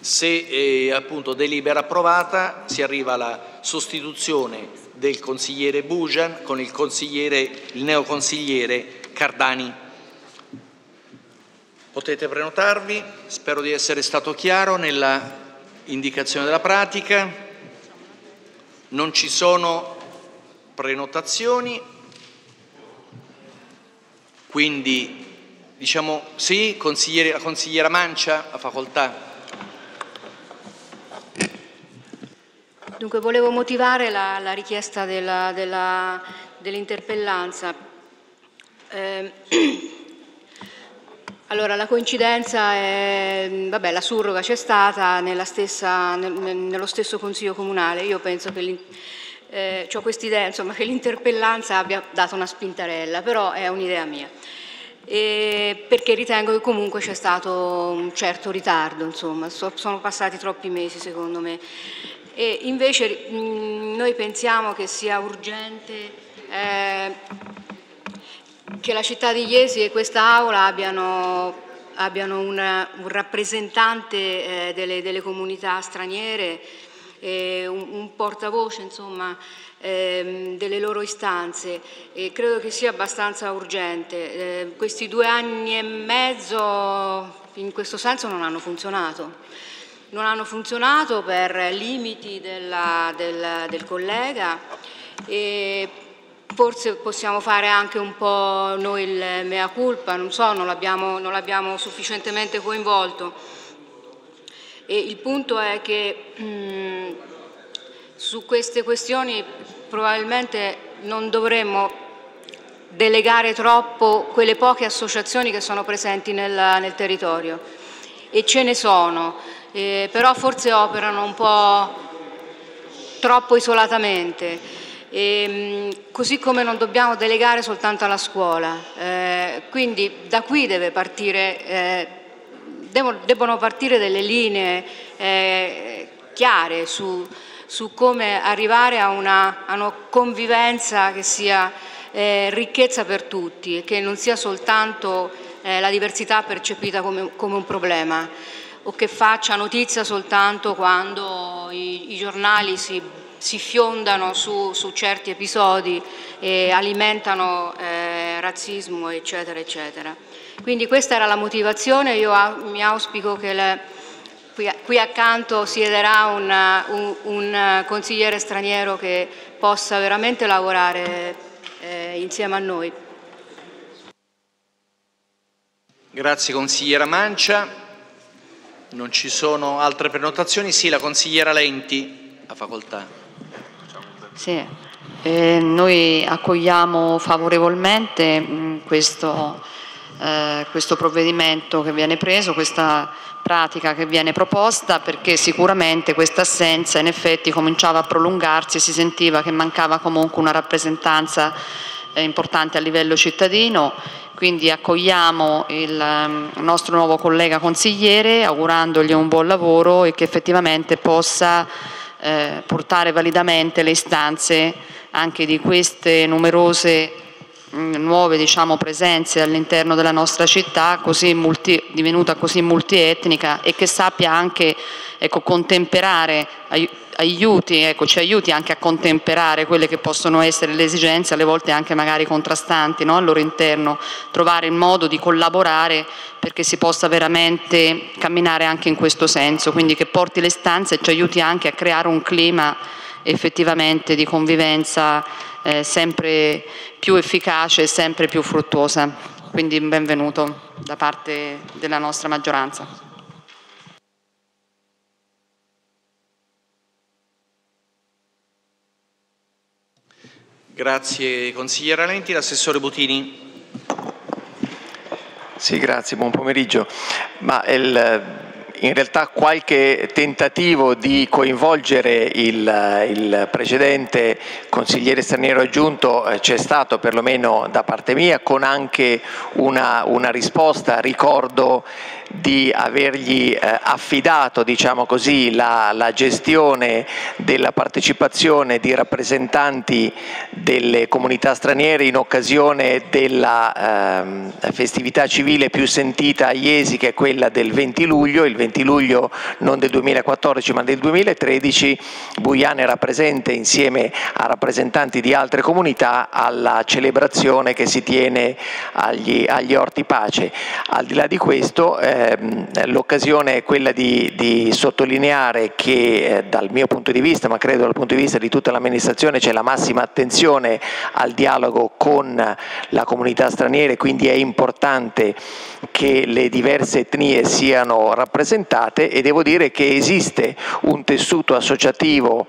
Se eh, appunto delibera approvata si arriva alla sostituzione del consigliere Bujan con il, consigliere, il neoconsigliere Cardani. Potete prenotarvi, spero di essere stato chiaro nella indicazione della pratica. Non ci sono prenotazioni, quindi Diciamo sì, consigliere, la consigliera Mancia, a facoltà. Dunque volevo motivare la, la richiesta dell'interpellanza. Dell eh, [clears throat] allora, la coincidenza è, vabbè, la surroga c'è stata stessa, nello stesso Consiglio Comunale. Io penso che eh, ho quest'idea che l'interpellanza abbia dato una spintarella, però è un'idea mia perché ritengo che comunque c'è stato un certo ritardo, insomma, sono passati troppi mesi secondo me. E invece mh, noi pensiamo che sia urgente eh, che la città di Iesi e questa Aula abbiano, abbiano una, un rappresentante eh, delle, delle, comunità straniere, eh, un, un portavoce insomma, ehm, delle loro istanze e credo che sia abbastanza urgente. Eh, questi due anni e mezzo in questo senso non hanno funzionato. Non hanno funzionato per limiti della, del, del collega e forse possiamo fare anche un po' noi il mea culpa, non so, non l'abbiamo sufficientemente coinvolto. E il punto è che mh, su queste questioni probabilmente non dovremmo delegare troppo quelle poche associazioni che sono presenti nel, nel territorio e ce ne sono, eh, però forse operano un po' troppo isolatamente, e, così come non dobbiamo delegare soltanto alla scuola. Eh, quindi da qui partire, eh, debbono partire delle linee eh, chiare su, su come arrivare a una, a una convivenza che sia eh, ricchezza per tutti e che non sia soltanto eh, la diversità percepita come, come, un problema o che faccia notizia soltanto quando i, i giornali si, si fiondano su, su, certi episodi e alimentano eh, razzismo eccetera eccetera. Quindi questa era la motivazione, io mi auspico che le, Qui, qui accanto siederà un, un, un, consigliere straniero che possa veramente lavorare eh, insieme a noi. Grazie consigliera Mancia. Non ci sono altre prenotazioni? Sì, la consigliera Lenti, a facoltà. Sì, eh, noi accogliamo favorevolmente mh, questo, eh, questo provvedimento che viene preso, questa pratica che viene proposta perché sicuramente questa assenza in effetti cominciava a prolungarsi, si sentiva che mancava comunque una rappresentanza eh, importante a livello cittadino, quindi accogliamo il ehm, nostro nuovo collega consigliere augurandogli un buon lavoro e che effettivamente possa eh, portare validamente le istanze anche di queste numerose Mm, nuove diciamo, presenze all'interno della nostra città, così multi, divenuta così multietnica e che sappia anche ecco, contemperare, aiuti, ecco, ci aiuti anche a contemperare quelle che possono essere le esigenze, alle volte anche magari contrastanti no? al loro interno, trovare il modo di collaborare perché si possa veramente camminare anche in questo senso, quindi che porti le stanze e ci aiuti anche a creare un clima effettivamente di convivenza eh, sempre più efficace e sempre più fruttuosa. Quindi benvenuto da parte della nostra maggioranza. Grazie consigliera Lenti. L'assessore Butini. Sì, grazie, buon pomeriggio. Ma il, in realtà qualche tentativo di coinvolgere il, il precedente consigliere straniero aggiunto eh, c'è stato perlomeno da parte mia con anche una, una risposta, ricordo di avergli eh, affidato diciamo così, la, la, gestione della partecipazione di rappresentanti delle comunità straniere in occasione della ehm, festività civile più sentita a Iesi che è quella del 20 luglio, il 20 luglio non del 2014 ma del 2013 Buian era presente insieme a rappresentanti di altre comunità alla celebrazione che si tiene agli, agli Orti Pace. Al di là di questo eh, l'occasione è quella di, di sottolineare che eh, dal mio punto di vista, ma credo dal punto di vista di tutta l'amministrazione, c'è la massima attenzione al dialogo con la comunità straniera, quindi è importante che le diverse etnie siano rappresentate e devo dire che esiste un tessuto associativo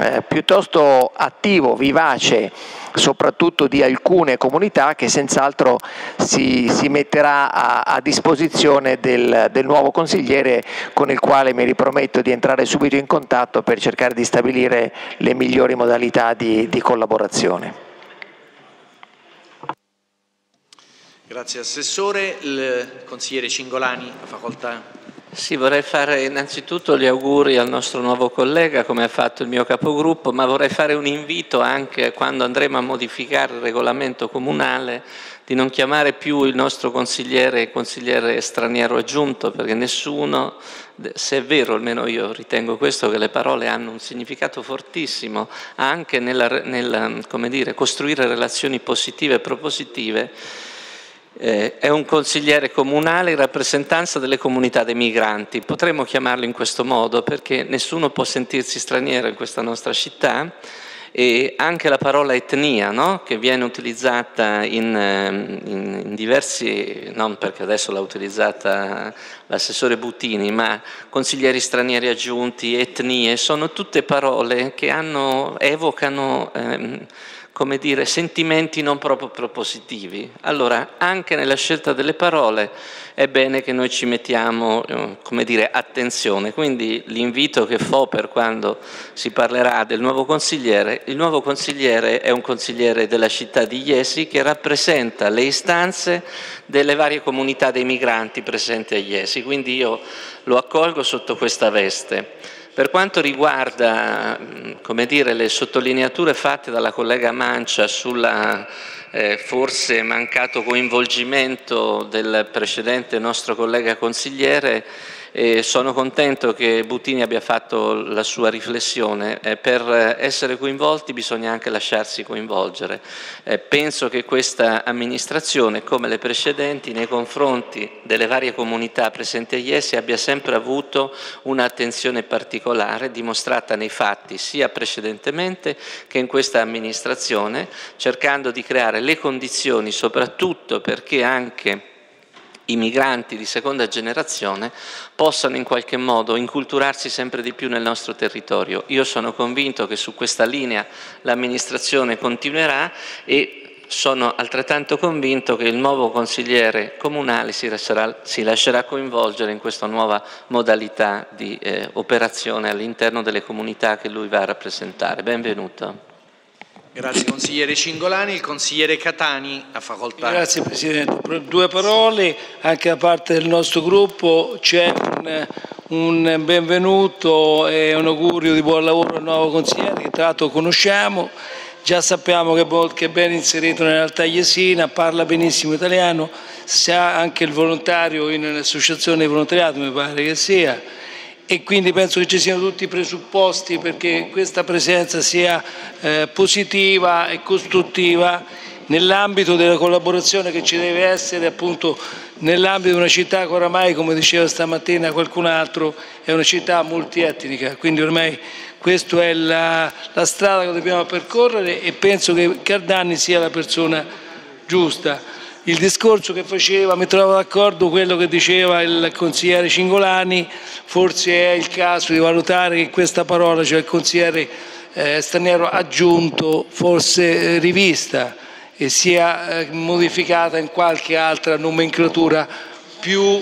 eh, piuttosto attivo, vivace, soprattutto di alcune comunità che senz'altro si, si, metterà a, a disposizione del, del, nuovo consigliere con il quale mi riprometto di entrare subito in contatto per cercare di stabilire le migliori modalità di, di collaborazione. Grazie Assessore. Il consigliere Cingolani, facoltà. Sì, vorrei fare innanzitutto gli auguri al nostro nuovo collega, come ha fatto il mio capogruppo, ma vorrei fare un invito anche quando andremo a modificare il regolamento comunale di non chiamare più il nostro consigliere consigliere straniero aggiunto, perché nessuno, se è vero, almeno io ritengo questo, che le parole hanno un significato fortissimo anche nel, costruire relazioni positive e propositive, eh, è un consigliere comunale in rappresentanza delle comunità dei migranti. Potremmo chiamarlo in questo modo perché nessuno può sentirsi straniero in questa nostra città e anche la parola etnia no? che viene utilizzata in, ehm, in, in, diversi, non perché adesso l'ha utilizzata l'assessore Buttini, ma consiglieri stranieri aggiunti, etnie, sono tutte parole che hanno, evocano ehm, come dire, sentimenti non proprio propositivi. Allora, anche nella scelta delle parole è bene che noi ci mettiamo, eh, come dire, attenzione. Quindi l'invito che fo per quando si parlerà del nuovo consigliere, il nuovo consigliere è un consigliere della città di Iesi che rappresenta le istanze delle varie comunità dei migranti presenti a Iesi, quindi io lo accolgo sotto questa veste. Per quanto riguarda dire, le sottolineature fatte dalla collega Mancia sul eh, forse mancato coinvolgimento del precedente nostro collega consigliere, e sono contento che Buttini abbia fatto la sua riflessione. Eh, per essere coinvolti bisogna anche lasciarsi coinvolgere. Eh, penso che questa amministrazione, come le precedenti, nei confronti delle varie comunità presenti a Iesi abbia sempre avuto un'attenzione particolare dimostrata nei fatti sia precedentemente che in questa amministrazione, cercando di creare le condizioni soprattutto perché anche i migranti di seconda generazione possano in qualche modo inculturarsi sempre di più nel nostro territorio. Io sono convinto che su questa linea l'amministrazione continuerà e sono altrettanto convinto che il nuovo consigliere comunale si lascerà, si lascerà coinvolgere in questa nuova modalità di eh, operazione all'interno delle comunità che lui va a rappresentare. Benvenuto. Grazie consigliere Cingolani. Il consigliere Catani ha facoltà. Grazie Presidente. Due parole anche da parte del nostro gruppo. C'è un, un, benvenuto e un augurio di buon lavoro al nuovo consigliere che tra l'altro conosciamo. Già sappiamo che, è ben inserito nella realtà iesina, parla benissimo italiano, sa anche il volontario in un'associazione di volontariato, mi pare che sia e quindi penso che ci siano tutti i presupposti perché questa presenza sia eh, positiva e costruttiva nell'ambito della collaborazione che ci deve essere appunto nell'ambito di una città che oramai, come diceva stamattina qualcun altro, è una città multietnica, quindi ormai questa è la, la strada che dobbiamo percorrere e penso che Cardani sia la persona giusta. Il discorso che faceva, mi trovo d'accordo quello che diceva il consigliere Cingolani, forse è il caso di valutare che questa parola, cioè il consigliere eh, straniero aggiunto, fosse eh, rivista e sia eh, modificata in qualche altra nomenclatura più,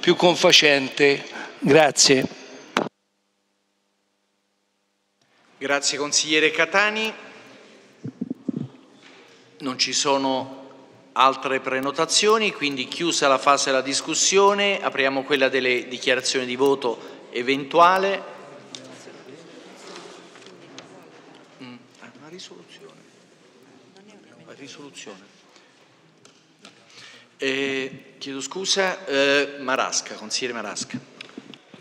più confacente. Grazie. Grazie consigliere Catani. Non ci sono altre prenotazioni, quindi chiusa la fase della discussione, apriamo quella delle dichiarazioni di voto eventuale. Mm, una risoluzione. Una risoluzione. Eh, chiedo scusa, eh, Marasca, consigliere Marasca.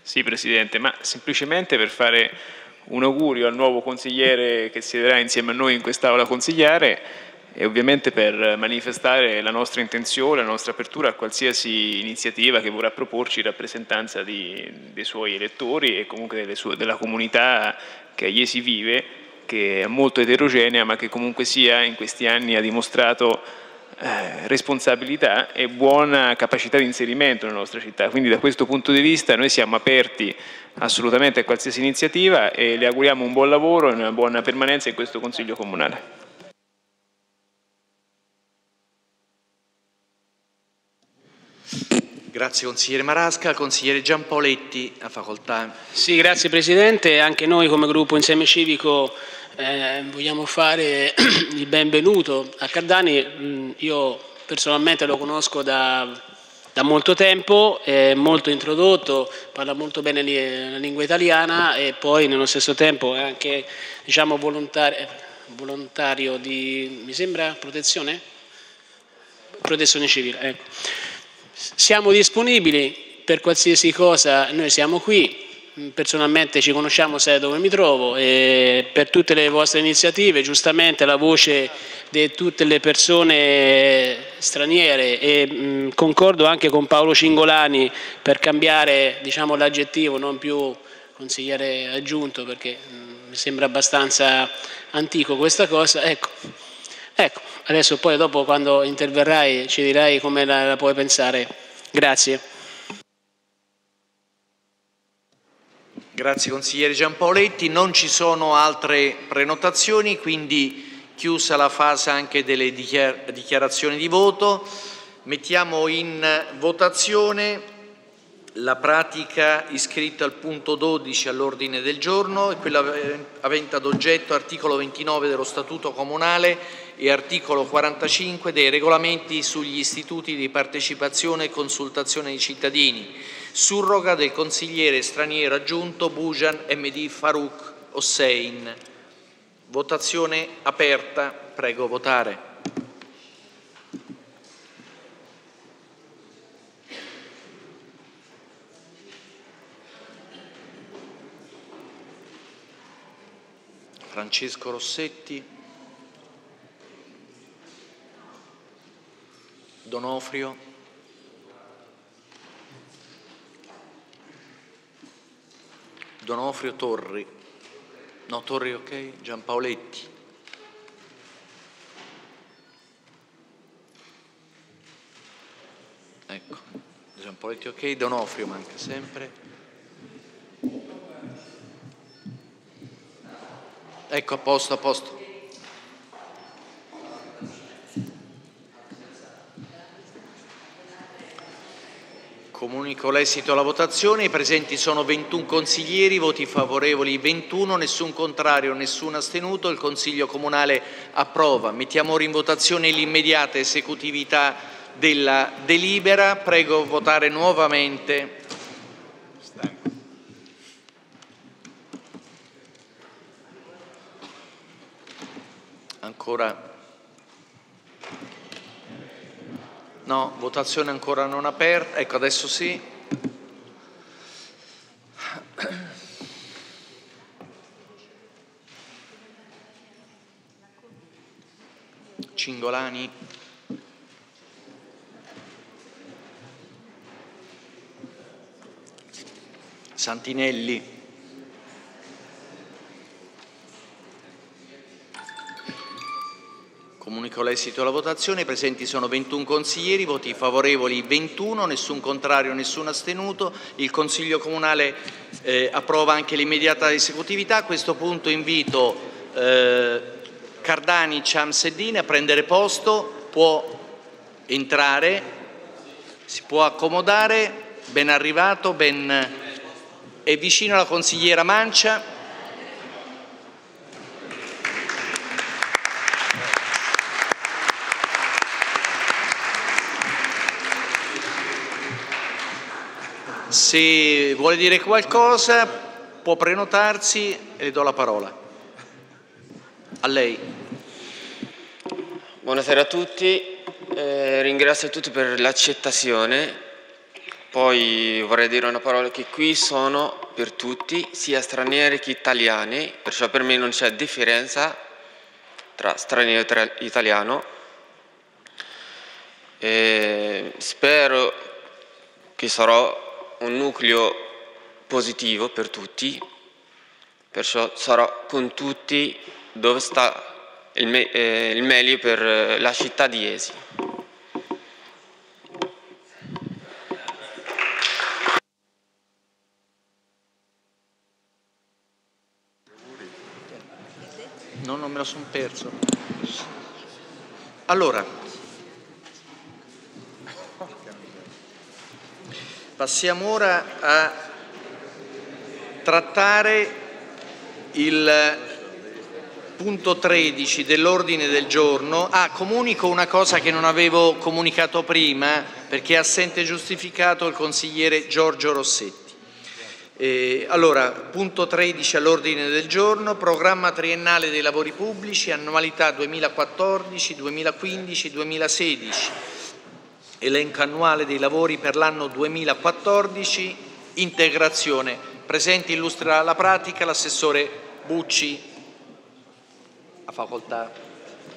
Sì, Presidente, ma semplicemente per fare un augurio al nuovo consigliere che siederà insieme a noi in quest'Aula consigliare e ovviamente per manifestare la nostra intenzione, la nostra apertura a qualsiasi iniziativa che vorrà proporci in rappresentanza di, dei suoi elettori e comunque sue, della comunità che a Iesi vive, che è molto eterogenea ma che comunque sia in questi anni ha dimostrato eh, responsabilità e buona capacità di inserimento nella nostra città. Quindi da questo punto di vista noi siamo aperti assolutamente a qualsiasi iniziativa e le auguriamo un buon lavoro e una buona permanenza in questo Consiglio Comunale. Grazie consigliere Marasca. Consigliere Giampaoletti, a facoltà. Sì, grazie Presidente. Anche noi come gruppo Insieme Civico eh, vogliamo fare [clears throat] il benvenuto a Cardani. Mm, io personalmente lo conosco da, da molto tempo, è molto introdotto, parla molto bene la lingua italiana e poi nello stesso tempo è anche diciamo, volontario, volontario di, mi sembra, protezione? Protezione civile. Ecco. Siamo disponibili per qualsiasi cosa, noi siamo qui, personalmente ci conosciamo, sai dove mi trovo, e per tutte le vostre iniziative, giustamente la voce di tutte le persone straniere e mh, concordo anche con Paolo Cingolani per cambiare diciamo, l'aggettivo, non più consigliere aggiunto perché mh, mi sembra abbastanza antico questa cosa. Ecco, ecco Adesso poi dopo quando interverrai ci dirai come la, la puoi pensare. Grazie. Grazie consigliere Giampaoletti. Non ci sono altre prenotazioni, quindi chiusa la fase anche delle dichiarazioni di voto. Mettiamo in votazione la pratica iscritta al punto 12 all'ordine del giorno e quella avente ad oggetto articolo 29 dello Statuto Comunale e articolo 45 dei regolamenti sugli istituti di partecipazione e consultazione dei cittadini, surroga del consigliere straniero aggiunto Bujan MD Farouk Hossein. Votazione aperta. Prego votare. Francesco Rossetti. Donofrio. Donofrio Torri. No, Torri ok. Giampaoletti. Ecco, Giampaoletti ok, Donofrio manca sempre. Ecco, a posto, a posto. Comunico l'esito della votazione. I presenti sono 21 consiglieri, voti favorevoli 21, nessun contrario, nessun astenuto. Il Consiglio Comunale approva. Mettiamo ora in votazione l'immediata esecutività della delibera. Prego votare nuovamente. ancora. No, votazione ancora non aperta. Ecco adesso sì. Cingolani. Santinelli. Comunico l'esito della votazione. Presenti sono 21 consiglieri, voti favorevoli 21, nessun contrario, nessun astenuto. Il Consiglio Comunale eh, approva anche l'immediata esecutività. A questo punto invito eh, Cardani Ciamseddini a prendere posto. Può entrare, si può accomodare. Ben arrivato, ben... è vicino alla consigliera Mancia. Se vuole dire qualcosa può prenotarsi e le do la parola. A lei. Buonasera a tutti, eh, ringrazio tutti per l'accettazione. Poi vorrei dire una parola che qui sono per tutti, sia stranieri che italiani, perciò per me non c'è differenza tra straniero e italiano. E spero che sarò un nucleo positivo per tutti, perciò sarò con tutti dove sta il, me eh, il meglio per eh, la città di Esi. No, non me lo sono perso. Allora, Passiamo ora a trattare il punto 13 dell'ordine del giorno. Ah, comunico una cosa che non avevo comunicato prima perché è assente giustificato il consigliere Giorgio Rossetti. Eh, allora, punto 13 all'ordine del giorno, programma triennale dei lavori pubblici, annualità 2014, 2015, 2016 elenco annuale dei lavori per l'anno 2014, integrazione. Presente illustra la pratica l'assessore Bucci. A facoltà.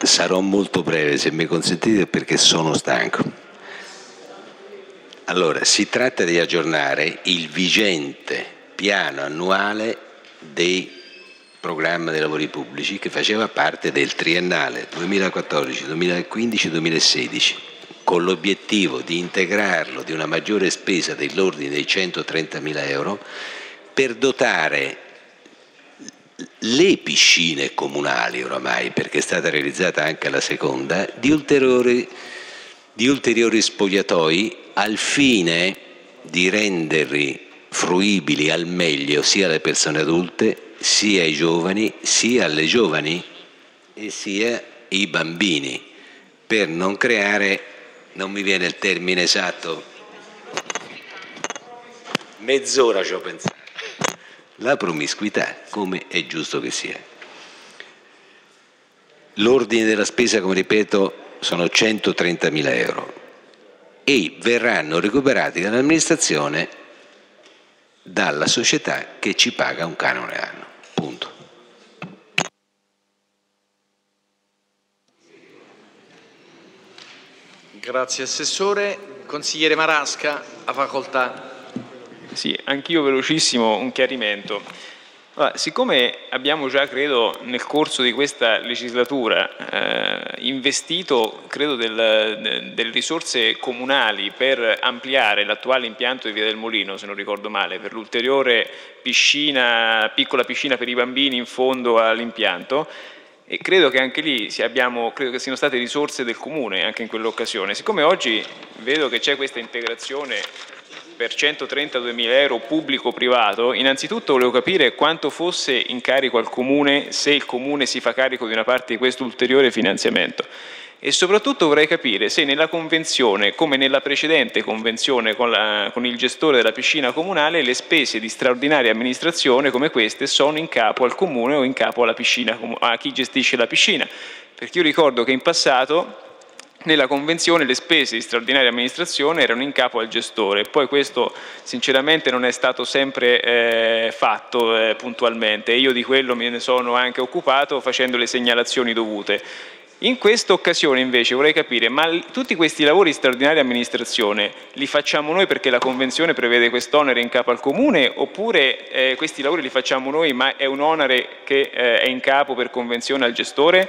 Sarò molto breve, se mi consentite, perché sono stanco. Allora, si tratta di aggiornare il vigente piano annuale dei programma dei lavori pubblici che faceva parte del triennale 2014, 2015, 2016 con l'obiettivo di integrarlo di una maggiore spesa dell'ordine dei 130 mila euro per dotare le piscine comunali oramai, perché è stata realizzata anche la seconda, di ulteriori, di ulteriori spogliatoi al fine di renderli fruibili al meglio sia alle persone adulte, sia ai giovani, sia alle giovani e sia ai bambini, per non creare non mi viene il termine esatto, mezz'ora ci ho pensato, la promiscuità come è giusto che sia. L'ordine della spesa, come ripeto, sono 130 mila euro e verranno recuperati dall'amministrazione dalla società che ci paga un canone anno. Punto. Grazie Assessore. Consigliere Marasca, a facoltà. Sì, anch'io velocissimo un chiarimento. Allora, siccome abbiamo già, credo, nel corso di questa legislatura eh, investito, credo, del, delle risorse comunali per ampliare l'attuale impianto di Via del Molino, se non ricordo male, per l'ulteriore piscina, piccola piscina per i bambini in fondo all'impianto, e credo che anche lì abbiamo, credo che siano state risorse del Comune anche in quell'occasione. Siccome oggi vedo che c'è questa integrazione per 132 mila euro pubblico-privato, innanzitutto volevo capire quanto fosse in carico al Comune se il Comune si fa carico di una parte di questo ulteriore finanziamento e soprattutto vorrei capire se nella convenzione, come nella precedente convenzione con, la, con, il gestore della piscina comunale, le spese di straordinaria amministrazione come queste sono in capo al comune o in capo piscina, a chi gestisce la piscina. Perché io ricordo che in passato nella convenzione le spese di straordinaria amministrazione erano in capo al gestore, poi questo sinceramente non è stato sempre eh, fatto eh, puntualmente e io di quello me ne sono anche occupato facendo le segnalazioni dovute. In questa occasione invece vorrei capire, ma tutti questi lavori di straordinaria amministrazione li facciamo noi perché la Convenzione prevede quest'onere in capo al Comune oppure eh, questi lavori li facciamo noi ma è un onere che eh, è in capo per convenzione al gestore?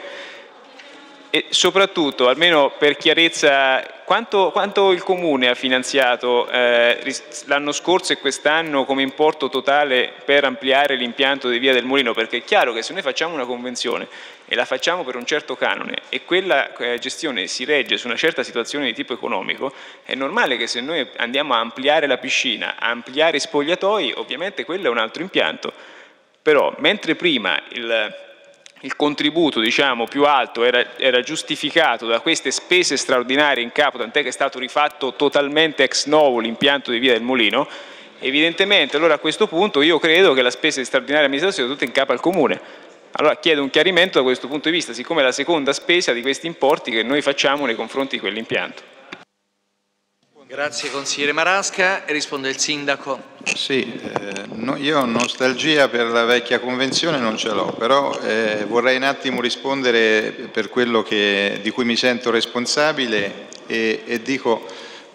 E soprattutto, almeno per chiarezza, quanto, quanto il Comune ha finanziato eh, l'anno scorso e quest'anno come importo totale per ampliare l'impianto di Via del Molino? Perché è chiaro che se noi facciamo una convenzione e la facciamo per un certo canone e quella eh, gestione si regge su una certa situazione di tipo economico, è normale che se noi andiamo a ampliare la piscina, a ampliare i spogliatoi, ovviamente quello è un altro impianto. Però mentre prima il il contributo diciamo, più alto era, era, giustificato da queste spese straordinarie in capo, tant'è che è stato rifatto totalmente ex novo l'impianto di Via del Molino, evidentemente allora a questo punto io credo che la spesa di straordinaria amministrazione sia tutta in capo al Comune. Allora chiedo un chiarimento da questo punto di vista, siccome è la seconda spesa di questi importi che noi facciamo nei confronti di quell'impianto. Grazie consigliere Marasca. Risponde il sindaco. Sì, eh, no, io nostalgia per la vecchia convenzione non ce l'ho, però eh, vorrei un attimo rispondere per quello che, di cui mi sento responsabile e, e dico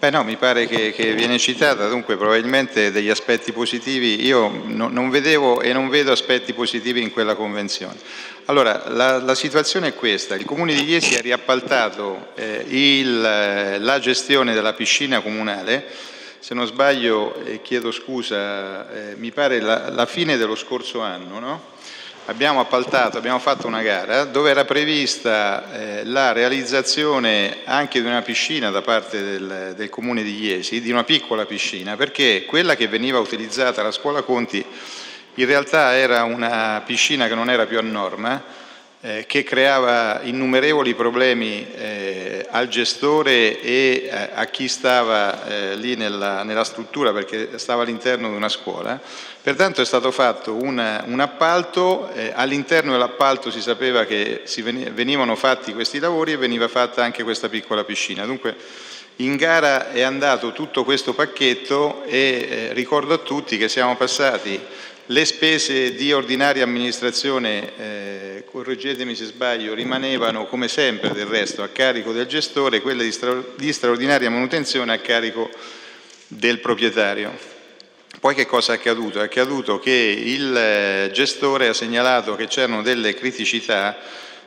Beh no, mi pare che, che, viene citata, dunque probabilmente degli aspetti positivi, io no, non vedevo e non vedo aspetti positivi in quella convenzione. Allora, la, la situazione è questa, il Comune di Iesi ha riappaltato eh, il, la gestione della piscina comunale, se non sbaglio, eh, chiedo scusa, eh, mi pare la, la, fine dello scorso anno, no? Abbiamo appaltato, abbiamo fatto una gara dove era prevista eh, la realizzazione anche di una piscina da parte del, del, comune di Iesi, di una piccola piscina, perché quella che veniva utilizzata alla scuola Conti in realtà era una piscina che non era più a norma, eh, che creava innumerevoli problemi eh, al gestore e eh, a chi stava eh, lì nella, nella, struttura perché stava all'interno di una scuola. Pertanto è stato fatto una, un appalto, eh, all'interno dell'appalto si sapeva che si venivano fatti questi lavori e veniva fatta anche questa piccola piscina. Dunque in gara è andato tutto questo pacchetto e eh, ricordo a tutti che siamo passati le spese di ordinaria amministrazione, eh, correggetemi se sbaglio, rimanevano come sempre del resto a carico del gestore, quelle di, stra di straordinaria manutenzione a carico del proprietario. Poi che cosa è accaduto? È accaduto che il eh, gestore ha segnalato che c'erano delle criticità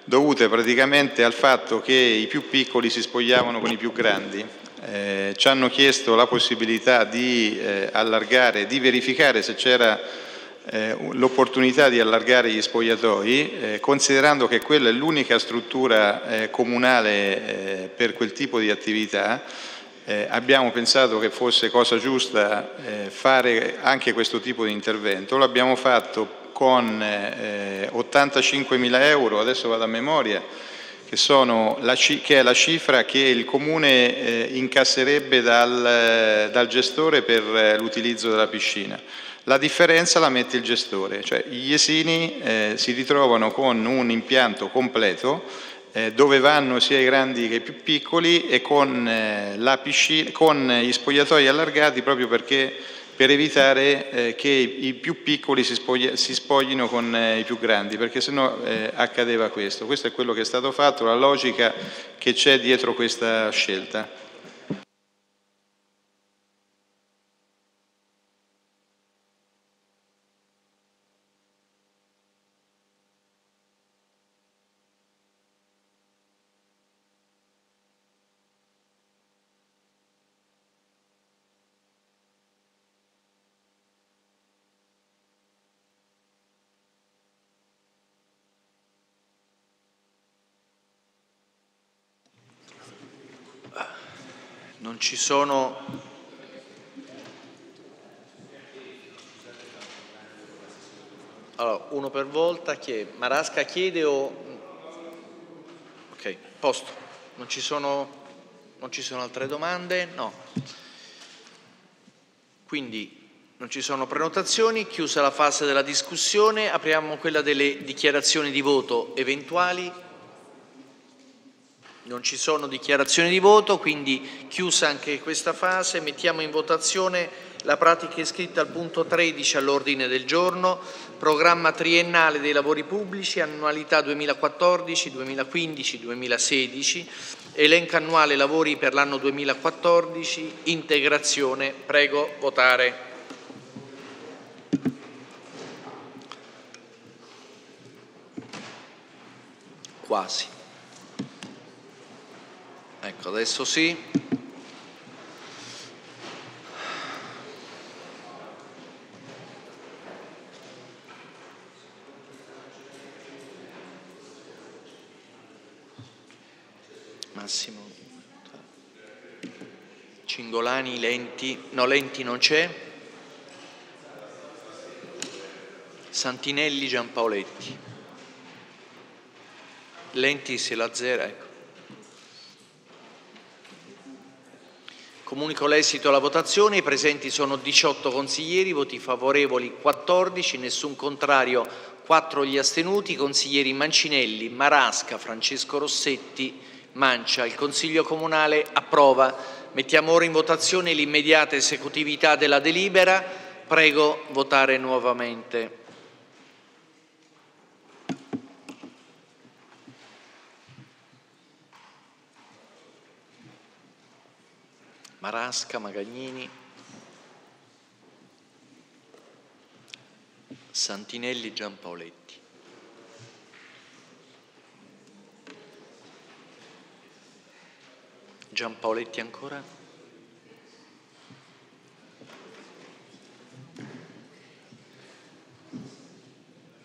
dovute praticamente al fatto che i più piccoli si spogliavano con i più grandi. Eh, ci hanno chiesto la possibilità di eh, allargare, di verificare se c'era eh, l'opportunità di allargare gli spogliatoi, eh, considerando che quella è l'unica struttura eh, comunale per quel tipo di attività, eh, abbiamo pensato che fosse cosa giusta eh, fare anche questo tipo di intervento. L'abbiamo fatto con 85 mila euro, adesso vado a memoria, che, la, che, è la cifra che il Comune incasserebbe dal, dal gestore per l'utilizzo della piscina. La differenza la mette il gestore, cioè gli esini eh, si ritrovano con un impianto completo eh, dove vanno sia i grandi che i più piccoli e con, eh, piscina, con gli spogliatoi allargati proprio perché per evitare eh, che i più piccoli si, spogli, si spoglino con eh, i più grandi, perché sennò eh, accadeva questo. Questo è quello che è stato fatto, la logica che c'è dietro questa scelta. Ci sono allora, uno per volta chi? Marasca chiede o ok, posto non ci sono non ci sono altre domande? no quindi non ci sono prenotazioni, chiusa la fase della discussione, apriamo quella delle dichiarazioni di voto eventuali. Non ci sono dichiarazioni di voto, quindi chiusa anche questa fase, mettiamo in votazione la pratica iscritta al punto 13 all'ordine del giorno, programma triennale dei lavori pubblici, annualità 2014, 2015, 2016, elenco annuale lavori per l'anno 2014, integrazione. Prego votare. Quasi. Ecco, adesso sì. Massimo. Cingolani, Lenti. No, Lenti non c'è. Santinelli, Giampaoletti. Lenti se la zera, ecco. Comunico l'esito della votazione. I presenti sono 18 consiglieri, voti favorevoli 14, nessun contrario, 4 gli astenuti. Consiglieri Mancinelli, Marasca, Francesco Rossetti, Mancia. Il Consiglio Comunale approva. Mettiamo ora in votazione l'immediata esecutività della delibera. Prego votare nuovamente. Marasca, Magagnini, Santinelli, Giampaoletti. Giampaoletti ancora?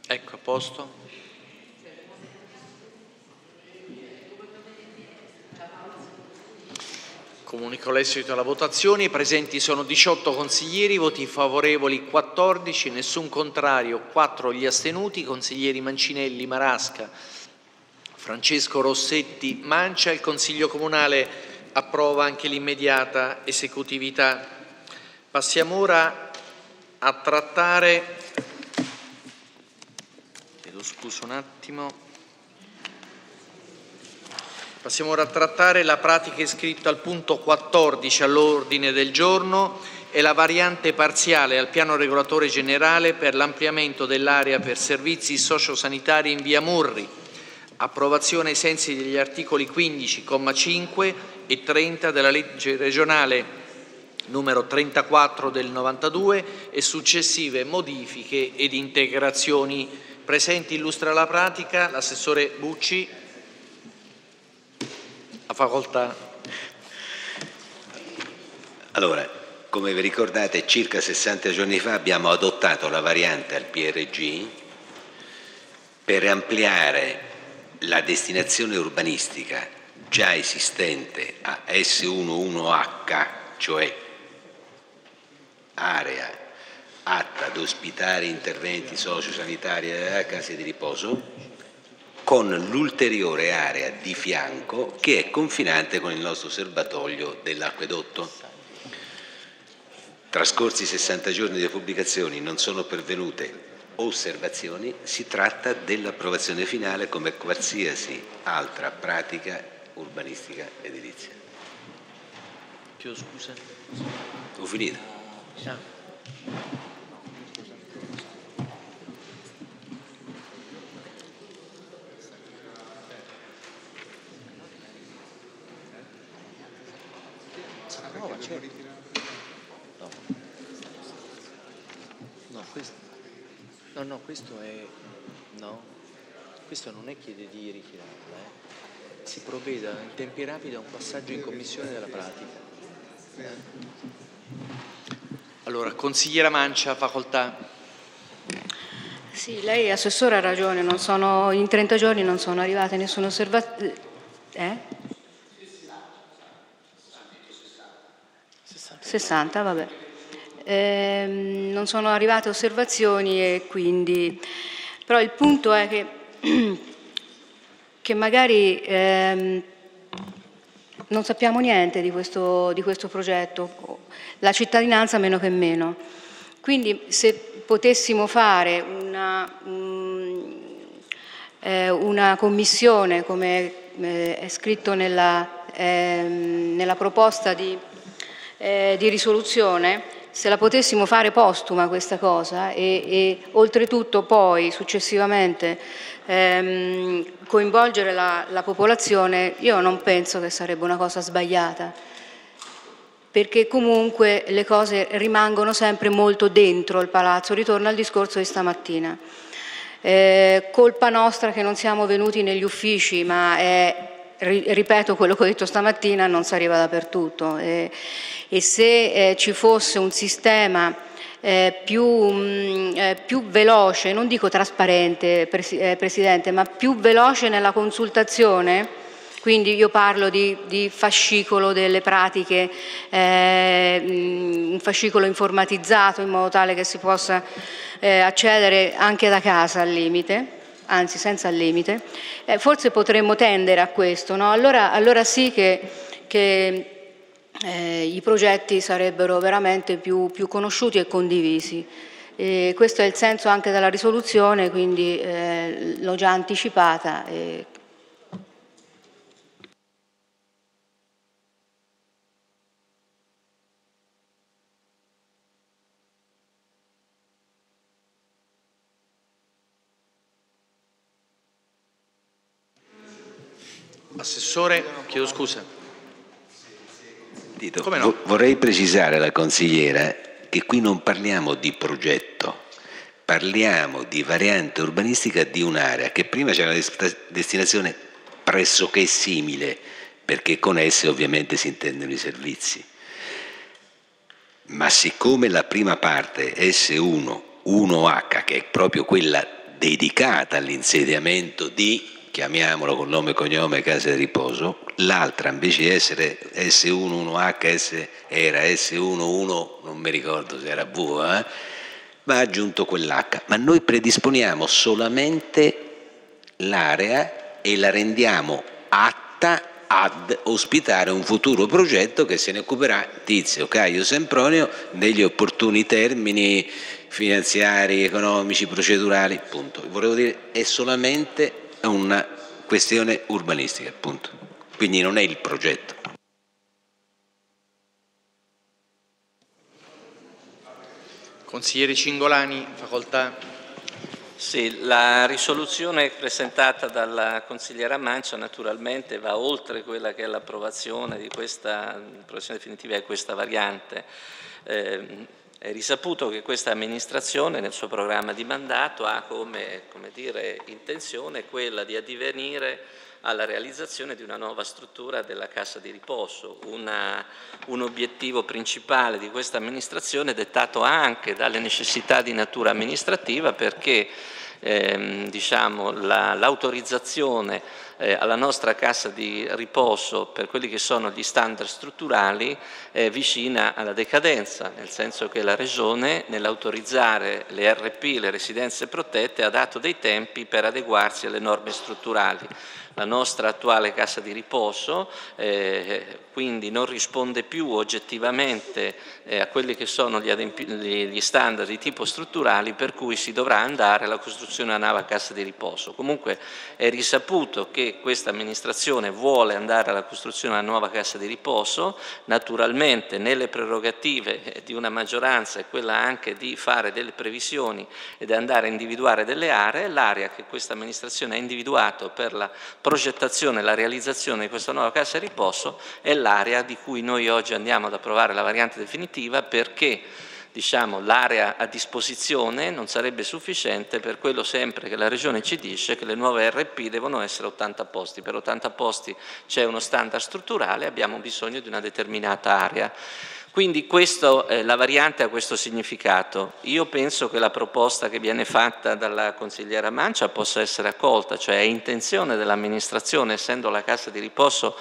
Ecco, a posto. Comunico l'esito della votazione. Presenti sono 18 consiglieri, voti favorevoli 14, nessun contrario, 4 gli astenuti. Consiglieri Mancinelli, Marasca, Francesco Rossetti, Mancia. Il Consiglio Comunale approva anche l'immediata esecutività. Passiamo ora a trattare, chiedo scusa un attimo, passiamo ora a trattare la pratica iscritta al punto 14 all'ordine del giorno e la variante parziale al piano regolatore generale per l'ampliamento dell'area per servizi sociosanitari in via Murri. Approvazione ai sensi degli articoli 15,5 e 30 della legge regionale numero 34 del 92 e successive modifiche ed integrazioni. Presenti illustra la pratica l'assessore Bucci. A facoltà. Allora, come vi ricordate, circa 60 giorni fa abbiamo adottato la variante al PRG per ampliare la destinazione urbanistica già esistente a S11H, cioè area atta ad ospitare interventi sociosanitari e case di riposo, con l'ulteriore area di fianco che è confinante con il nostro serbatoio dell'acquedotto. Trascorsi 60 giorni di pubblicazioni non sono pervenute osservazioni, si tratta dell'approvazione finale come qualsiasi altra pratica urbanistica edilizia. Chiedo scusa. Ho finito. Ah. No, ma c'è. No. No, questo. No, no, questo è. No. Questo non è chiede di ritirarla, eh. Si provveda in tempi rapidi a un passaggio in commissione della pratica. Eh. Allora, consigliera Mancia, facoltà. Sì, lei Assessore ha ragione, non sono, in 30 giorni non sono arrivate nessuna osservazione. Eh? 60, vabbè. Ehm, non sono arrivate osservazioni e quindi... Però il punto è che, [clears throat] che magari ehm, non sappiamo niente di questo, di questo progetto, la cittadinanza meno che meno. Quindi se potessimo fare una, um, eh, una commissione, come eh, è scritto nella, eh, nella proposta di, eh, di risoluzione, se la potessimo fare postuma questa cosa e, e oltretutto poi successivamente ehm, coinvolgere la, la popolazione, io non penso che sarebbe una cosa sbagliata perché comunque le cose rimangono sempre molto dentro il palazzo. Ritorno al discorso di stamattina. Eh, colpa nostra che non siamo venuti negli uffici, ma è, ripeto quello che ho detto stamattina, non si arriva dappertutto. Eh, e se eh, ci fosse un sistema eh, più, mh, mm, eh, più, veloce, non dico trasparente, pres eh, Presidente, ma più veloce nella consultazione, quindi io parlo di, di fascicolo delle pratiche, eh, un fascicolo informatizzato in modo tale che si possa eh, accedere anche da casa al limite, anzi senza limite, eh, forse potremmo tendere a questo, no? allora, allora, sì che, che eh, i progetti sarebbero veramente più, più conosciuti e condivisi. E questo è il senso anche della risoluzione, quindi eh, l'ho già anticipata. E Assessore, chiedo scusa. Dito, no? Vorrei precisare alla consigliera che qui non parliamo di progetto, parliamo di variante urbanistica di un'area che prima c'era una destinazione pressoché simile, perché con esse ovviamente si intendono i servizi. Ma siccome la prima parte S1, 1H, che è proprio quella dedicata all'insediamento di chiamiamolo con nome e cognome casa di riposo, l'altra invece di essere S11H, S, era S11, non mi ricordo se era V, eh, va aggiunto quell'H, ma noi predisponiamo solamente l'area e la rendiamo atta ad ospitare un futuro progetto che se ne occuperà Tizio, Caio, Sempronio negli opportuni termini finanziari, economici, procedurali, punto. Volevo dire, è solamente una questione urbanistica, appunto. Quindi non è il progetto. Consigliere Cingolani, facoltà. Sì, la risoluzione presentata dalla consigliera Mancia naturalmente va oltre quella che è l'approvazione di questa, definitiva di questa variante. Eh, è risaputo che questa amministrazione nel suo programma di mandato ha come, come dire, intenzione quella di addivenire alla realizzazione di una nuova struttura della Cassa di Riposo, una, un obiettivo principale di questa amministrazione dettato anche dalle necessità di natura amministrativa perché ehm, diciamo, l'autorizzazione eh, alla nostra cassa di riposo per quelli che sono gli standard strutturali è vicina alla decadenza, nel senso che la Regione nell'autorizzare le RP, le residenze protette, ha dato dei tempi per adeguarsi alle norme strutturali. La nostra attuale casa di riposo, eh, quindi non risponde più oggettivamente eh, a quelli che sono gli, gli, standard di tipo strutturali per cui si dovrà andare alla costruzione di una nuova casa di riposo. Comunque è risaputo che questa amministrazione vuole andare alla costruzione una nuova casa di riposo, naturalmente nelle prerogative di una maggioranza è quella anche di fare delle previsioni ed andare a individuare delle aree, l'area che questa amministrazione ha individuato per la progettazione e la realizzazione di questa nuova casa di riposo è l'area di cui noi oggi andiamo ad approvare la variante definitiva perché diciamo, l'area a disposizione non sarebbe sufficiente per quello sempre che la Regione ci dice che le nuove RP devono essere 80 posti. Per 80 posti c'è uno standard strutturale, abbiamo bisogno di una determinata area. Quindi questo, eh, la variante ha questo significato. Io penso che la proposta che viene fatta dalla consigliera Mancia possa essere accolta, cioè è intenzione dell'amministrazione, essendo la casa di riposo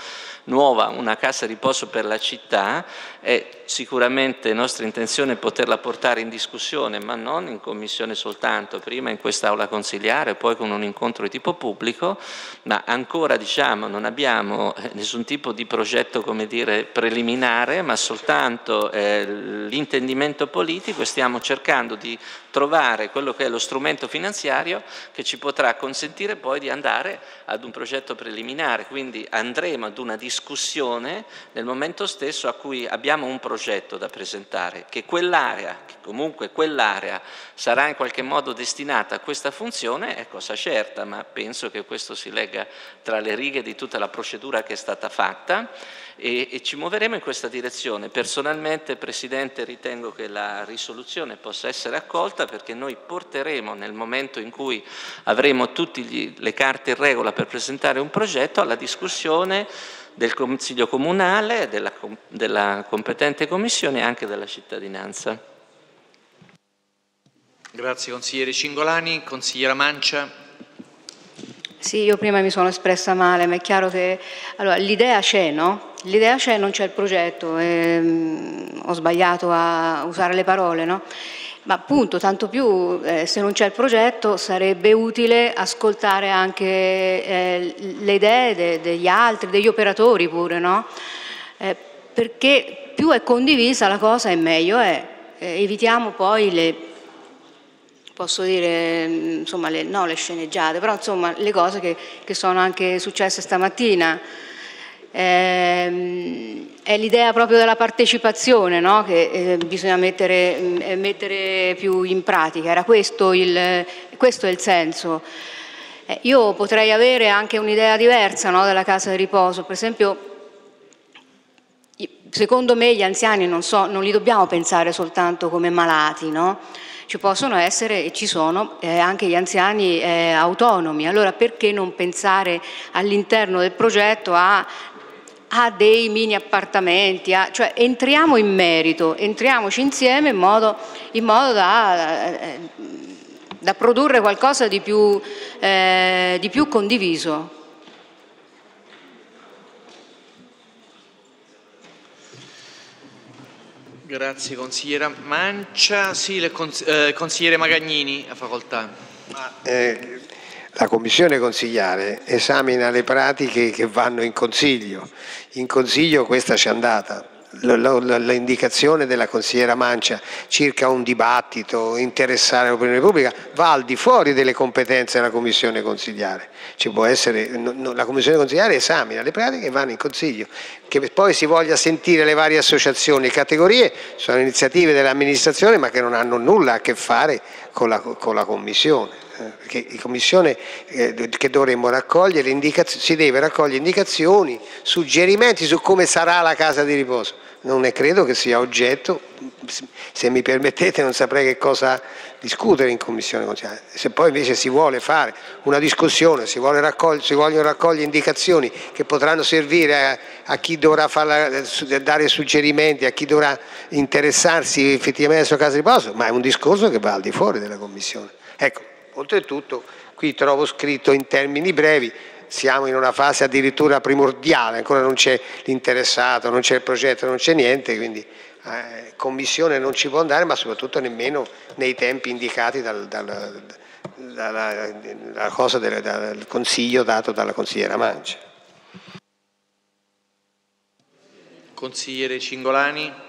nuova, una casa di riposo per la città, è sicuramente nostra intenzione poterla portare in discussione, ma non in commissione soltanto, prima in quest'aula consigliare, poi con un incontro di tipo pubblico, ma ancora diciamo non abbiamo eh, nessun tipo di progetto come dire, preliminare, ma soltanto fatto eh, l'intendimento politico e stiamo cercando di trovare quello che è lo strumento finanziario che ci potrà consentire poi di andare ad un progetto preliminare, quindi andremo ad una discussione nel momento stesso a cui abbiamo un progetto da presentare, che quell'area, che comunque quell'area sarà in qualche modo destinata a questa funzione è cosa certa, ma penso che questo si legga tra le righe di tutta la procedura che è stata fatta e, e ci muoveremo in questa direzione. Personalmente, Presidente, ritengo che la risoluzione possa essere accolta perché noi porteremo nel momento in cui avremo tutte le carte in regola per presentare un progetto alla discussione del Consiglio Comunale, della, della competente Commissione e anche della cittadinanza. Grazie consigliere Cingolani. Consigliera Mancia. Sì, io prima mi sono espressa male, ma è chiaro che allora, l'idea c'è, no? L'idea c'è, non c'è il progetto. Ehm, ho sbagliato a usare le parole, no? Ma appunto, tanto più eh, se non c'è il progetto sarebbe utile ascoltare anche eh, le idee de, degli altri, degli operatori pure, no? Eh, perché più è condivisa la cosa e meglio è. Eh, evitiamo poi le posso dire, insomma, le, no le sceneggiate, però insomma le cose che, che sono anche successe stamattina. Eh, è l'idea proprio della partecipazione no? che eh, bisogna mettere, eh, mettere, più in pratica, era questo il, questo è il senso. Eh, io potrei avere anche un'idea diversa no? della casa di riposo, per esempio secondo me gli anziani non, so, non li dobbiamo pensare soltanto come malati, no? Ci possono essere e ci sono eh, anche gli anziani eh, autonomi, allora perché non pensare all'interno del progetto a a dei mini appartamenti, a, cioè entriamo in merito, entriamoci insieme in modo, in modo da, eh, da, produrre qualcosa di più, eh, di più condiviso. Grazie consigliera Mancia. Sì, il cons eh, consigliere Magagnini a facoltà. Eh, la commissione consigliare esamina le pratiche che vanno in consiglio. In consiglio questa ci è andata, l'indicazione della consigliera Mancia circa un dibattito, interessare l'opinione pubblica, va al di fuori delle competenze della commissione consigliare. Essere, la commissione consigliare esamina le pratiche e vanno in consiglio. Che poi si voglia sentire le varie associazioni e categorie sono iniziative dell'amministrazione ma che non hanno nulla a che fare con la, con la commissione perché in commissione eh, che dovremmo raccogliere si deve raccogliere indicazioni, suggerimenti su come sarà la casa di riposo. Non ne credo che sia oggetto, se mi permettete non saprei che cosa discutere in commissione. Se poi invece si vuole fare una discussione, si, raccogli si vogliono raccogliere indicazioni che potranno servire a, a chi dovrà farla, dare suggerimenti, a chi dovrà interessarsi effettivamente alla sua casa di riposo, ma è un discorso che va al di fuori della commissione. Ecco, Oltretutto qui trovo scritto in termini brevi, siamo in una fase addirittura primordiale, ancora non c'è l'interessato, non c'è il progetto, non c'è niente, quindi eh, commissione non ci può andare, ma soprattutto nemmeno nei tempi indicati dal, dal, dalla, dalla del, dal consiglio dato dalla consigliera Mancia. Consigliere Cingolani.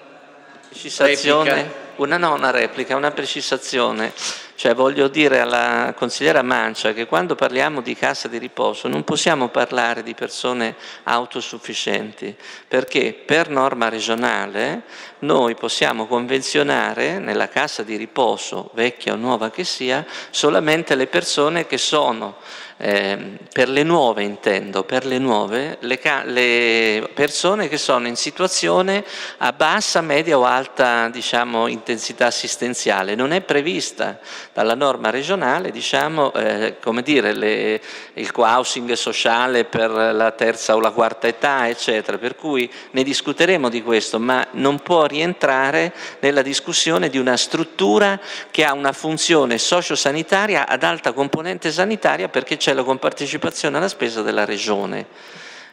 Precisazione, una, no, una replica, una precisazione. Cioè voglio dire alla consigliera Mancia che quando parliamo di casa di riposo non possiamo parlare di persone autosufficienti, perché per norma regionale noi possiamo convenzionare nella casa di riposo, vecchia o nuova che sia, solamente le persone che sono eh, per le nuove intendo, per le nuove, le, le, persone che sono in situazione a bassa, media o alta diciamo, intensità assistenziale. Non è prevista dalla norma regionale diciamo, eh, come dire, le, il co-housing sociale per la terza o la quarta età, eccetera. Per cui ne discuteremo di questo, ma non può rientrare nella discussione di una struttura che ha una funzione sociosanitaria ad alta componente sanitaria perché c'è la compartecipazione alla spesa della Regione.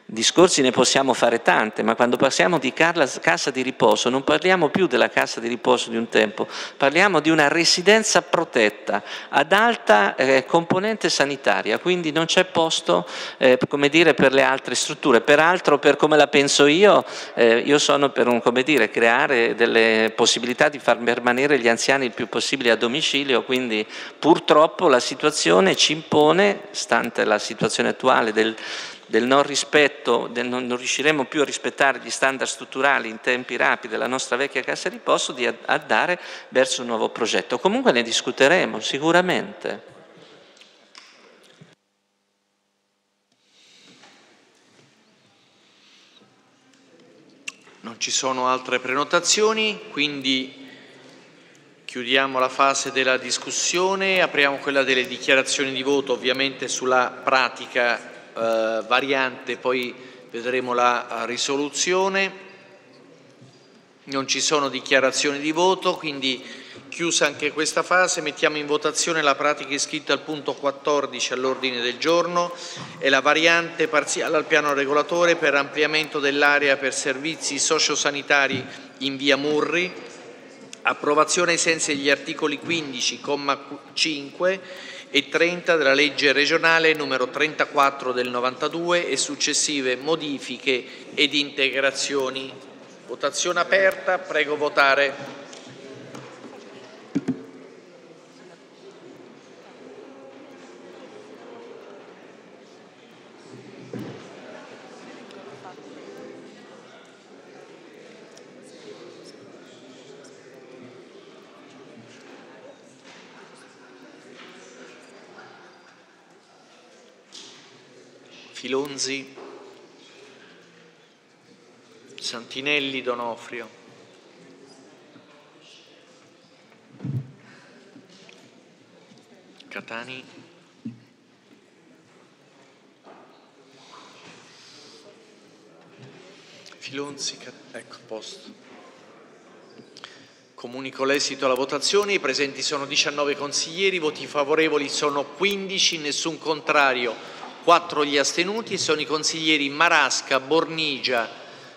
Discorsi ne possiamo fare tante, ma quando parliamo di cassa di riposo non parliamo più della cassa di riposo di un tempo, parliamo di una residenza protetta ad alta eh, componente sanitaria, quindi non c'è posto eh, dire, per le altre strutture. Peraltro, per come la penso io, eh, io sono per un, dire, creare delle possibilità di far permanere gli anziani il più possibile a domicilio, quindi purtroppo la situazione ci impone, stante la situazione attuale del del non rispetto, del non, non, riusciremo più a rispettare gli standard strutturali in tempi rapidi della nostra vecchia cassa di riposo, di andare verso un nuovo progetto. Comunque ne discuteremo sicuramente. Non ci sono altre prenotazioni, quindi chiudiamo la fase della discussione, apriamo quella delle dichiarazioni di voto ovviamente sulla pratica eh, variante, poi vedremo la risoluzione. Non ci sono dichiarazioni di voto, quindi chiusa anche questa fase, mettiamo in votazione la pratica iscritta al punto 14 all'ordine del giorno e la variante parziale al piano regolatore per ampliamento dell'area per servizi sociosanitari in via Murri, approvazione ai sensi degli articoli 15,5 e 30 della legge regionale numero 34 del 92 e successive modifiche ed integrazioni. Votazione aperta, prego votare. Filonzi, Santinelli, Donofrio. Catani. Filonzi, ecco, posto. Comunico l'esito alla votazione, i presenti sono 19 consiglieri, voti favorevoli sono 15, nessun contrario 4 gli astenuti sono i consiglieri Marasca, Bornigia,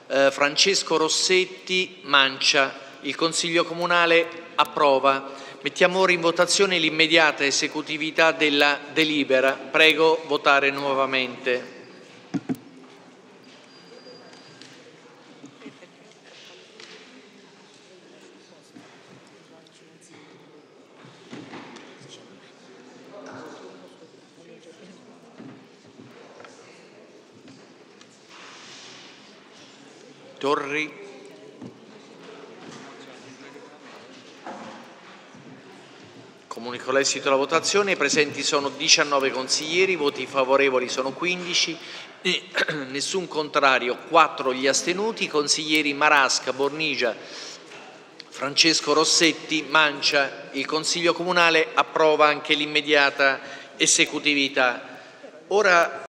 eh, Francesco Rossetti, Mancia. Il Consiglio Comunale approva. Mettiamo ora in votazione l'immediata esecutività della delibera. Prego votare nuovamente. Torri. Comunico l'esito della votazione. I presenti sono 19 consiglieri, voti favorevoli sono 15, [clears throat] nessun contrario, 4 gli astenuti. I consiglieri Marasca, Bornigia, Francesco Rossetti, Mancia. Il Consiglio Comunale approva anche l'immediata esecutività. Ora